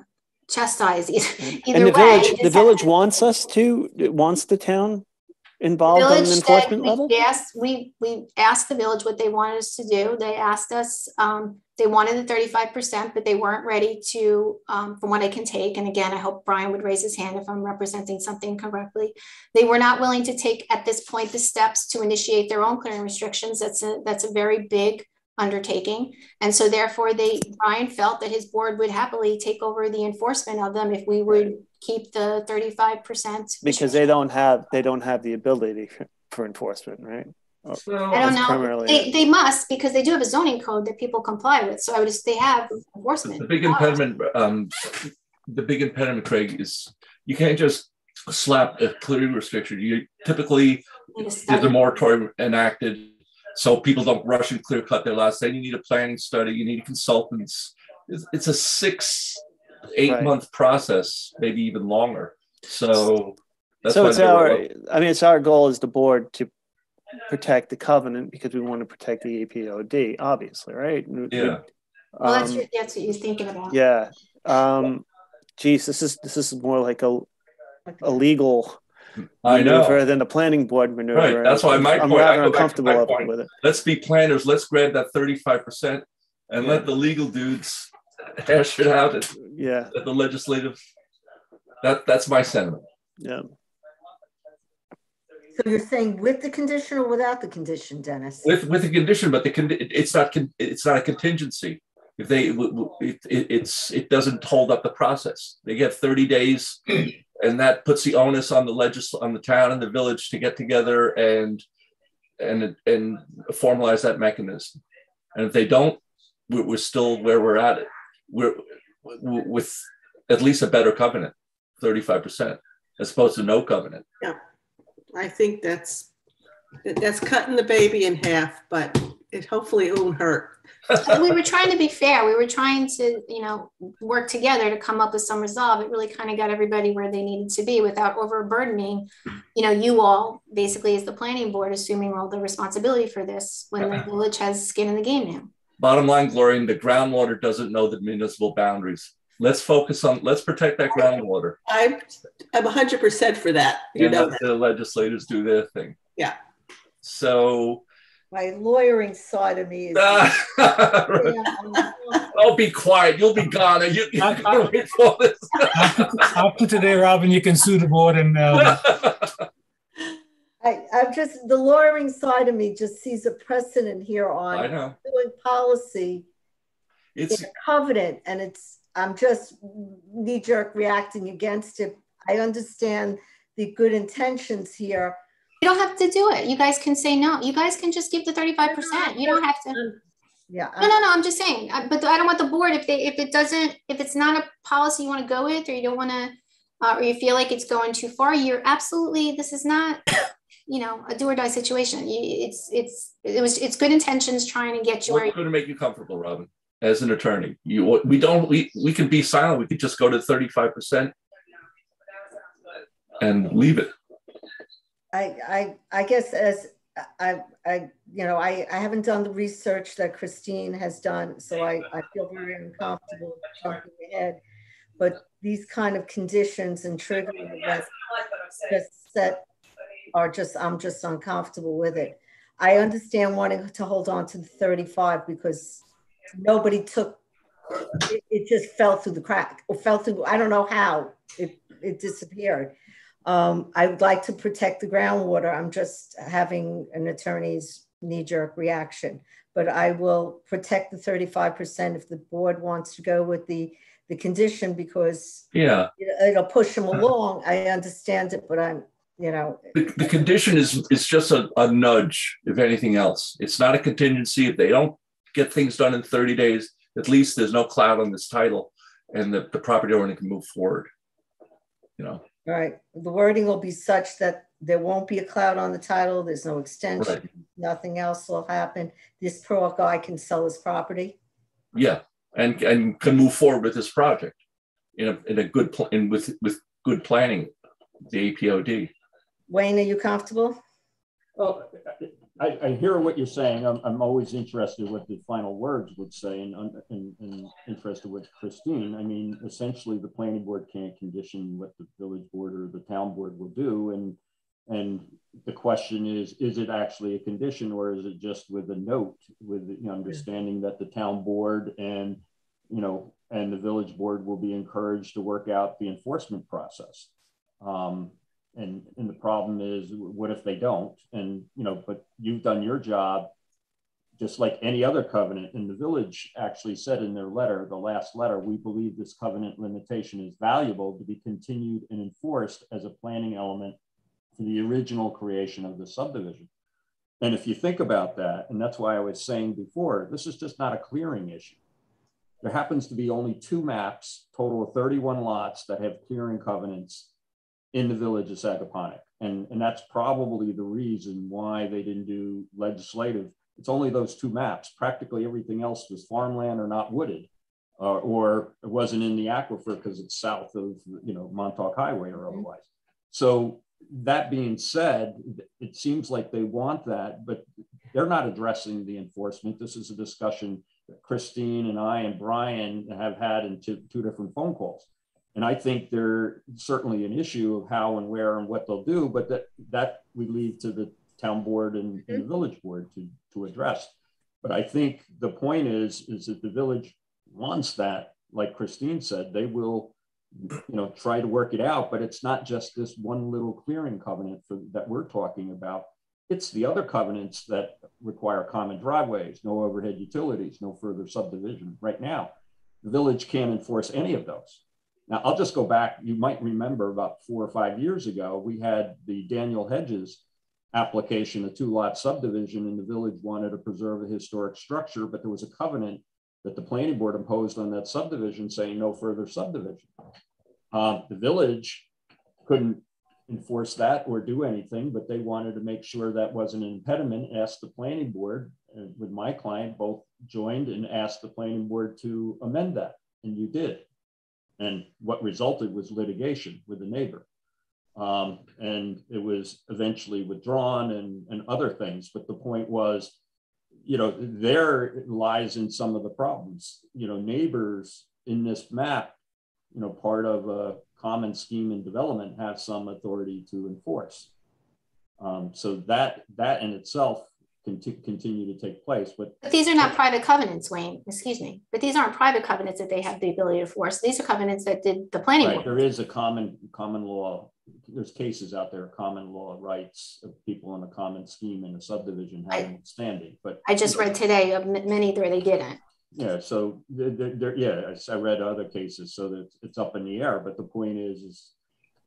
chastised either, either and the way. village, the village wants us to wants the town involved on village an said enforcement we level. asked we we asked the village what they wanted us to do. They asked us um, they wanted the thirty five percent, but they weren't ready to, um, from what I can take. And again, I hope Brian would raise his hand if I'm representing something correctly. They were not willing to take at this point the steps to initiate their own clearing restrictions. That's a that's a very big undertaking, and so therefore they Brian felt that his board would happily take over the enforcement of them if we would keep the thirty five percent because they don't have they don't have the ability for, for enforcement, right? Oh, I don't know. primarily They, they must because they do have a zoning code that people comply with. So I would just they have enforcement. The big impediment, um, the big impediment, Craig, is you can't just slap a clearing restriction. You typically Need there's a moratorium enacted, so people don't rush and clear cut their lots. Then you need a planning study, you need consultants. It's, it's a six, eight Right. month process, maybe even longer. So that's so it's our up- i mean it's our goal as the board to protect the covenant because we want to protect the apod obviously right Yeah. Well, that's Um, your, that's what you're thinking about. yeah um geez this is this is more like a a legal I know. maneuver than a planning board maneuver Right. That's why my i'm point. I rather go uncomfortable my with- point. with it Let's be planners. Let's grab that thirty-five percent and let the legal dudes hash it out at, yeah at the legislative. That that's my sentiment. yeah So you're saying with the condition or without the condition, Dennis? With with a condition, but the con- it's not con- it's not a contingency. If they w- w- it, it, it's it doesn't hold up the process. They get thirty days, and that puts the onus on the legis on the town and the village to get together and and and formalize that mechanism. And if they don't, we're, we're still where we're at. It we're with at least a better covenant, thirty five percent, as opposed to no covenant. Yeah, I think that's, that's cutting the baby in half, but it hopefully it won't hurt. we were trying to be fair. We were trying to, you know, work together to come up with some resolve. It really kind of got everybody where they needed to be without overburdening, you know, you all basically as the planning board assuming all the responsibility for this when the village has skin in the game now. Bottom line, Gloria, the groundwater doesn't know the municipal boundaries. Let's focus on, let's protect that groundwater. I'm, I'm 100% for that. You And know, let the legislators do their thing. yeah. So, My lawyering side of me is. oh, be quiet. You'll be gone. You, you can wait for this. After today, Robin, you can sue the board and um, I, I'm just, the lawyering side of me just sees a precedent here on I know. doing policy It's in a covenant, and it's, I'm just knee jerk reacting against it. I understand the good intentions here. You don't have to do it. You guys can say no. You guys can just give the 35%. You don't have to. Yeah. No, no, no. I'm just saying. But I don't want the board if they if it doesn't if it's not a policy you want to go with or you don't want to uh, or you feel like it's going too far. You're absolutely. This is not you know a do or die situation. It's it's it was it's good intentions trying to get you where. What's going to make you comfortable, Robin, as an attorney? You, we don't, we, we can be silent. We could just go to 35% and leave it. I, I, I guess as I, I, you know, I, I haven't done the research that Christine has done, so I, I feel very uncomfortable jumping ahead. But these kind of conditions and triggering events just set are just, I'm just uncomfortable with it. I understand wanting to hold on to the 35 because nobody took, it, it just fell through the crack or fell through, I don't know how it, it disappeared. Um, I would like to protect the groundwater. I'm just having an attorney's knee-jerk reaction. But I will protect the 35% if the board wants to go with the, the condition because Yeah. it- it'll push them along. I understand it, but I'm, you know, The, the condition is, is just a, a nudge, if anything else. It's not a contingency. If they don't get things done in 30 days, at least there's no cloud on this title and the, the property owner can move forward. You know, right, the wording will be such that there won't be a cloud on the title. There's no extension. Right. Nothing else will happen. This poor guy can sell his property. yeah, and, and can move forward with this project in a, in a good, pl- in with, with good planning, the APOD. Wayne, are you comfortable? Well, I, I hear what you're saying. I'm, I'm always interested what the final words would say and, and, and interested with Christine. I mean, essentially the planning board can't condition what the village board or the town board will do. And, and the question is, is it actually a condition or is it just with a note with the understanding that the town board and, you know, and the village board will be encouraged to work out the enforcement process. Um, and and the problem is what if they don't? And you know but you've done your job just like any other covenant. And the village actually said in their letter the last letter we believe this covenant limitation is valuable to be continued and enforced as a planning element for the original creation of the subdivision. And if you think about that and that's why i was saying before this is just not a clearing issue. There happens to be only two maps total of 31 lots that have clearing covenants in the village of Sagaponack. And, and that's probably the reason why they didn't do legislative. It's only those two maps. Practically everything else was farmland or not wooded, uh, or it wasn't in the aquifer because it's south of, you know, Montauk Highway or otherwise. So that being said, it seems like they want that, but they're not addressing the enforcement. This is a discussion that Christine and I and Brian have had in two, two different phone calls. And I think they're certainly an issue of how and where and what they'll do, but that that we leave to the town board and, and the mm-hmm. village board to, to address. But I think the point is, is that the village wants that, like Christine said, they will, you know, try to work it out, but it's not just this one little clearing covenant for, that we're talking about. It's the other covenants that require common driveways, no overhead utilities, no further subdivision. Right now, the village can't enforce any of those. Now, I'll just go back. You might remember about four or five years ago, we had the Daniel Hedges application, a two lot subdivision, and the village wanted to preserve a historic structure, but there was a covenant that the planning board imposed on that subdivision saying no further subdivision. Uh, the village couldn't enforce that or do anything, but they wanted to make sure that wasn't an impediment, asked the planning board, and with my client, both joined and asked the planning board to amend that, and you did. And what resulted was litigation with the neighbor. Um, and it was eventually withdrawn and, and other things. But the point was, you know, there lies in some of the problems. You know, neighbors in this map, you know, part of a common scheme and development have some authority to enforce. Um, so that that in itself continue to take place. But, but these are not private covenants, Wayne. Excuse me. But these aren't private covenants that they have the ability to force. These are covenants that did the planning right, board. There is a common common law. There's cases out there, common law rights of people in a common scheme in a subdivision having I, standing. But I just read today of many where they didn't. Yeah, so there, yeah, I read other cases, so that it's up in the air. But the point is, is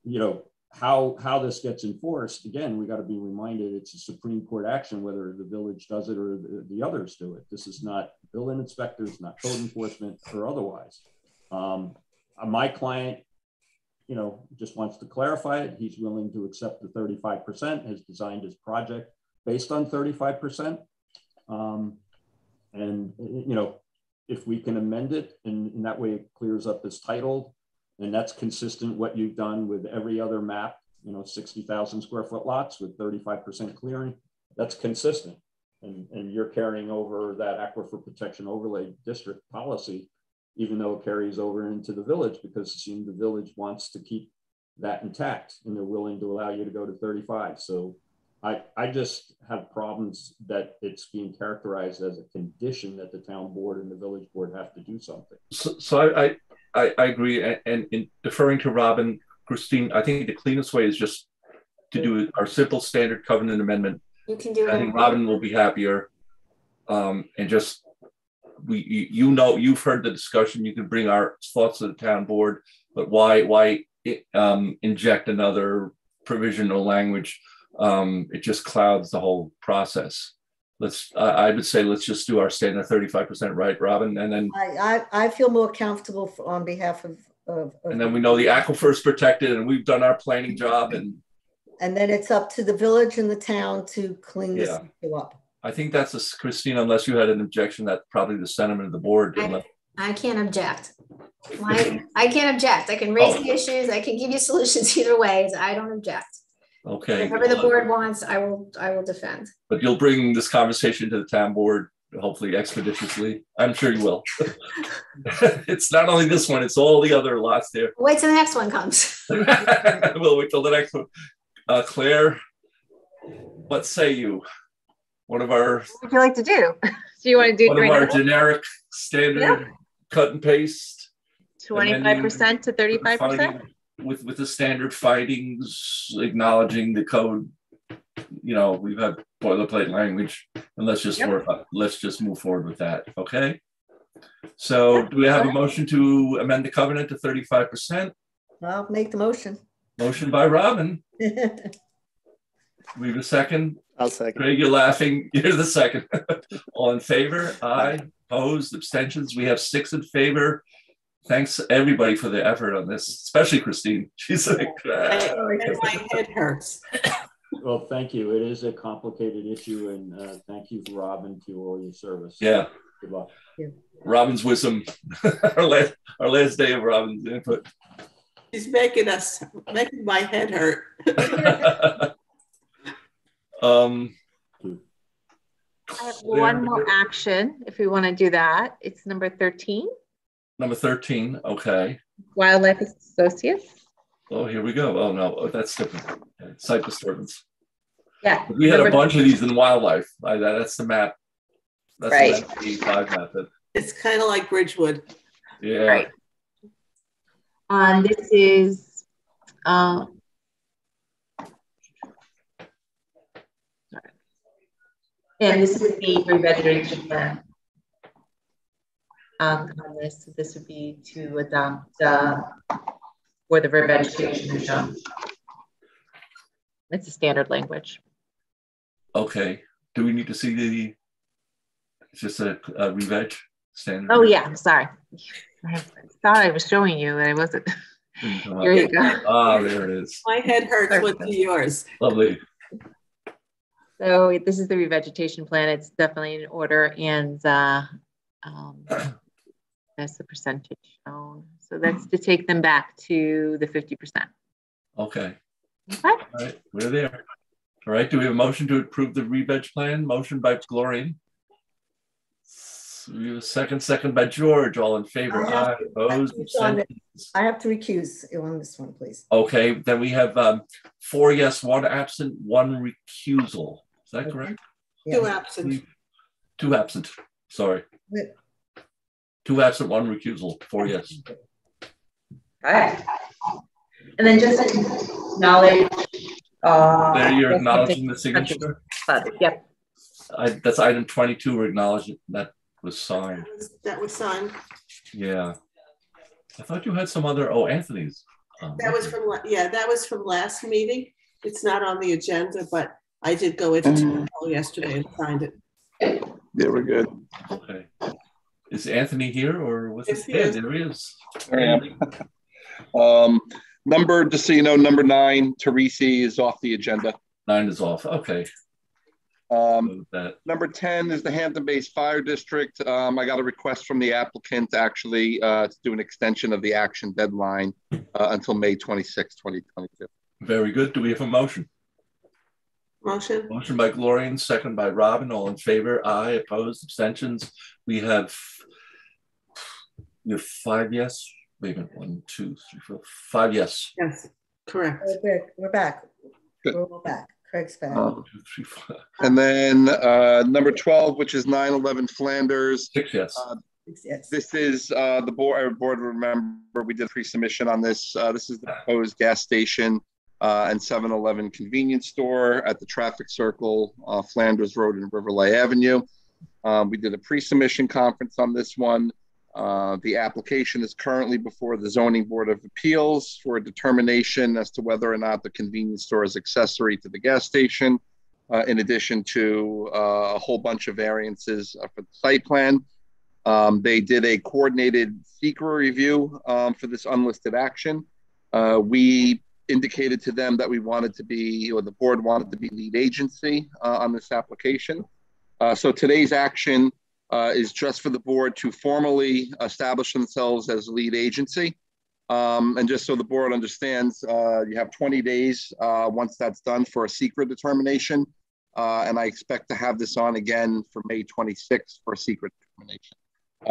you know, how how this gets enforced again we got to be reminded it's a supreme court action whether the village does it or the, the others do it. This is not building inspectors not code enforcement or otherwise. Um, uh, my client you know just wants to clarify it. He's willing to accept the 35% has designed his project based on 35% um, and you know if we can amend it and, and that way it clears up his title and that's consistent what you've done with every other map, you know, 60,000 square foot lots with 35% clearing. That's consistent. And, and you're carrying over that aquifer protection overlay district policy, even though it carries over into the village because it seems the village wants to keep that intact and they're willing to allow you to go to 35. So I, I just have problems that it's being characterized as a condition that the town board and the village board have to do something. So, so I, I, I agree. And, and in deferring to Robin, Christine, I think the cleanest way is just to do our simple standard covenant amendment. You can do it. I think Robin will be happier. Um, and just we you, you know you've heard the discussion. You can bring our thoughts to the town board, but why why um, inject another provisional language? Um, it just clouds the whole process let's I would say let's just do our standard 35% right robin? And then I, I, I feel more comfortable for, on behalf of, of, of, and then we know the aquifer is protected and we've done our planning job and and then it's up to the village and the town to clean this Yeah. up. I think that's a christine unless you had an objection that's probably the sentiment of the board. I, I can't object. My, i can't object. I can raise Oh. the issues. I can give you solutions either way i don't object okay. Whatever the board wants i will i will defend. But you'll bring this conversation to the town board hopefully expeditiously. I'm sure you will. It's not only this one it's all the other lots there. Wait till the next one comes. We'll wait till the next one. Uh, claire what say you? One of our What would you like to do? Do you want to do one of three our minutes? generic standard cut and paste? Twenty-five percent to thirty-five percent? finding- with with the standard findings acknowledging the code you know we've had boilerplate language and let's just Yep. work on- let's just move forward with that okay so do we have a motion to amend the covenant to 35 percent i'll make the motion motion by robin we have a second I'll second. Craig, you're laughing. You're the second. All in favor? Aye. Opposed? Abstentions? We have six in favor. Thanks everybody for the effort on this, especially Christine. She's like, ah. my head hurts. Well, thank you. It is a complicated issue, and uh, thank you, Robin, to all your service. Yeah. Good luck. Robin's wisdom. our, last, our last day of Robin's input. She's making us making my head hurt. um, I have one more action if we want to do that. It's number 13, number 13. Okay. Wildlife Associates. Oh, here we go. Oh, no. Oh, that's different. Okay. Site disturbance. Yeah. We had a number bunch of these in wildlife. I, that- that's the map. That's Right. the map, the 85 method. It's kind of like Bridgewood. Yeah. Right. Um, this is, uh, and this is the revegetation plan. Um, on this, so this would be to adopt, uh, where the revegetation is done. It's a standard language. Okay. Do we need to see the? It's just a, a re-veg standard. Oh, yeah, sorry. I thought I was showing you, and I wasn't. Here you go. Ah, there it is. My head hurts. What's yours? Lovely. So this is the revegetation plan. It's definitely in order and uh, um, that's the percentage shown. So that's to take them back to the 50%. Okay. All right, we're there. All right, do we have a motion to approve the re-veg plan? Motion by Glorian. We have a second, second by George. All in favor? I have Aye. to- Opposed? John, abstentions? I have to recuse on this one, please. Okay, then we have um, four yes, one absent, one recusal. Is that correct? Two absent. Two absent. Sorry. Wait. Two absent, one recusal. Four yes. Right. And then just acknowledge. Uh, There, you're acknowledging the signature. subject. Yep. I, that's item 22. We're acknowledging that was signed. That was signed. Yeah. I thought you had some other. Oh, Anthony's. Um, That was from, la- yeah, that was from last meeting. It's not on the agenda, but I did go into town yesterday and signed it. Yeah, we're good. Okay. Is Anthony here or with Yes, us? he Yeah, is. there he is. There I am. Um, number, just so you know, number nine, Teresi is off the agenda. Nine is off. Okay. Um, that. number 10 is the Hampton Bays Fire District. Um, I got a request from the applicant actually uh, to do an extension of the action deadline uh, until May 26, 2022. Very good. Do we have a motion? Motion. Motion by Glorian, second by Robin. All in favor? Aye. Opposed? Abstentions? We have. We have five yes. Wait a minute. One, two, three, four. Five yes. Yes, correct. We're, we're back. We're all back. Craig's back. And then uh, number 12, which is 911 Flanders. Six yes. Uh, yes. This is uh, the board, our board remember we did pre-submission on this. Uh, this is the proposed gas station uh, and 7-Eleven convenience store at the traffic circle, uh, Flanders Road and Riverleigh Avenue. Um, we did a pre-submission conference on this one. Uh, the application is currently before the Zoning Board of Appeals for a determination as to whether or not the convenience store is accessory to the gas station, uh, in addition to uh, a whole bunch of variances uh, for the site plan. Um, they did a coordinated SEQRA review um, for this unlisted action. Uh, we indicated to them that we wanted to be, or the board wanted to be lead agency uh, on this application. Uh, so today's action uh, is just for the board to formally establish themselves as lead agency. Um, and just so the board understands, uh, you have 20 days uh, once that's done for a SEQRA determination. Uh, and I expect to have this on again for May 26th for a SEQRA determination.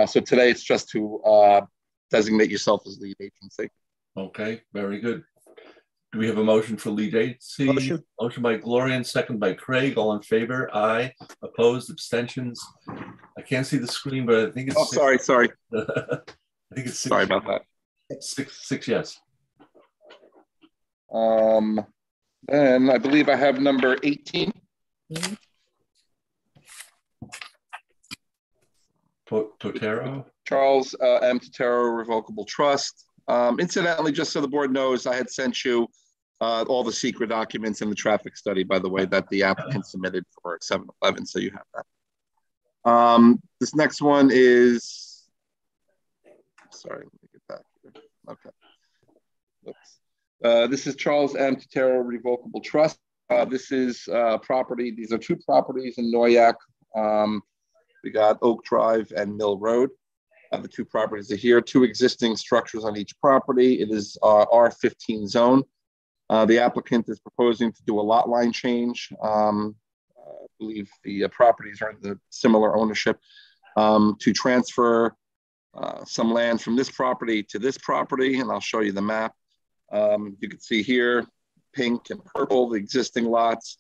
So today it's just to designate yourself as lead agency. Okay, very good. Do we have a motion for lead agency? Motion. Motion by Gloria and second by Craig. All in favor? Aye. Opposed? Abstentions? I can't see the screen, but I think it's. Oh, sorry, sorry. I think it's. Six, Sorry about that. Six, six yes. Um, then I believe I have number 18. To- Totero? Charles uh, M. Totero Revocable Trust. Um, incidentally, just so the board knows, I had sent you uh, all the SEQRA documents in the traffic study, by the way, that the applicant submitted for 7-Eleven, so you have that. Um, this next one is, sorry, let me get back here. Okay. Oops. Uh, this is Charles M. Totero Revocable Trust. Uh, this is uh, property, these are two properties in Noyac. Um, we got Oak Drive and Mill Road. Uh, the two properties are here, two existing structures on each property. It is uh, R15 zone. Uh, the applicant is proposing to do a lot line change. Um, I believe the uh, properties are in the similar ownership um, to transfer uh, some land from this property to this property, and I'll show you the map. Um, you can see here, pink and purple, the existing lots,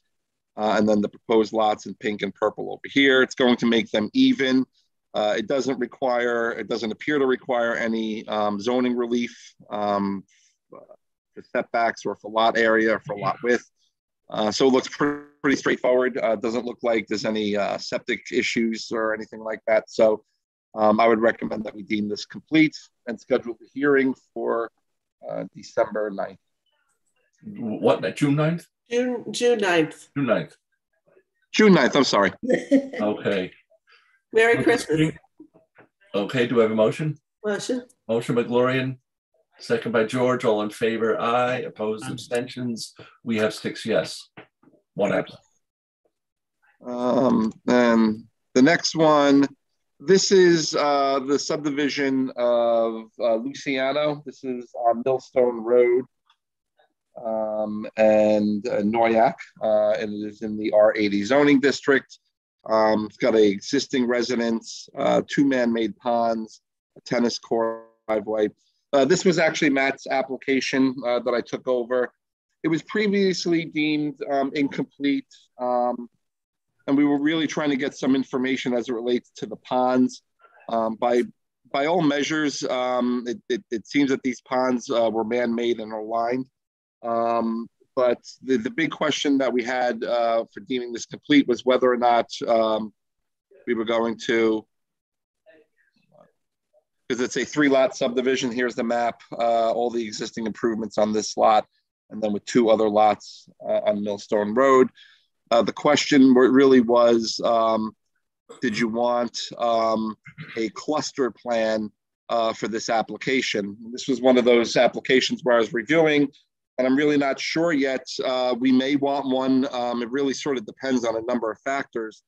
uh, and then the proposed lots in pink and purple over here. It's going to make them even. Uh, it doesn't require, it doesn't appear to require any um, zoning relief um, for setbacks or for lot area or for lot width. Uh, so it looks pretty, pretty straightforward. Uh, doesn't look like there's any uh, septic issues or anything like that. So um, I would recommend that we deem this complete and schedule the hearing for uh, December 9th. What, June 9th? June, June 9th. June 9th. June 9th, I'm sorry. Okay. Merry Christmas. Okay, do we have a motion? Motion. Motion by Glorian, second by George. All in favor? Aye. Opposed? Abstentions? We have six yes. One absent. Um, and the next one, this is uh, the subdivision of uh, Luciano. This is on Millstone Road um, and uh, Noyac, uh, and it is in the R80 zoning district. Um, it's got a existing residence, uh, two man-made ponds, a tennis court driveway. Uh, this was actually Matt's application uh, that I took over. It was previously deemed um, incomplete, um, and we were really trying to get some information as it relates to the ponds. Um, by by all measures, um, it, it, it, seems that these ponds uh, were man-made and are lined. Um, but the, the big question that we had uh, for deeming this complete was whether or not um, we were going to, because it's a three lot subdivision. Here's the map, uh, all the existing improvements on this lot, and then with two other lots uh, on Millstone Road. Uh, the question really was, um, did you want um, a cluster plan uh, for this application? This was one of those applications where I was reviewing and I'm really not sure yet. Uh, we may want one. Um, it really sort of depends on a number of factors.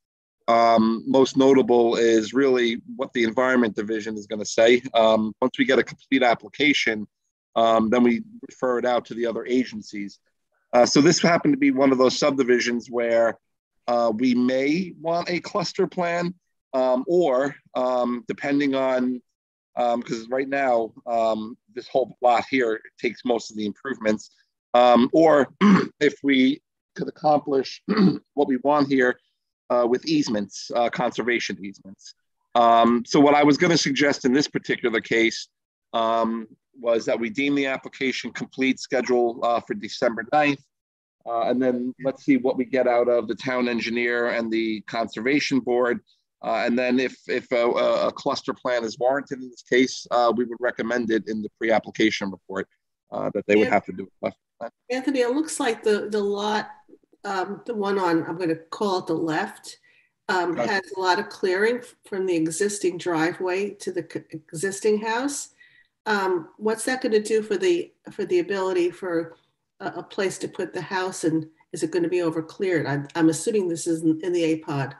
Um, most notable is really what the Environment Division is going to say. Um, once we get a complete application, um, then we refer it out to the other agencies. Uh, so this happened to be one of those subdivisions where uh, we may want a cluster plan, um, or um, depending on because um, right now this whole lot here takes most of the improvements. Or if we could accomplish what we want here uh, with easements, uh, conservation easements. Um, so what I was going to suggest in this particular case um, was that we deem the application complete schedule uh, for December 9th. Uh, and then let's see what we get out of the town engineer and the conservation board uh, and then if, if a, a, cluster plan is warranted in this case, uh, we would recommend it in the pre-application report uh, that they would have to do. Anthony, it looks like the, the lot, um, the one on, I'm going to call it the left, um, has a lot of clearing from the existing driveway to the existing house. Um, what's that going to do for the for the ability for a, a, place to put the house and is it going to be over cleared? I'm, I'm assuming this is in, in the APOD.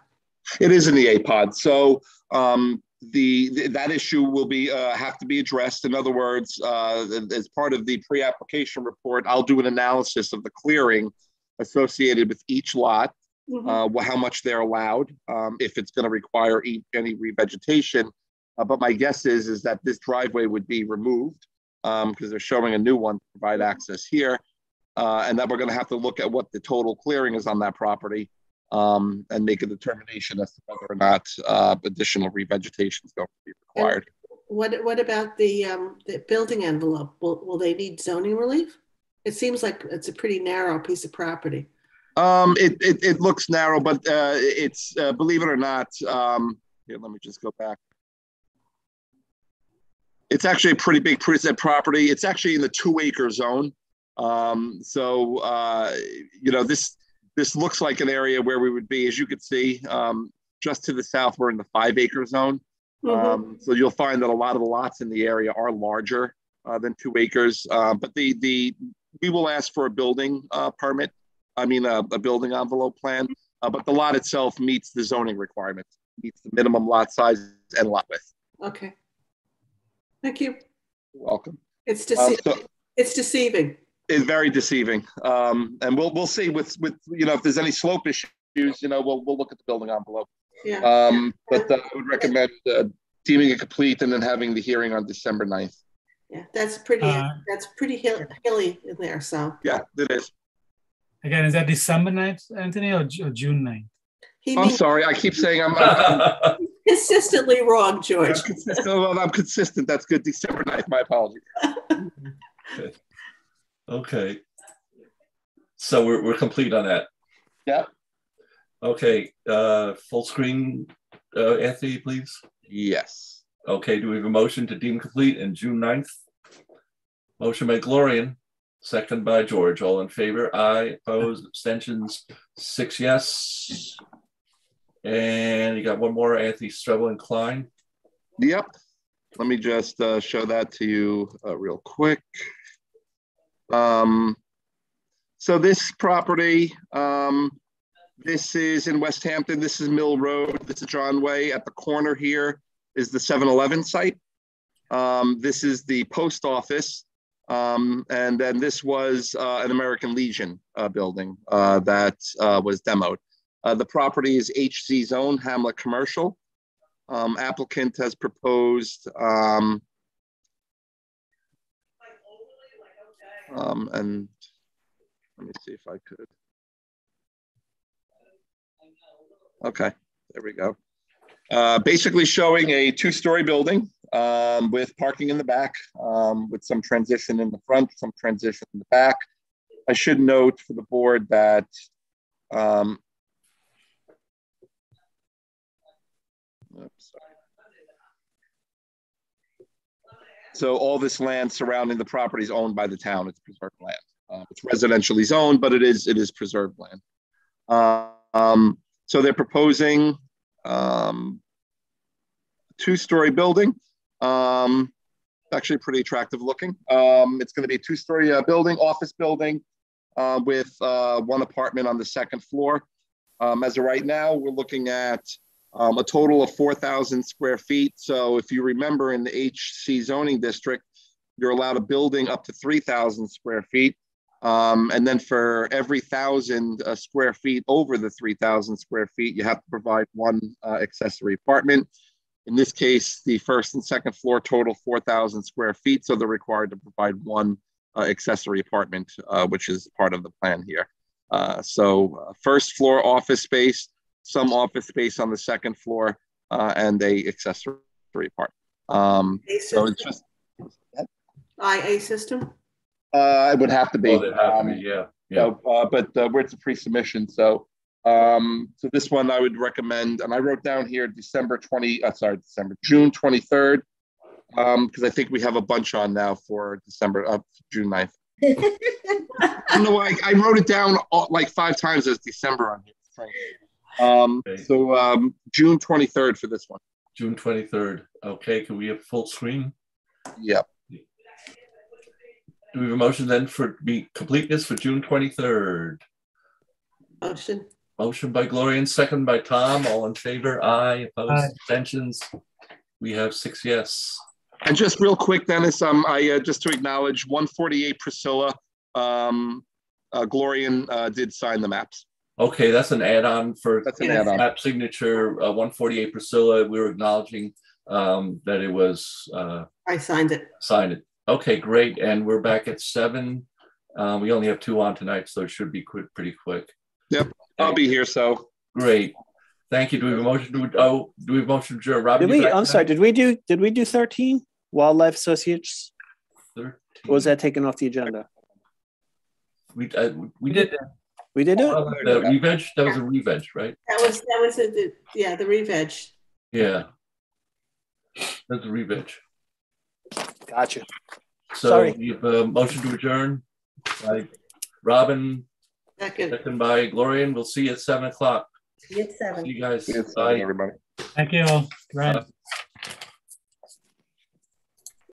It is in the APOD. So um, the, the, that issue will be uh, have to be addressed. In other words, uh, as part of the pre-application report, I'll do an analysis of the clearing associated with each lot, mm-hmm. uh, how much they're allowed, um, if it's going to require e- any revegetation. Uh, but my guess is is that this driveway would be removed because um, they're showing a new one to provide access here, uh, and that we're going to have to look at what the total clearing is on that property um, and make a determination as to whether or not uh, additional revegetation is going to be required. And what What about the um, the building envelope? Will Will they need zoning relief? It seems like it's a pretty narrow piece of property. Um, it, it, it looks narrow, but uh, it's uh, believe it or not. Um, here, let me just go back. It's actually a pretty big preset property. It's actually in the two acre zone. Um, so uh, you know this this looks like an area where we would be, as you could see, um, just to the south, we're in the five acre zone. Mm-hmm. Um, so you'll find that a lot of the lots in the area are larger uh, than two acres. Uh, but the the we will ask for a building uh, permit. I mean, a, a building envelope plan. Uh, but the lot itself meets the zoning requirements, meets the minimum lot size and lot width. Okay. Thank you. You're welcome. It's deceiving. So, it's deceiving is very deceiving. Um, and we'll we'll see with with you know if there's any slope issues, you know we'll we'll look at the building envelope. Yeah. Um, but uh, I would recommend uh, deeming it complete and then having the hearing on December 9th. Yeah, that's pretty. Uh, that's pretty hill, hilly in there. So. Yeah, it is. Again, is that December 9th, Anthony, or, or June 9th? He I'm sorry. I keep saying I'm, I'm consistently wrong, George. I'm consistent, well, I'm consistent. That's good. December 9th. My apologies. Okay. So we're, we're complete on that. Yeah. Okay. Uh, full screen, uh, Anthony, please. Yes. Okay. Do we have a motion to deem complete in June 9th? Motion by Glorian, second by George. All in favor? Aye. Opposed? Abstentions? Six yes. And you got one more, Anthony Strebel and Klein. Yep. let me just uh, show that to you uh, real quick. Um, so this property, um, this is in Westhampton. This is Mill Road. This is John Way. At the corner here is the 7-Eleven site. Um, this is the post office. Um, and then this was uh, an American Legion uh, building uh, that uh, was demoed. Uh, the property is HC zone, Hamlet Commercial. Um, applicant has proposed um, um, and let me see if I could. Okay, there we go. Uh, basically showing a two-story building um, with parking in the back, um, with some transition in the front, some transition in the back. I should note for the board that um. So all this land surrounding the property is owned by the town. It's preserved land. Uh, it's residentially zoned, but it is it is preserved land. Um, so they're proposing um, two-story building. Um, actually pretty attractive looking. Um, it's going to be a two-story uh, building, office building, uh, with uh, one apartment on the second floor. Um, as of right now, we're looking at um, a total of 4,000 square feet. So if you remember in the HC zoning district, you're allowed a building up to 3,000 square feet. Um, and then for every thousand uh, square feet over the 3,000 square feet, you have to provide one uh, accessory apartment. In this case, the first and second floor total 4,000 square feet. So they're required to provide one uh, accessory apartment, uh, which is part of the plan here. Uh, so uh, first floor office space, some office space on the second floor, and a accessory apartment. Um, so it's just. IA system? Uh, it would have to be. Oh, they'd have to um, be, yeah, So, uh, but uh, we're it's a pre-submission, so um, so this one I would recommend, and I wrote down here December twenty. Uh, sorry, December June twenty third, um, because I think we have a bunch on now for December uh, June 9th. I don't know why I, I wrote it down all, like five times as December on here. Um, so um, June twenty third for this one. June twenty-third. Okay, can we have full screen? Yep. Do we have a motion then for be completeness for June twenty-third? Motion. Motion by Gloria and second by Tom. All in favor? Aye. Opposed? Aye. Abstentions? We have six yes. And just real quick, Dennis, um, I uh, just to acknowledge 148 Priscilla, um, uh, Glorian uh, did sign the maps. Okay, that's an add-on for That's an add-on. map signature, uh, one forty-eight Priscilla. We were acknowledging um, that it was uh, I signed it. signed it. Okay, great. And we're back at seven. Uh, we only have two on tonight, so it should be quick, pretty quick. Yep, I'll be here. So Great. Thank you. Do we have a motion to, oh, do we have a motion to? Robin? Did we? I'm tonight? sorry. Did we do? Did we do 13 Wildlife Associates? Thirteen. Or was that taken off the agenda? We, uh, we did. We did it. The revenge, that was a revenge, right? That was, that was, a- the yeah, the re-veg. Yeah. That's a revenge. Gotcha. So Sorry. we have a motion to adjourn by Robin, Second. second by Gloria, and we'll see you at seven o'clock. See you at seven. See you guys. Yes, Bye. everybody. Thank you all. Right.